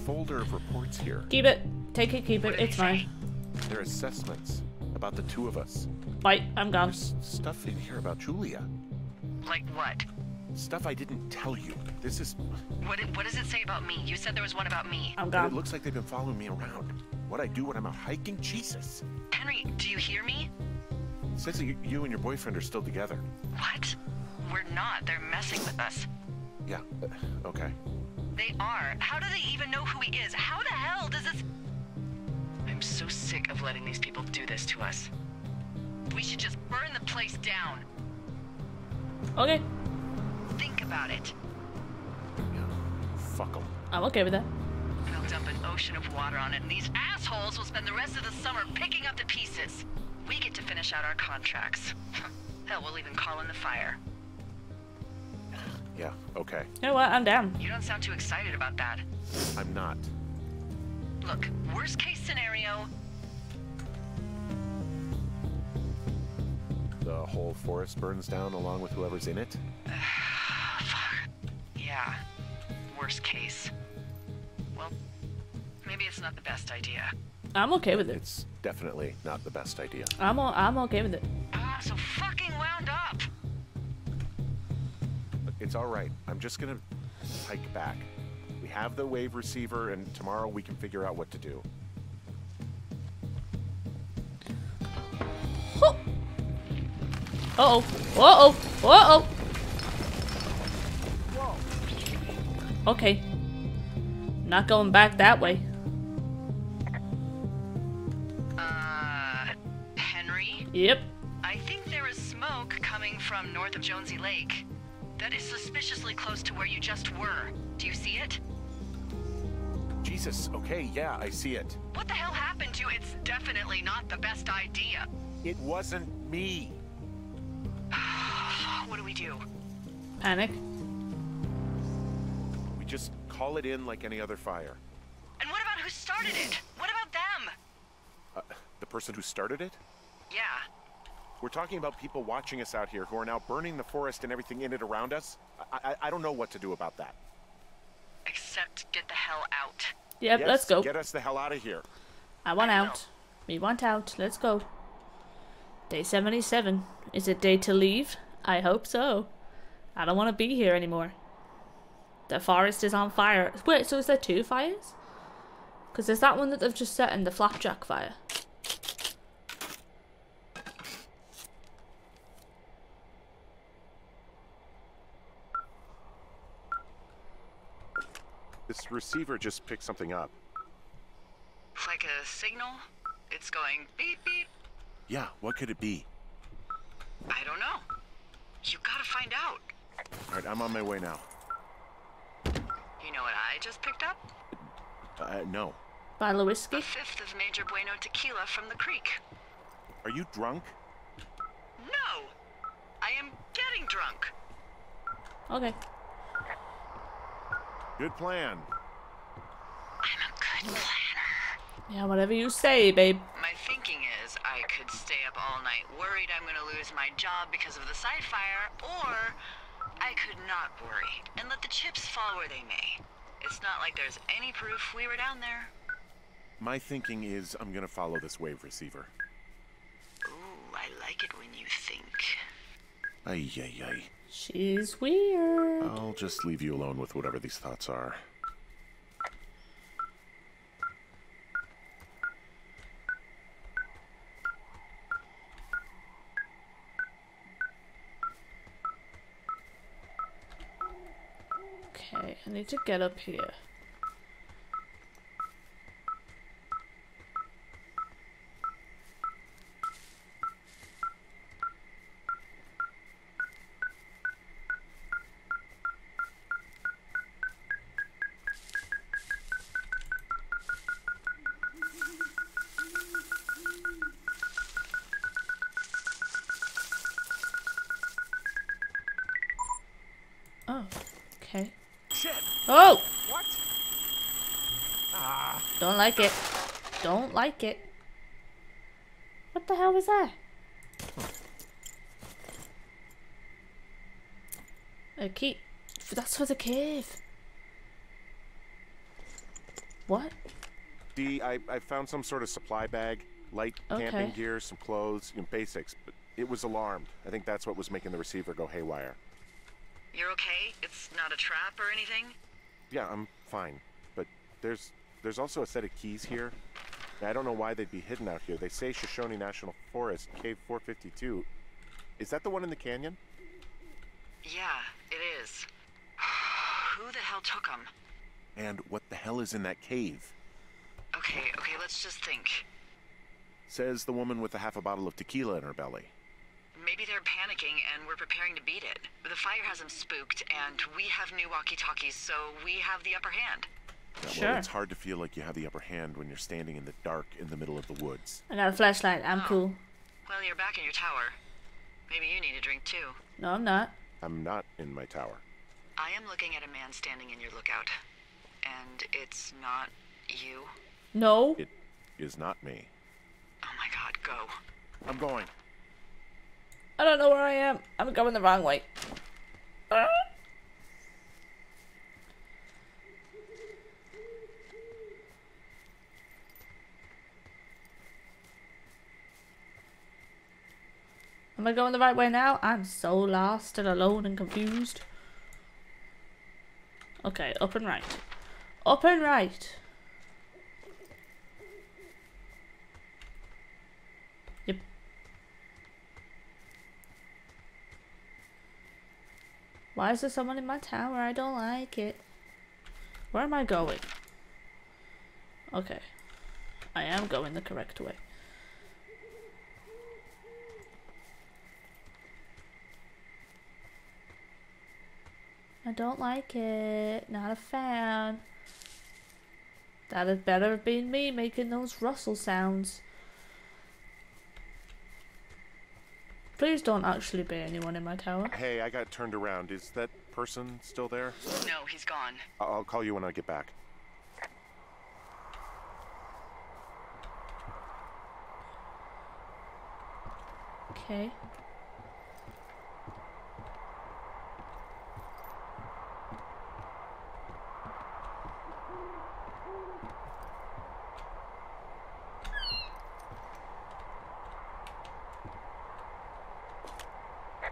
Speaker 3: Folder of reports here.
Speaker 1: Keep it. Take it, keep it. It's
Speaker 2: they say?
Speaker 1: mine.
Speaker 3: They're assessments about the two of us.
Speaker 1: Bye. I'm gone.
Speaker 3: There's stuff in here about Julia.
Speaker 2: Like what?
Speaker 3: Stuff I didn't tell you. This is.
Speaker 2: What, did- what does it say about me? You said there was one about me.
Speaker 1: I'm gone.
Speaker 3: It looks like they've been following me around. What I do when I'm out hiking? Jesus.
Speaker 2: Henry, do you hear me?
Speaker 6: says that you, you and your boyfriend are still together.
Speaker 2: What? We're not. They're messing with us.
Speaker 6: Yeah, uh, okay.
Speaker 2: They are. How do they even know who he is? How the hell does this... I'm so sick of letting these people do this to us. We should just burn the place down.
Speaker 1: Okay,
Speaker 2: Think about it.
Speaker 6: Yeah. them.
Speaker 1: I'm okay with that.
Speaker 2: We'll dump an ocean of water on it, and these assholes will spend the rest of the summer picking up the pieces. We get to finish out our contracts. (laughs) Hell, we'll even call in the fire.
Speaker 6: Yeah, okay.
Speaker 1: You know what? I'm down.
Speaker 2: You don't sound too excited about that.
Speaker 6: I'm not.
Speaker 2: Look, worst case scenario,
Speaker 3: The whole forest burns down along with whoever's in it. (sighs)
Speaker 2: yeah, worst case. Well, maybe it's not the best idea.
Speaker 1: I'm okay with it.
Speaker 3: It's definitely not the best idea.
Speaker 1: I'm o- I'm okay with it.
Speaker 2: Ah, so fucking wound up.
Speaker 3: It's all right. I'm just gonna hike back. We have the wave receiver, and tomorrow we can figure out what to do.
Speaker 1: Uh oh. Uh oh. Uh oh. Okay. Not going back that way.
Speaker 2: Uh, Henry?
Speaker 1: Yep.
Speaker 2: I think there is smoke coming from north of Jonesy Lake. That is suspiciously close to where you just were. Do you see it?
Speaker 3: Jesus. Okay. Yeah, I see it.
Speaker 2: What the hell happened to you? It's definitely not the best idea.
Speaker 3: It wasn't me. (sighs)
Speaker 2: What do we do?
Speaker 1: Panic.
Speaker 3: We just call it in like any other fire.
Speaker 2: And what about who started it? What about them?
Speaker 3: Uh, the person who started it?
Speaker 2: Yeah.
Speaker 3: We're talking about people watching us out here who are now burning the forest and everything in it around us. I, I, I don't know what to do about that.
Speaker 2: Except get the hell out.
Speaker 1: Yep,
Speaker 3: Yes,
Speaker 1: let's go.
Speaker 3: Get us the hell out of here.
Speaker 1: I want
Speaker 2: I
Speaker 1: out. We want out. Let's go. Day 77. Is it day to leave? I hope so. I don't want to be here anymore. The forest is on fire. Wait, so is there two fires? Because there's that one that they've just set in the flapjack fire.
Speaker 3: This receiver just picked something up.
Speaker 2: Like a signal? It's going beep beep.
Speaker 3: Yeah, what could it be?
Speaker 2: I don't know. You gotta find out.
Speaker 3: All right, I'm on my way now.
Speaker 2: You know what I just picked up?
Speaker 3: Uh, no.
Speaker 1: Bottle of
Speaker 2: A
Speaker 1: whiskey?
Speaker 2: fifth of Major Bueno tequila from the creek.
Speaker 3: Are you drunk?
Speaker 2: No! I am getting drunk.
Speaker 1: Okay.
Speaker 3: Good plan.
Speaker 2: I'm a good planner.
Speaker 1: Yeah, whatever you say, babe.
Speaker 2: My thinking is I could stay up all night worried I'm gonna lose my job because of the side fire, or I could not worry and let the chips fall where they may. It's not like there's any proof we were down there.
Speaker 3: My thinking is I'm gonna follow this wave receiver.
Speaker 2: Ooh, I like it when you think.
Speaker 3: Ay, ay, ay.
Speaker 1: She's weird.
Speaker 3: I'll just leave you alone with whatever these thoughts are.
Speaker 1: Okay, I need to get up here. Don't like it. What the hell was that? A key. That's for the cave. What?
Speaker 3: D, I, I found some sort of supply bag, light camping
Speaker 1: Okay.
Speaker 3: gear, some clothes, you know, basics, but it was alarmed. I think that's what was making the receiver go haywire.
Speaker 2: You're okay? It's not a trap or anything?
Speaker 3: Yeah, I'm fine. But there's there's also a set of keys here. I don't know why they'd be hidden out here. They say Shoshone National Forest, Cave 452. Is that the one in the canyon?
Speaker 2: Yeah, it is. (sighs) Who the hell took them?
Speaker 3: And what the hell is in that cave?
Speaker 2: Okay, okay, let's just think.
Speaker 3: Says the woman with a half a bottle of tequila in her belly.
Speaker 2: Maybe they're panicking and we're preparing to beat it. The fire has them spooked, and we have new walkie-talkies, so we have the upper hand.
Speaker 3: Yeah,
Speaker 1: Sure.
Speaker 3: Well, it's hard to feel like you have the upper hand when you're standing in the dark in the middle of the woods.
Speaker 1: I got a flashlight. I'm
Speaker 2: Oh.
Speaker 1: cool.
Speaker 2: Well, you're back in your tower. Maybe you need a drink too.
Speaker 1: No, I'm not.
Speaker 3: I'm not in my tower.
Speaker 2: I am looking at a man standing in your lookout. And it's not you.
Speaker 1: No.
Speaker 3: It is not me.
Speaker 2: Oh my god, go.
Speaker 3: I'm going.
Speaker 1: I don't know where I am. I'm going the wrong way. Ah. Am I going the right way now? I'm so lost and alone and confused. Okay, up and right. Up and right. Yep. Why is there someone in my tower? I don't like it. Where am I going? Okay. I am going the correct way. I don't like it. Not a fan. That had better have been me making those rustle sounds. Please don't actually be anyone in my tower.
Speaker 3: Hey, I got turned around. Is that person still there?
Speaker 2: No, he's gone.
Speaker 3: I- I'll call you when I get back.
Speaker 1: Okay.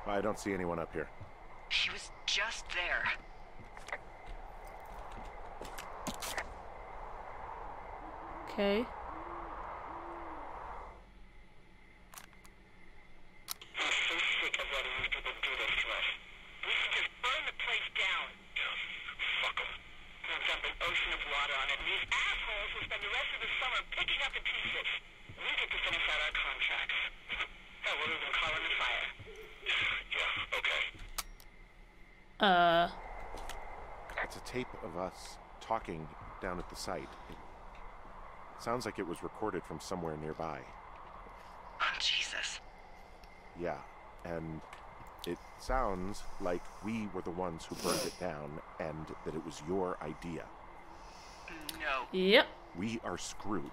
Speaker 3: I don't see anyone up here.
Speaker 2: He was just there.
Speaker 1: Okay.
Speaker 7: I'm so sick of letting these people do this to us. We should just burn the place down. Fuck them. We'll dump an ocean of water on it, and these assholes will spend the rest of the summer picking up the pieces. We get to finish out our contracts. Hell, we'll even call in the fire. Yeah, okay.
Speaker 1: Uh.
Speaker 3: It's a tape of us talking down at the site. It sounds like it was recorded from somewhere nearby.
Speaker 2: Oh, Jesus.
Speaker 3: Yeah, and it sounds like we were the ones who burned it down and that it was your idea.
Speaker 2: No.
Speaker 1: Yep.
Speaker 3: We are screwed.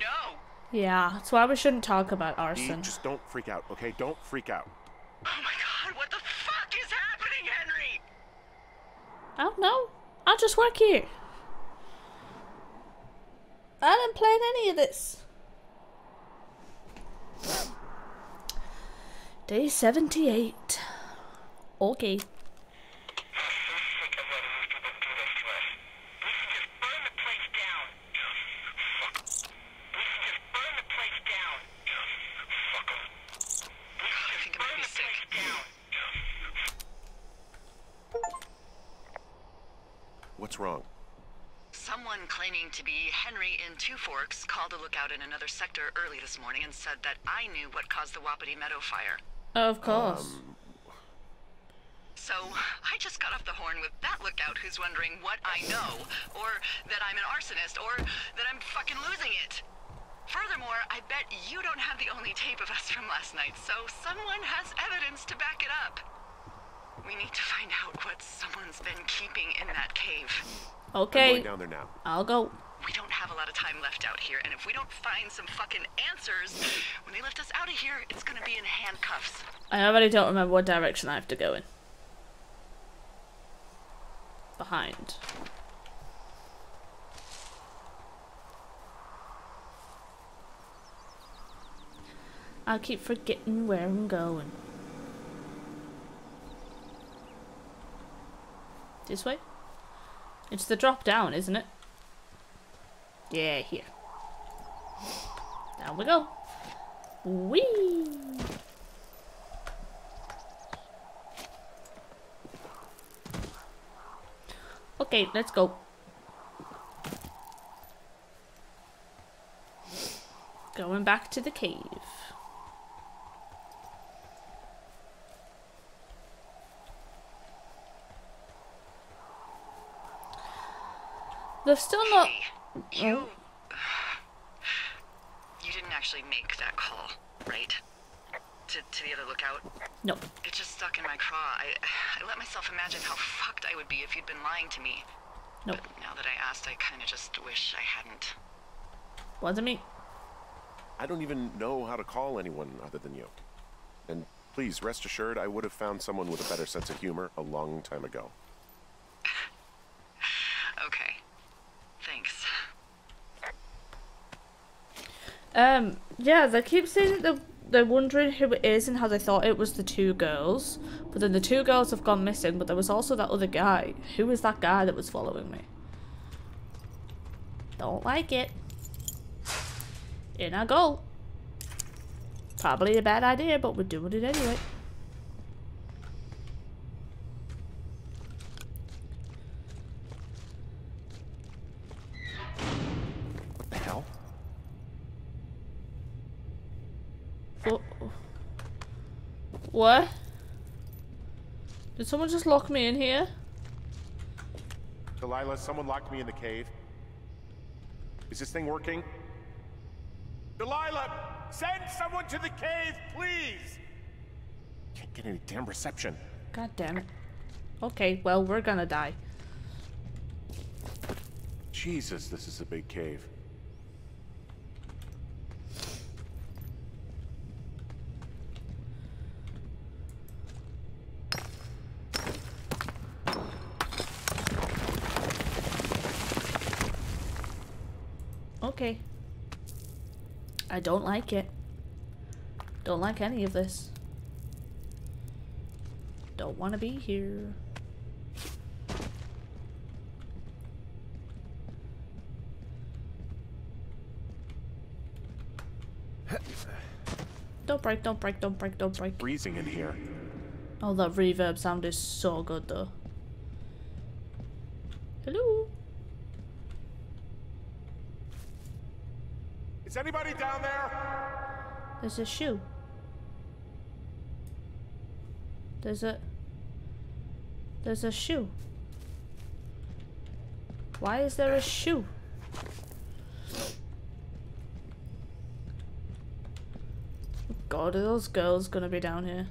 Speaker 2: No!
Speaker 1: Yeah. That's why we shouldn't talk about
Speaker 3: Dee,
Speaker 1: arson.
Speaker 3: just don't freak out, okay? Don't freak out.
Speaker 2: Oh my god, what the fuck is happening, Henry?
Speaker 1: I don't know. I just work here. I didn't plan any of this. Day 78. Okay.
Speaker 7: I'm so sick of letting these people do this to us. We should just burn the place down. Fuck 'em. We should just burn the place down. Fuck 'em. We should
Speaker 2: I
Speaker 7: just
Speaker 2: think I might
Speaker 7: burn
Speaker 2: be
Speaker 7: the
Speaker 2: sick.
Speaker 7: place down.
Speaker 3: What's wrong?
Speaker 2: Someone claiming to be Henry in Two Forks called a lookout in another sector early this morning and said that I knew what caused the Wapiti Meadow fire.
Speaker 1: Of course.
Speaker 2: Um, so I just got off the horn with that lookout who's wondering what I know, or that I'm an arsonist, or that I'm fucking losing it. Furthermore, I bet you don't have the only tape of us from last night, so someone has evidence to back it up. We need to find out what someone's been keeping in that cave.
Speaker 3: I'm
Speaker 1: okay.
Speaker 3: going down there now.
Speaker 1: I'll go.
Speaker 2: We don't have a lot of time left out here, and if we don't find some fucking answers, when they lift us out of here, it's gonna be in handcuffs.
Speaker 1: I already don't remember what direction I have to go in. Behind. I keep forgetting where I'm going. This way? It's the drop down, isn't it? Yeah, here. Down we go. Whee! Okay, let's go. Going back to the cave. They've still not.
Speaker 2: Hey, you. You didn't actually make that call, right? To, to the other lookout?
Speaker 1: No.
Speaker 2: It just stuck in my craw. I, I let myself imagine how fucked I would be if you'd been lying to me.
Speaker 1: Nope.
Speaker 2: But now that I asked, I kind of just wish I hadn't.
Speaker 1: Wasn't me.
Speaker 3: I don't even know how to call anyone other than you. And please rest assured, I would have found someone with a better sense of humor a long time ago.
Speaker 2: Okay. Thanks.
Speaker 1: Um, yeah, they keep saying that they're, they're wondering who it is and how they thought it was the two girls. But then the two girls have gone missing, but there was also that other guy. Who was that guy that was following me? Don't like it. In I go. Probably a bad idea, but we're doing it anyway. Oh. What? Did someone just lock me in here?
Speaker 3: Delilah, someone locked me in the cave. Is this thing working? Delilah, send someone to the cave, please! Can't get any damn reception.
Speaker 1: God damn it. Okay, well, we're gonna die.
Speaker 3: Jesus, this is a big cave.
Speaker 1: Okay. I don't like it. Don't like any of this. Don't want to be here. Don't break, don't break, don't break, don't break.
Speaker 3: Freezing in here.
Speaker 1: Oh, that reverb sound is so good though. Hello?
Speaker 3: Is anybody down there?
Speaker 1: There's a shoe. There's a... There's a shoe. Why is there a shoe? God, are those girls gonna be down here?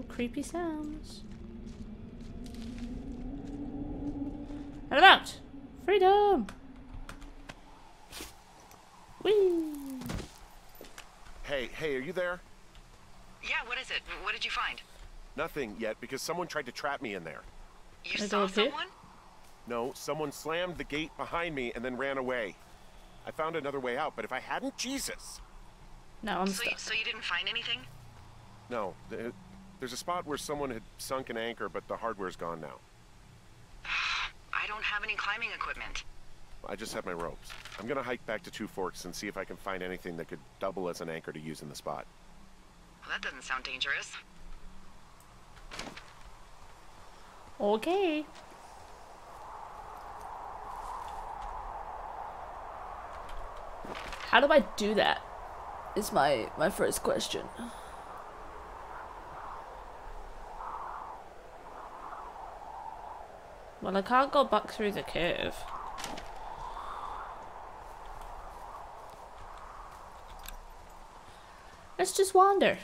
Speaker 1: Ooh, creepy sounds. And about! Freedom! Whee!
Speaker 3: Hey, hey, are you there?
Speaker 2: Yeah, what is it? What did you find?
Speaker 3: Nothing yet, because someone tried to trap me in there.
Speaker 2: You
Speaker 1: I
Speaker 2: saw someone?
Speaker 3: No, someone slammed the gate behind me and then ran away. I found another way out, but if I hadn't, Jesus!
Speaker 1: No, I'm
Speaker 2: So you,
Speaker 1: stuck.
Speaker 2: so you didn't find anything?
Speaker 3: No, th- there's a spot where someone had sunk an anchor, but the hardware's gone now. (sighs)
Speaker 2: I don't have any climbing equipment.
Speaker 3: I just have my ropes. I'm gonna hike back to Two Forks and see if I can find anything that could double as an anchor to use in the spot.
Speaker 2: Well, that doesn't sound dangerous.
Speaker 1: Okay. How do I do that? Is my my first question. Well, I can't go back through the cave. Let's just wander.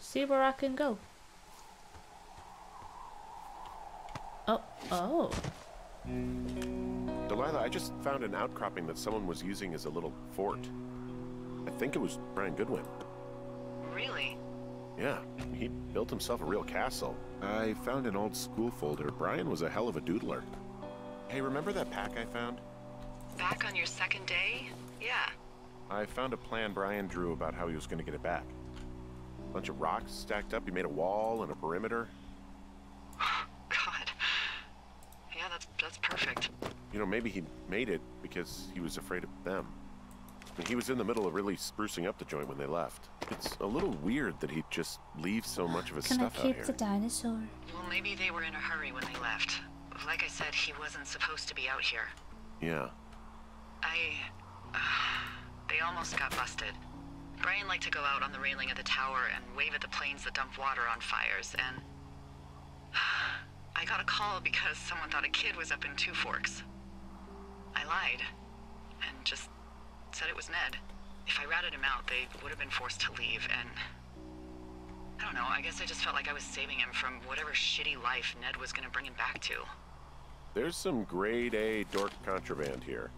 Speaker 1: See where I can go. Oh, oh.
Speaker 3: Delilah, I just found an outcropping that someone was using as a little fort. I think it was Brian Goodwin.
Speaker 2: Really?
Speaker 3: Yeah, he built himself a real castle. I found an old school folder. Brian was a hell of a doodler. Hey, remember that pack I found?
Speaker 2: Back on your second day? Yeah.
Speaker 3: I found a plan Brian drew about how he was going to get it back. A Bunch of rocks stacked up. He made a wall and a perimeter. (sighs)
Speaker 2: God. Yeah, that's that's perfect.
Speaker 3: You know, maybe he made it because he was afraid of them. I mean, he was in the middle of really sprucing up the joint when they left. It's a little weird that he'd just leave so much of his
Speaker 1: Can I
Speaker 3: stuff out
Speaker 1: keep
Speaker 3: here.
Speaker 1: the dinosaur?
Speaker 2: Well, maybe they were in a hurry when they left. Like I said, he wasn't supposed to be out here.
Speaker 3: Yeah.
Speaker 2: I. Uh, they almost got busted. Brian liked to go out on the railing of the tower and wave at the planes that dumped water on fires, and. (sighs) I got a call because someone thought a kid was up in Two Forks. I lied. And just said it was Ned. If I ratted him out, they would have been forced to leave, and. I don't know, I guess I just felt like I was saving him from whatever shitty life Ned was gonna bring him back to.
Speaker 3: There's some grade A dork contraband here.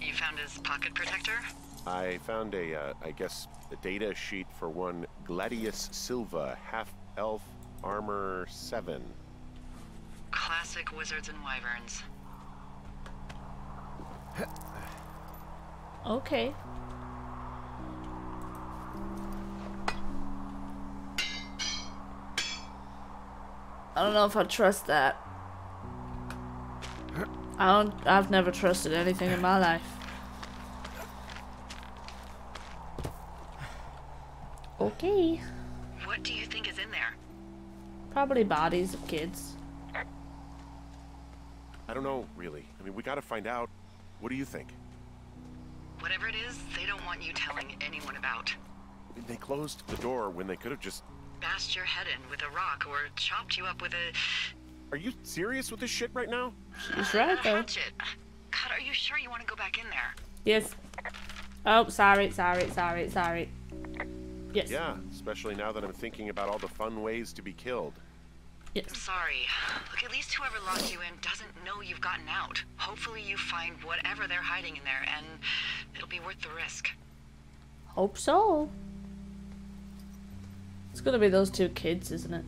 Speaker 2: You found his pocket protector?
Speaker 3: I found a, uh, I guess, a data sheet for one Gladius Silva, half elf armor 7.
Speaker 2: Classic wizards and wyverns. (laughs)
Speaker 1: Okay. I don't know if I trust that. I don't. I've never trusted anything in my life. Okay.
Speaker 2: What do you think is in there?
Speaker 1: Probably bodies of kids.
Speaker 3: I don't know, really. I mean, we gotta find out. What do you think?
Speaker 2: Whatever it is, they don't want you telling anyone about.
Speaker 3: They closed the door when they could have just.
Speaker 2: Bashed your head in with a rock or chopped you up with a,
Speaker 3: Are you serious with this shit right now?
Speaker 1: She's right
Speaker 2: a
Speaker 1: though.
Speaker 2: hatchet. God, are you sure you want to go back in there?
Speaker 1: Yes. Oh, sorry, sorry, sorry, sorry. Yes.
Speaker 3: Yeah, especially now that I'm thinking about all the fun ways to be killed.
Speaker 1: Yes.
Speaker 2: I'm sorry. Look, at least whoever locked you in doesn't know you've gotten out. Hopefully you find whatever they're hiding in there, and it'll be worth the risk.
Speaker 1: Hope so. It's gonna be those two kids, isn't it?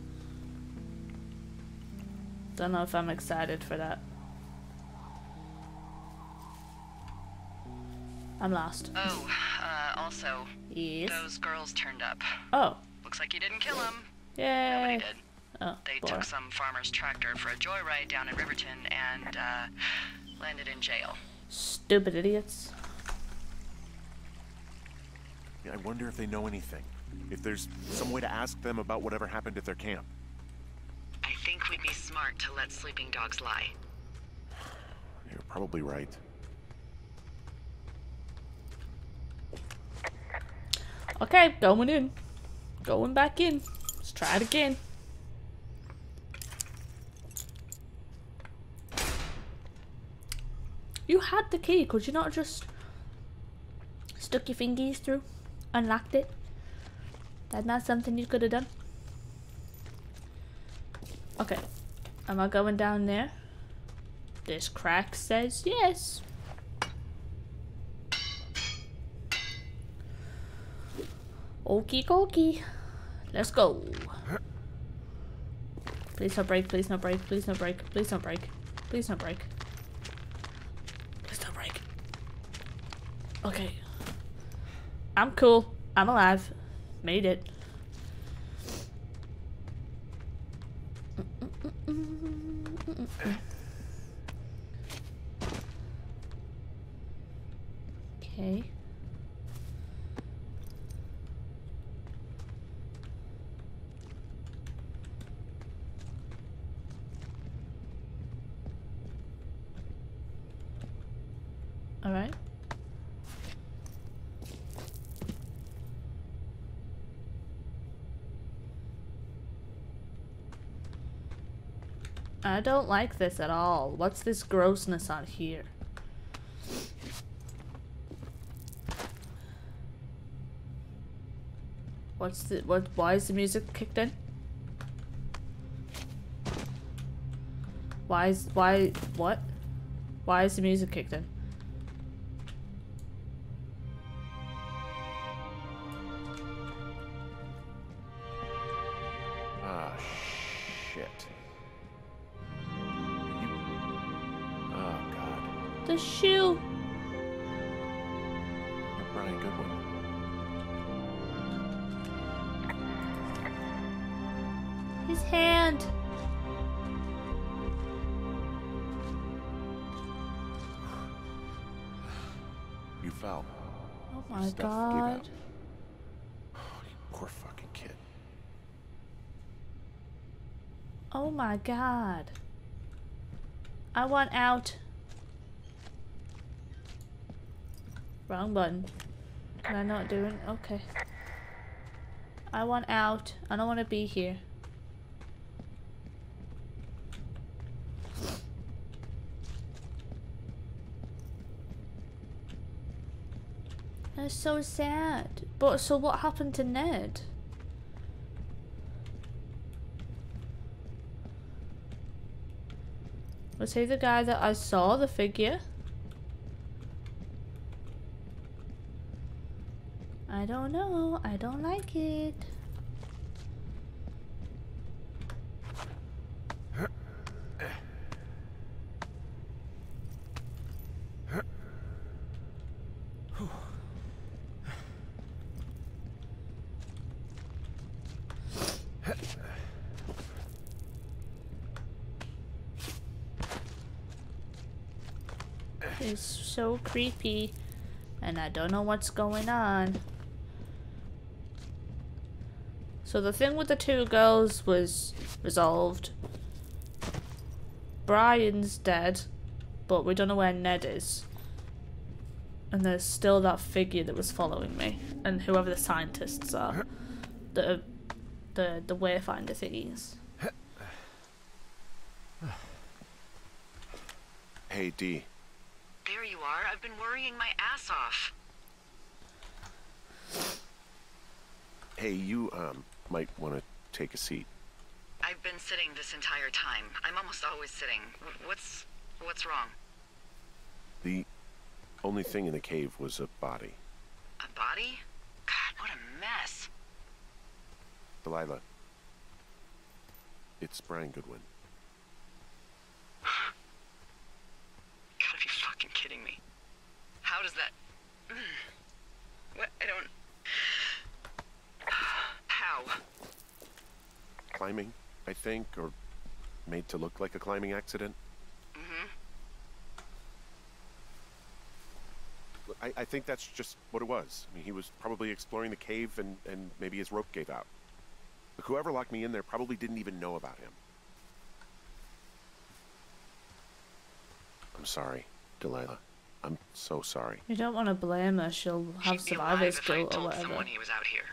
Speaker 1: Don't know if I'm excited for that. I'm lost.
Speaker 2: Oh, uh, also,
Speaker 1: Yes.
Speaker 2: those girls turned up.
Speaker 1: Oh.
Speaker 2: Looks like you didn't kill them. Nobody did.
Speaker 1: Oh,
Speaker 2: They
Speaker 1: boy.
Speaker 2: took some farmer's tractor for a joyride down in Riverton and uh, landed in jail.
Speaker 1: Stupid idiots.
Speaker 3: Yeah, I wonder if they know anything. If there's some way to ask them about whatever happened at their camp.
Speaker 2: I think we'd be smart to let sleeping dogs lie.
Speaker 3: You're probably right.
Speaker 1: Okay, going in. Going back in. Let's try it again. You had the key, could you not just stuck your fingies through? Unlocked it? That's not something you could have done? Okay. Am I going down there? This crack says yes. Okie dokie. Let's go. Please don't break, please don't break, please don't break, please don't break, please don't break. Please don't break. Okay. I'm cool. I'm alive. Made it. Okay. All right. I don't like this at all. What's this grossness on here? What's the what? Why is the music kicked in? Why is why what? Why is the music kicked in? My god. I want out. Wrong button. Can I not do it? Okay. I want out. I don't want to be here. That's so sad. But so what happened to Ned? Was he the guy that I saw, the figure? I don't know. I don't like it. It's so creepy, and I don't know what's going on. So the thing with the two girls was resolved. Brian's dead, but we don't know where Ned is. And there's still that figure that was following me, and whoever the scientists are, the the the wayfinder thingies.
Speaker 3: Hey, D.
Speaker 2: There you are. I've been worrying my ass off.
Speaker 3: Hey, you, um, might want to take a seat.
Speaker 2: I've been sitting this entire time. I'm almost always sitting. What's what's wrong?
Speaker 3: The only thing in the cave was a body.
Speaker 2: A body? God, what a mess.
Speaker 3: Delilah. It's Brian Goodwin.
Speaker 2: Gotta be fucking kidding me. How does that? (sighs) What? I don't. (sighs) How?
Speaker 3: Climbing, I think, or made to look like a climbing accident.
Speaker 2: Mm-hmm.
Speaker 3: I, I think that's just what it was. I mean, he was probably exploring the cave and, and maybe his rope gave out. Look, whoever locked me in there probably didn't even know about him. I'm sorry, Delilah. I'm so sorry.
Speaker 1: You don't want to blame her. She'll have
Speaker 2: He'd
Speaker 1: survivor's
Speaker 2: if I
Speaker 1: guilt or
Speaker 2: told
Speaker 1: whatever.
Speaker 2: someone he was out here.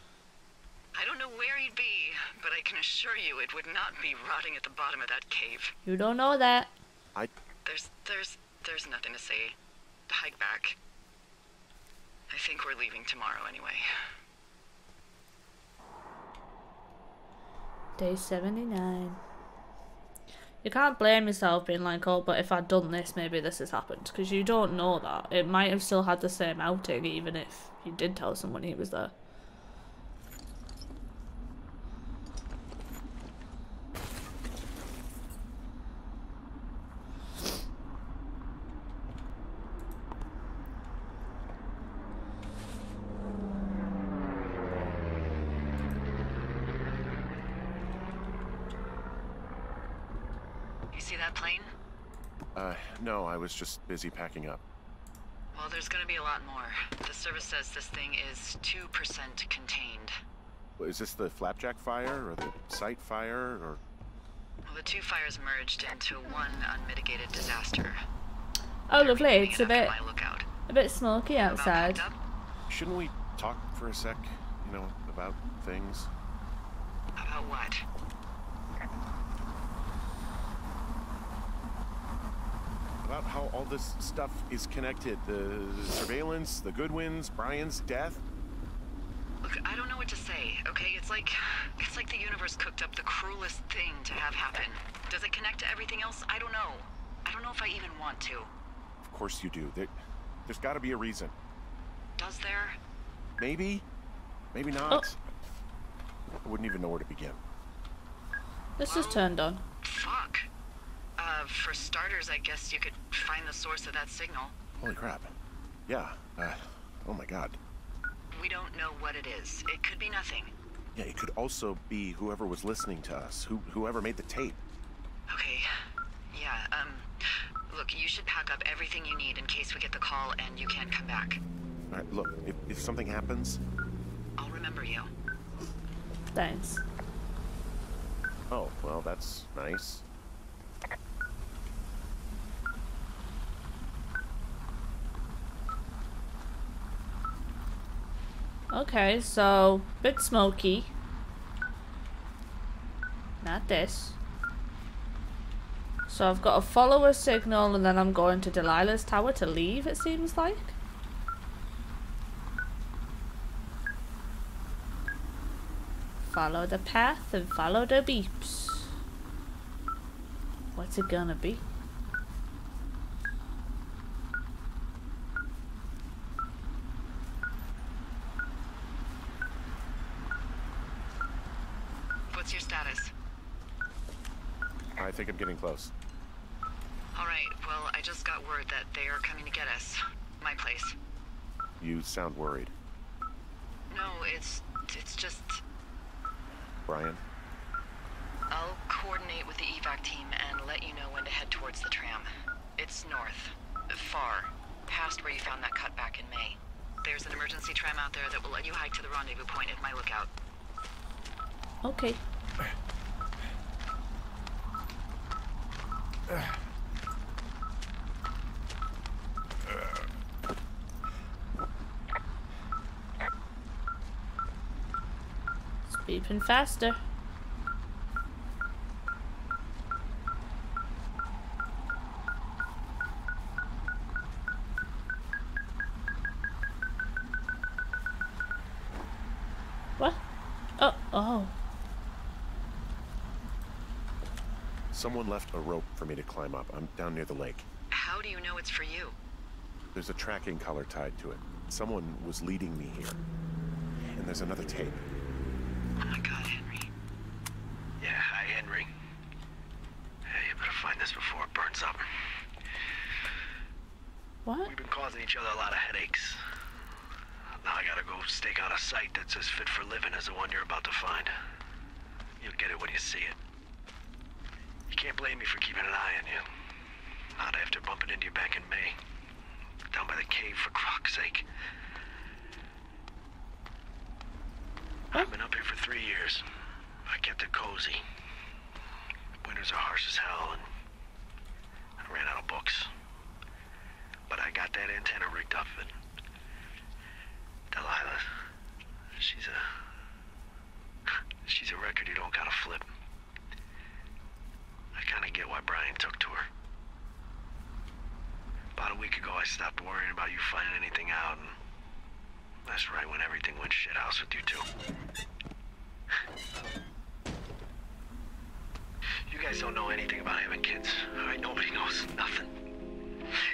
Speaker 2: I don't know where he'd be, but I can assure you it would not be rotting at the bottom of that cave.
Speaker 1: You don't know that.
Speaker 3: I
Speaker 2: There's, there's, there's nothing to say. Hike back. I think we're leaving tomorrow anyway.
Speaker 1: Day 79. You can't blame yourself being like, oh, but if I'd done this, maybe this has happened. Because you don't know that. It might have still had the same outing, even if you did tell someone he was there.
Speaker 2: You see that plane?
Speaker 3: uh no, I was just busy packing up.
Speaker 2: Well, there's gonna be a lot more. The service says this thing is 2% contained.
Speaker 3: Is this the flapjack fire or the site fire or
Speaker 2: Well, the two fires merged into one unmitigated disaster.
Speaker 1: Oh,
Speaker 2: They're
Speaker 1: lovely. It's a bit,
Speaker 2: from my lookout.
Speaker 1: a bit smoky outside.
Speaker 3: shouldn't we talk for a sec, you know, about things?
Speaker 2: About what?
Speaker 3: About how all this stuff is connected. The surveillance, the Goodwins, Brian's death.
Speaker 2: Look, I don't know what to say, okay? It's like it's like the universe cooked up the cruelest thing to have happen. Does it connect to everything else? I don't know. I don't know if I even want to.
Speaker 3: Of course you do. There, there's got to be a reason.
Speaker 2: Does there?
Speaker 3: Maybe, maybe not. I wouldn't even know where to begin.
Speaker 1: This is turned on.
Speaker 2: Fuck. Uh, for starters, I guess you could find the source of that signal.
Speaker 3: Holy crap. Yeah. Uh, oh my god.
Speaker 2: We don't know what it is. It could be nothing.
Speaker 3: Yeah, it could also be whoever was listening to us, who whoever made the tape.
Speaker 2: Okay. Yeah, um, look, you should pack up everything you need in case we get the call and you can't come back.
Speaker 3: All right, look, if, if something happens,
Speaker 2: I'll remember you.
Speaker 1: Thanks.
Speaker 3: oh well, that's nice.
Speaker 1: Okay, so bit smoky. Not this. So I've got a follower signal and then I'm going to Delilah's tower to leave, it seems like. Follow the path and follow the beeps. What's it gonna be?
Speaker 2: What's your status?
Speaker 3: I think I'm getting close.
Speaker 2: All right, well, I just got word that they are coming to get us. My place.
Speaker 3: You sound worried,
Speaker 2: No, it's it's just
Speaker 3: Brian.
Speaker 2: I'll coordinate with the evac team and let you know when to head towards the tram. It's north, far, past where you found that cut back in May. There's an emergency tram out there that will let you hike to the rendezvous point at my lookout.
Speaker 1: Okay. Beeping faster.
Speaker 3: Someone left a rope for me to climb up. I'm down near the lake.
Speaker 2: How do you know it's for you?
Speaker 3: There's a tracking color tied to it. Someone was leading me here. And there's another tape.
Speaker 2: Oh my god, Henry.
Speaker 8: Yeah, hi, Henry. Hey, you better find this before it burns up.
Speaker 1: What?
Speaker 8: We've been causing each other a lot of headaches. Now I gotta go stake out a site that's as fit for living as the one you're about to find. You'll get it when you see it. Can't blame me for keeping an eye on you. Not after bumping into you back in May. Down by the cave, for croc's sake. I've been up here for three years. I kept it cozy. Winters are harsh as hell, and I ran out of books. But I got that antenna rigged up, and Delilah, she's a (laughs) she's a record you don't gotta flip. Kind of get why Brian took to her. About a week ago, I stopped worrying about you finding anything out, and that's right when everything went shithouse with you two. You guys don't know anything about having kids. All right, nobody knows nothing.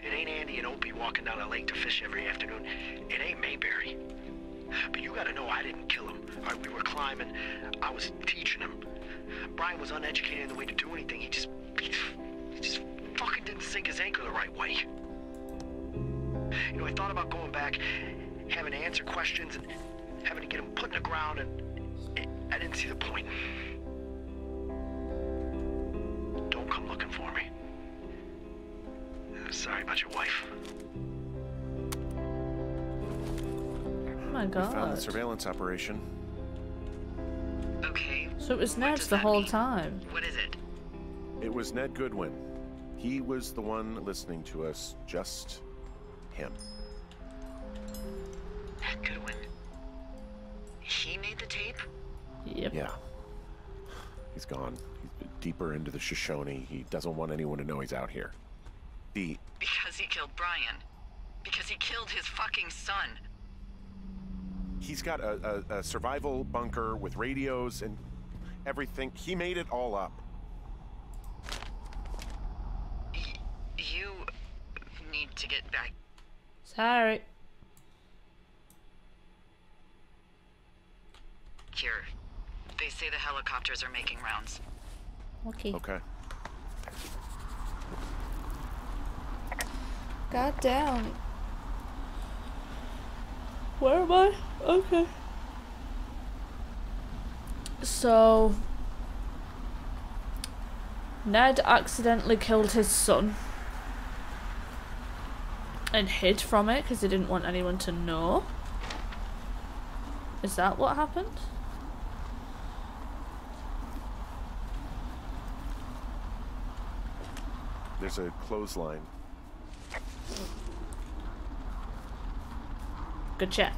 Speaker 8: It ain't Andy and Opie walking down a lake to fish every afternoon. It ain't Mayberry. But you gotta know I didn't kill him. All right, we were climbing. I was teaching him. Brian was uneducated in the way to do anything. He just, he, he just fucking didn't sink his anchor the right way. You know, I thought about going back, having to answer questions, and having to get him put in the ground, and it, I didn't see the point. Don't come looking for me. Sorry about your wife.
Speaker 1: Oh my
Speaker 3: We found the surveillance operation.
Speaker 2: Okay.
Speaker 1: So it was
Speaker 2: what
Speaker 1: Ned's the whole
Speaker 2: mean?
Speaker 1: time.
Speaker 2: What is it?
Speaker 3: It was Ned Goodwin. He was the one listening to us. Just him.
Speaker 2: Ned Goodwin. He made the tape?
Speaker 1: Yep.
Speaker 3: Yeah. He's gone. He's deeper into the Shoshone. He doesn't want anyone to know he's out here. The
Speaker 2: Because he killed Brian. Because he killed his fucking son.
Speaker 3: He's got a, a, a survival bunker with radios and everything. He made it all up.
Speaker 2: Y- you need to get back
Speaker 1: Sorry.
Speaker 2: here. They say the helicopters are making rounds.
Speaker 1: Okay.
Speaker 3: Okay.
Speaker 1: God down. Where am I? Okay. So Ned accidentally killed his son and hid from it because he didn't want anyone to know. Is that what happened?
Speaker 3: There's a clothesline.
Speaker 1: Good chat.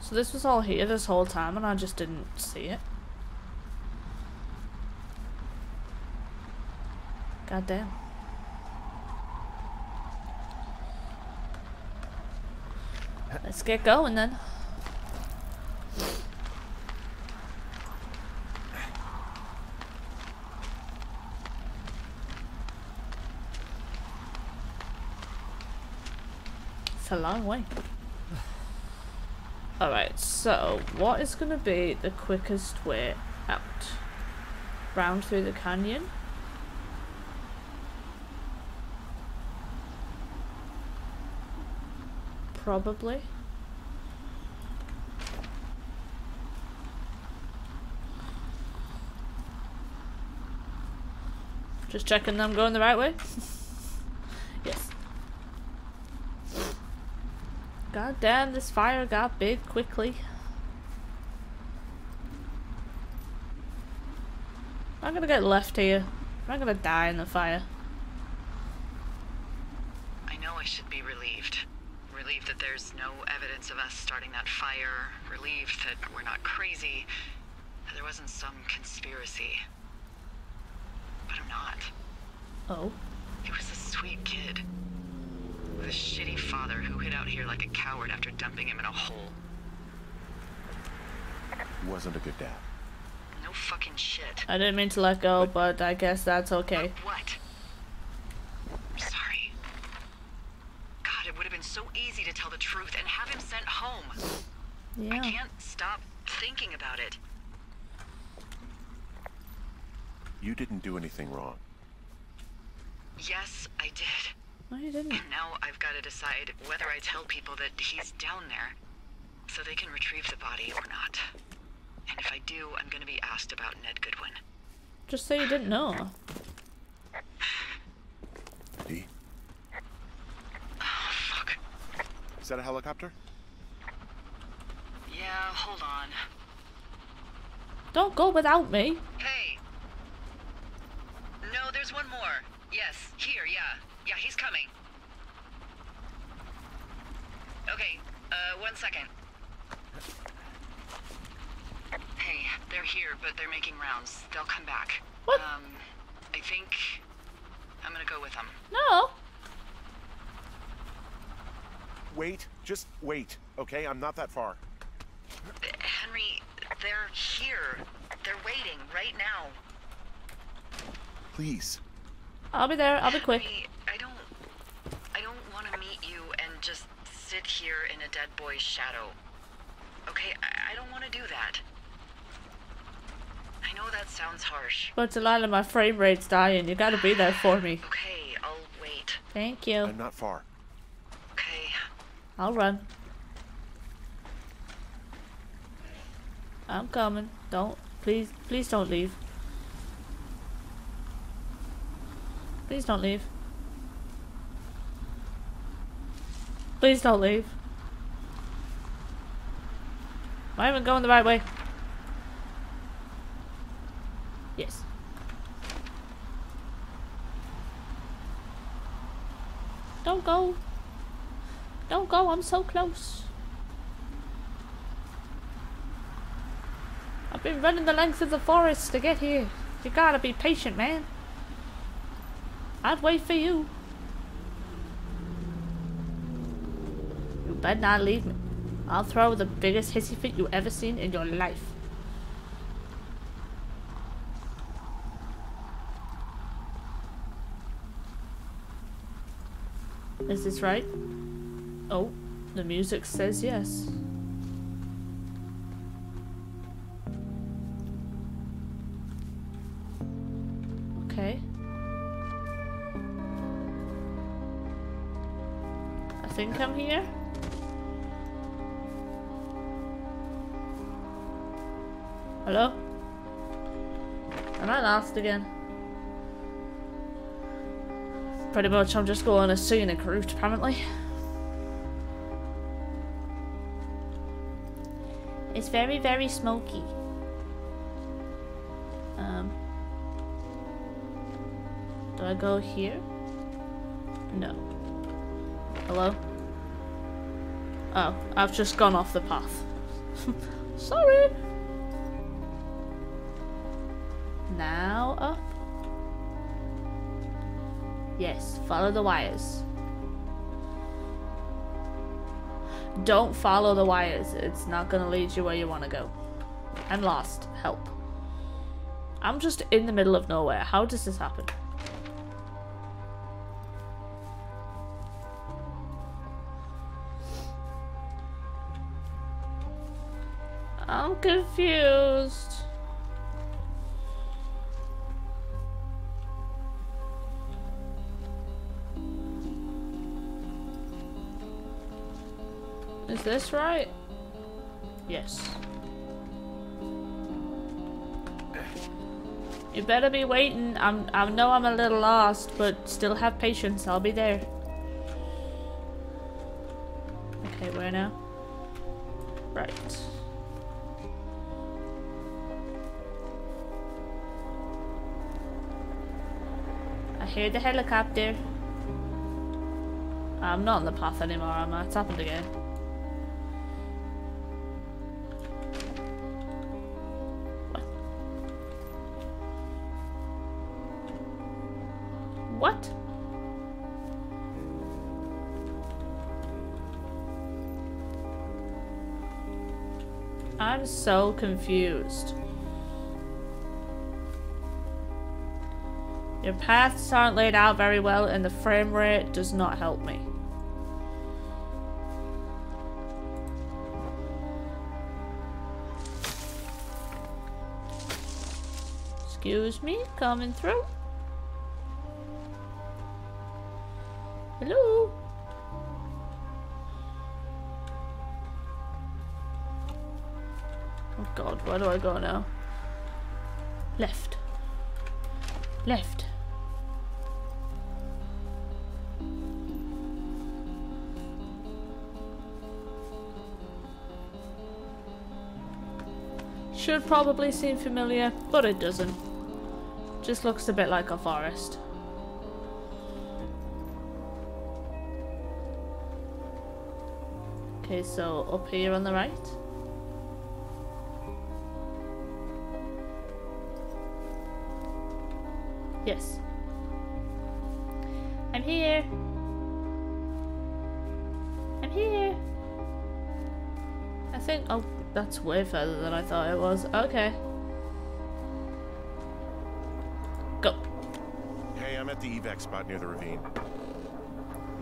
Speaker 1: So this was all here this whole time and I just didn't see it. God damn. Let's get going then. Long way. Alright, so what is going to be the quickest way out? Round through the canyon? Probably. Just checking I'm going the right way. (laughs) yes. God damn, this fire got big quickly. I'm gonna get left here. I'm not gonna die in the fire.
Speaker 2: I know I should be relieved. Relieved that there's no evidence of us starting that fire. Relieved that we're not crazy. That there wasn't some conspiracy. But I'm not.
Speaker 1: Oh.
Speaker 2: He was a sweet kid. With a shitty father who hid out here like a coward after dumping him in a hole.
Speaker 3: Wasn't a good dad.
Speaker 2: No fucking shit.
Speaker 1: I didn't mean to let go, but I guess that's okay.
Speaker 2: What? what? I'm sorry. God, it would have been so easy to tell the truth and have him sent home.
Speaker 1: Yeah.
Speaker 2: I can't stop thinking about it.
Speaker 3: You didn't do anything wrong.
Speaker 2: Yes, I did.
Speaker 1: No, you didn't.
Speaker 2: And now I've got to decide whether I tell people that he's down there so they can retrieve the body or not. And if I do, I'm going to be asked about Ned Goodwin.
Speaker 1: Just say you didn't know.
Speaker 3: D,
Speaker 2: Oh, fuck.
Speaker 3: is that a helicopter?
Speaker 2: Yeah, hold on.
Speaker 1: Don't go without me.
Speaker 2: Hey! No, there's one more. Yes, here, yeah. Yeah, he's coming. Okay, uh, one second. Hey, they're here, but they're making rounds. They'll come back.
Speaker 1: What?
Speaker 2: Um, I think I'm gonna go with them.
Speaker 1: No.
Speaker 3: Wait, just wait, okay? I'm not that far.
Speaker 2: Henry, they're here. They're waiting right now.
Speaker 3: Please.
Speaker 1: I'll be there. I'll be quick.
Speaker 2: Henry, I don't. I don't want to meet you and just sit here in a dead boy's shadow. Okay, I, I don't want to do that. I know that sounds harsh.
Speaker 1: But Delilah, my frame rate's dying. You gotta be there for me.
Speaker 2: Okay, I'll wait.
Speaker 1: Thank you.
Speaker 3: I'm not far.
Speaker 2: Okay.
Speaker 1: I'll run. I'm coming. Don't. Please, please don't leave. Please don't leave. Please don't leave. Am I even going the right way? Yes. Don't go. Don't go, I'm so close. I've been running the length of the forest to get here. You gotta be patient, man. I'd wait for you. Better not leave me. I'll throw the biggest hissy fit you ever seen in your life. Is this right? Oh, the music says yes. Okay. I think I'm here? Hello? Am I lost again? Pretty much, I'm just going a scenic route, apparently. It's very, very smoky. Um, do I go here? No. Hello? Oh, I've just gone off the path. (laughs) Sorry. Now up. Yes, follow the wires. Don't follow the wires. It's not gonna lead you where you want to go. I'm lost. Help. I'm just in the middle of nowhere. How does this happen? I'm confused. Is this right? Yes. You better be waiting. I'm I know I'm a little lost, but still have patience. I'll be there. Okay, where now? Right. I hear the helicopter. I'm not on the path anymore, am I? It's happened again. I'm so confused. Your paths aren't laid out very well and the frame rate does not help me. Excuse me, coming through. Where do I go now? Left. Left. Should probably seem familiar, but it doesn't. Just looks a bit like a forest. Okay, so up here on the right. Yes. I'm here. I'm here. I think, oh, that's way further than I thought it was. Okay. Go.
Speaker 3: Hey, I'm at the evac spot near the ravine.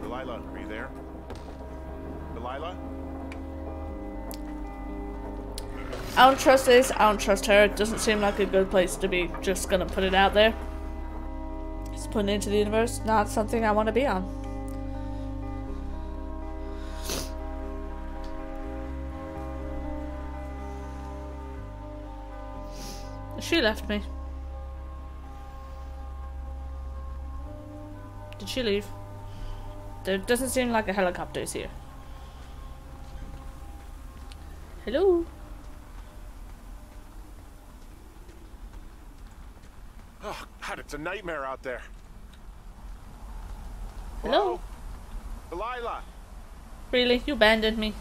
Speaker 3: Delilah, are you there? Delilah?
Speaker 1: I don't trust this. I don't trust her. It doesn't seem like a good place to be. Just gonna put it out there. Putting into the universe. Not something I want to be on. She left me. Did she leave? There doesn't seem like a helicopter is here. Hello?
Speaker 3: Oh, God, it's a nightmare out there.
Speaker 1: Hello?
Speaker 3: Delilah!
Speaker 1: Really? You abandoned me.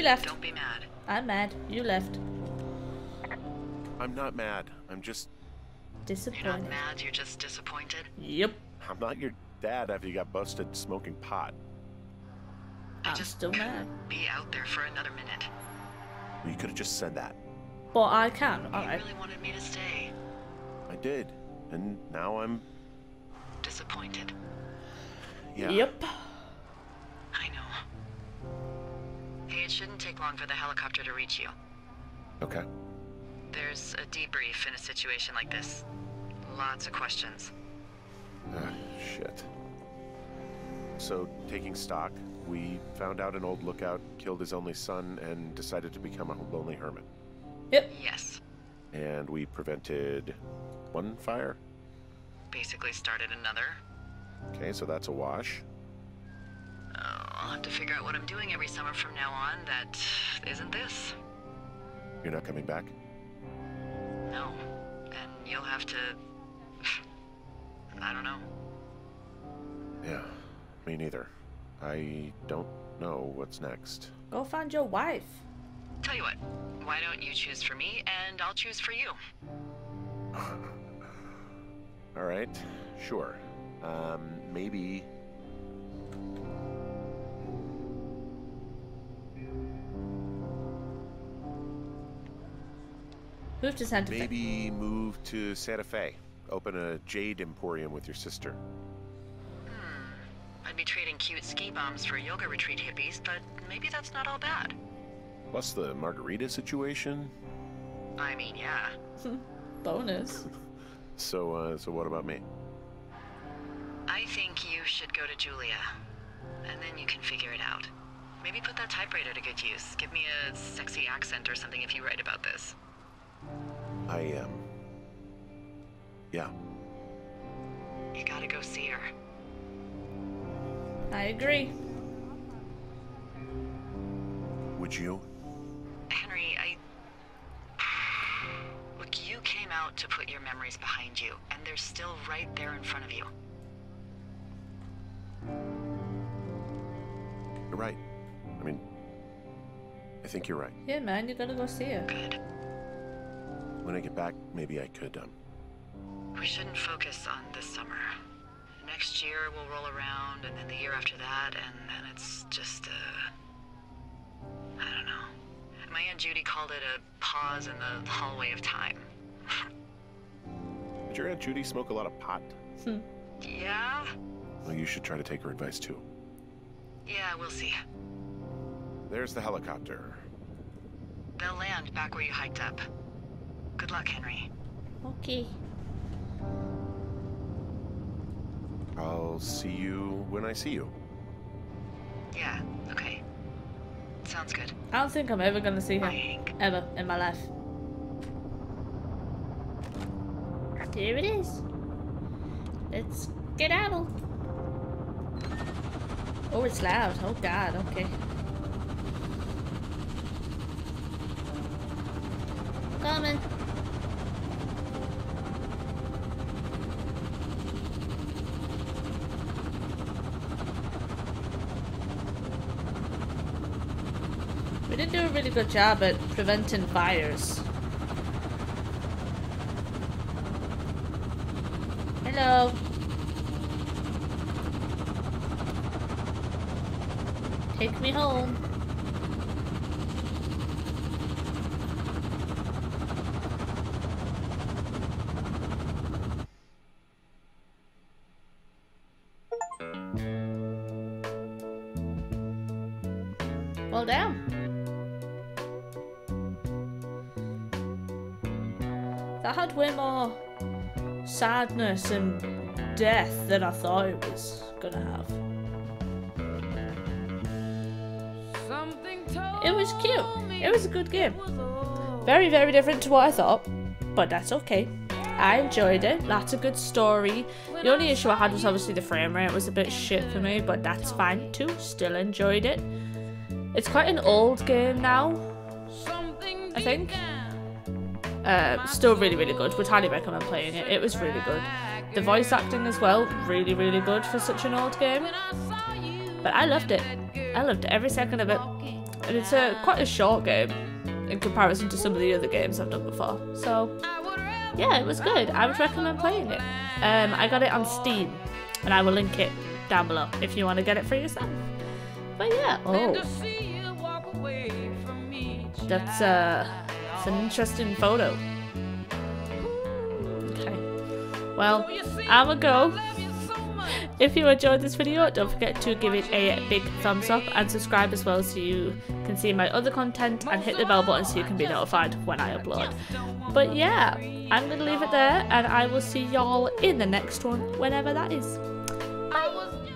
Speaker 1: She left.
Speaker 2: don't be mad.
Speaker 1: I'm mad. You left.
Speaker 3: I'm not mad. I'm just
Speaker 2: You're
Speaker 1: Disappointed.
Speaker 2: not mad, you're just disappointed.
Speaker 1: Yep.
Speaker 3: I'm not your dad after you got busted smoking pot.
Speaker 2: I
Speaker 1: I'm
Speaker 2: just
Speaker 1: still
Speaker 2: couldn't
Speaker 1: mad.
Speaker 2: be out there for another minute.
Speaker 3: You could have just said that.
Speaker 1: But I can.
Speaker 2: You
Speaker 1: Alright.
Speaker 2: really wanted me to stay.
Speaker 3: I did. And now I'm.
Speaker 2: Disappointed.
Speaker 3: Yeah.
Speaker 1: Yep.
Speaker 2: It shouldn't take long for the helicopter to reach you.
Speaker 3: Okay.
Speaker 2: There's a debrief in a situation like this. Lots of questions.
Speaker 3: Ah, shit. So, taking stock, we found out an old lookout killed his only son and decided to become a lonely hermit.
Speaker 1: Yep.
Speaker 2: Yes.
Speaker 3: And we prevented one fire.
Speaker 2: Basically started another.
Speaker 3: Okay, so that's a wash.
Speaker 2: I'll have to figure out what I'm doing every summer from now on that isn't this.
Speaker 3: You're not coming back?
Speaker 2: No. And you'll have to. I don't know.
Speaker 3: Yeah, me neither. I don't know what's next.
Speaker 1: Go find your wife.
Speaker 2: Tell you what, why don't you choose for me and I'll choose for you? (laughs)
Speaker 3: All right, sure. Um, maybe.
Speaker 1: Move to Santa Fe.
Speaker 3: Maybe move to Santa Fe. Open a jade emporium with your sister. Hmm.
Speaker 2: I'd be trading cute ski bombs for yoga retreat hippies, but maybe that's not all bad.
Speaker 3: Plus the margarita situation.
Speaker 2: I mean, yeah. (laughs)
Speaker 1: Bonus. (laughs)
Speaker 3: So, uh, so what about me?
Speaker 2: I think you should go to Julia, and then you can figure it out. Maybe put that typewriter to good use. Give me a sexy accent or something if you write about this.
Speaker 3: I um. Yeah.
Speaker 2: You gotta go see her.
Speaker 1: I agree.
Speaker 3: Would you?
Speaker 2: Henry, I. Look, you came out to put your memories behind you, and they're still right there in front of you.
Speaker 3: You're right. I mean, I think you're right.
Speaker 1: Yeah, man, you gotta go see her.
Speaker 2: Good.
Speaker 3: When I get back, maybe I could um.
Speaker 2: We shouldn't focus on this summer. Next year we'll roll around, and then the year after that, and then it's just uh I don't know. My Aunt Judy called it a pause in the hallway of time.
Speaker 3: Did your aunt Judy smoke a lot of pot? Hmm.
Speaker 2: Yeah?
Speaker 3: Well, you should try to take her advice too.
Speaker 2: Yeah, we'll see.
Speaker 3: There's the helicopter.
Speaker 2: They'll land back where you hiked up. Good luck, Henry.
Speaker 1: Okay.
Speaker 3: I'll see you when I see you.
Speaker 2: Yeah, okay. Sounds good.
Speaker 1: I don't think I'm ever gonna see
Speaker 2: Bye,
Speaker 1: her.
Speaker 2: Hank.
Speaker 1: Ever in my life. Here it is. Let's get out. Of. Oh, it's loud. Oh god, okay. Coming. We did do a good job at preventing fires. Hello. Take me home. Sadness and death that I thought it was gonna have. It was cute. It was a good game. Very, very different to what I thought, but that's okay. I enjoyed it. That's a good story. The only issue I had was obviously the frame rate was a bit shit for me, but that's fine too. Still enjoyed it. It's quite an old game now, I think. Uh, still really, really good. Would highly recommend playing it. It was really good. The voice acting as well, really, really good for such an old game. But I loved it. I loved every second of it. And it's a quite a short game in comparison to some of the other games I've done before. So, yeah, it was good. I would recommend playing it. Um, I got it on Steam, and I will link it down below if you want to get it for yourself. But yeah, oh, that's uh, it's an interesting photo. Okay, well, I'ma go. If you enjoyed this video, don't forget to give it a big thumbs up and subscribe as well so you can see my other content and hit the bell button so you can be notified when I upload. But yeah, I'm going to leave it there and I will see y'all in the next one, whenever that is. Bye!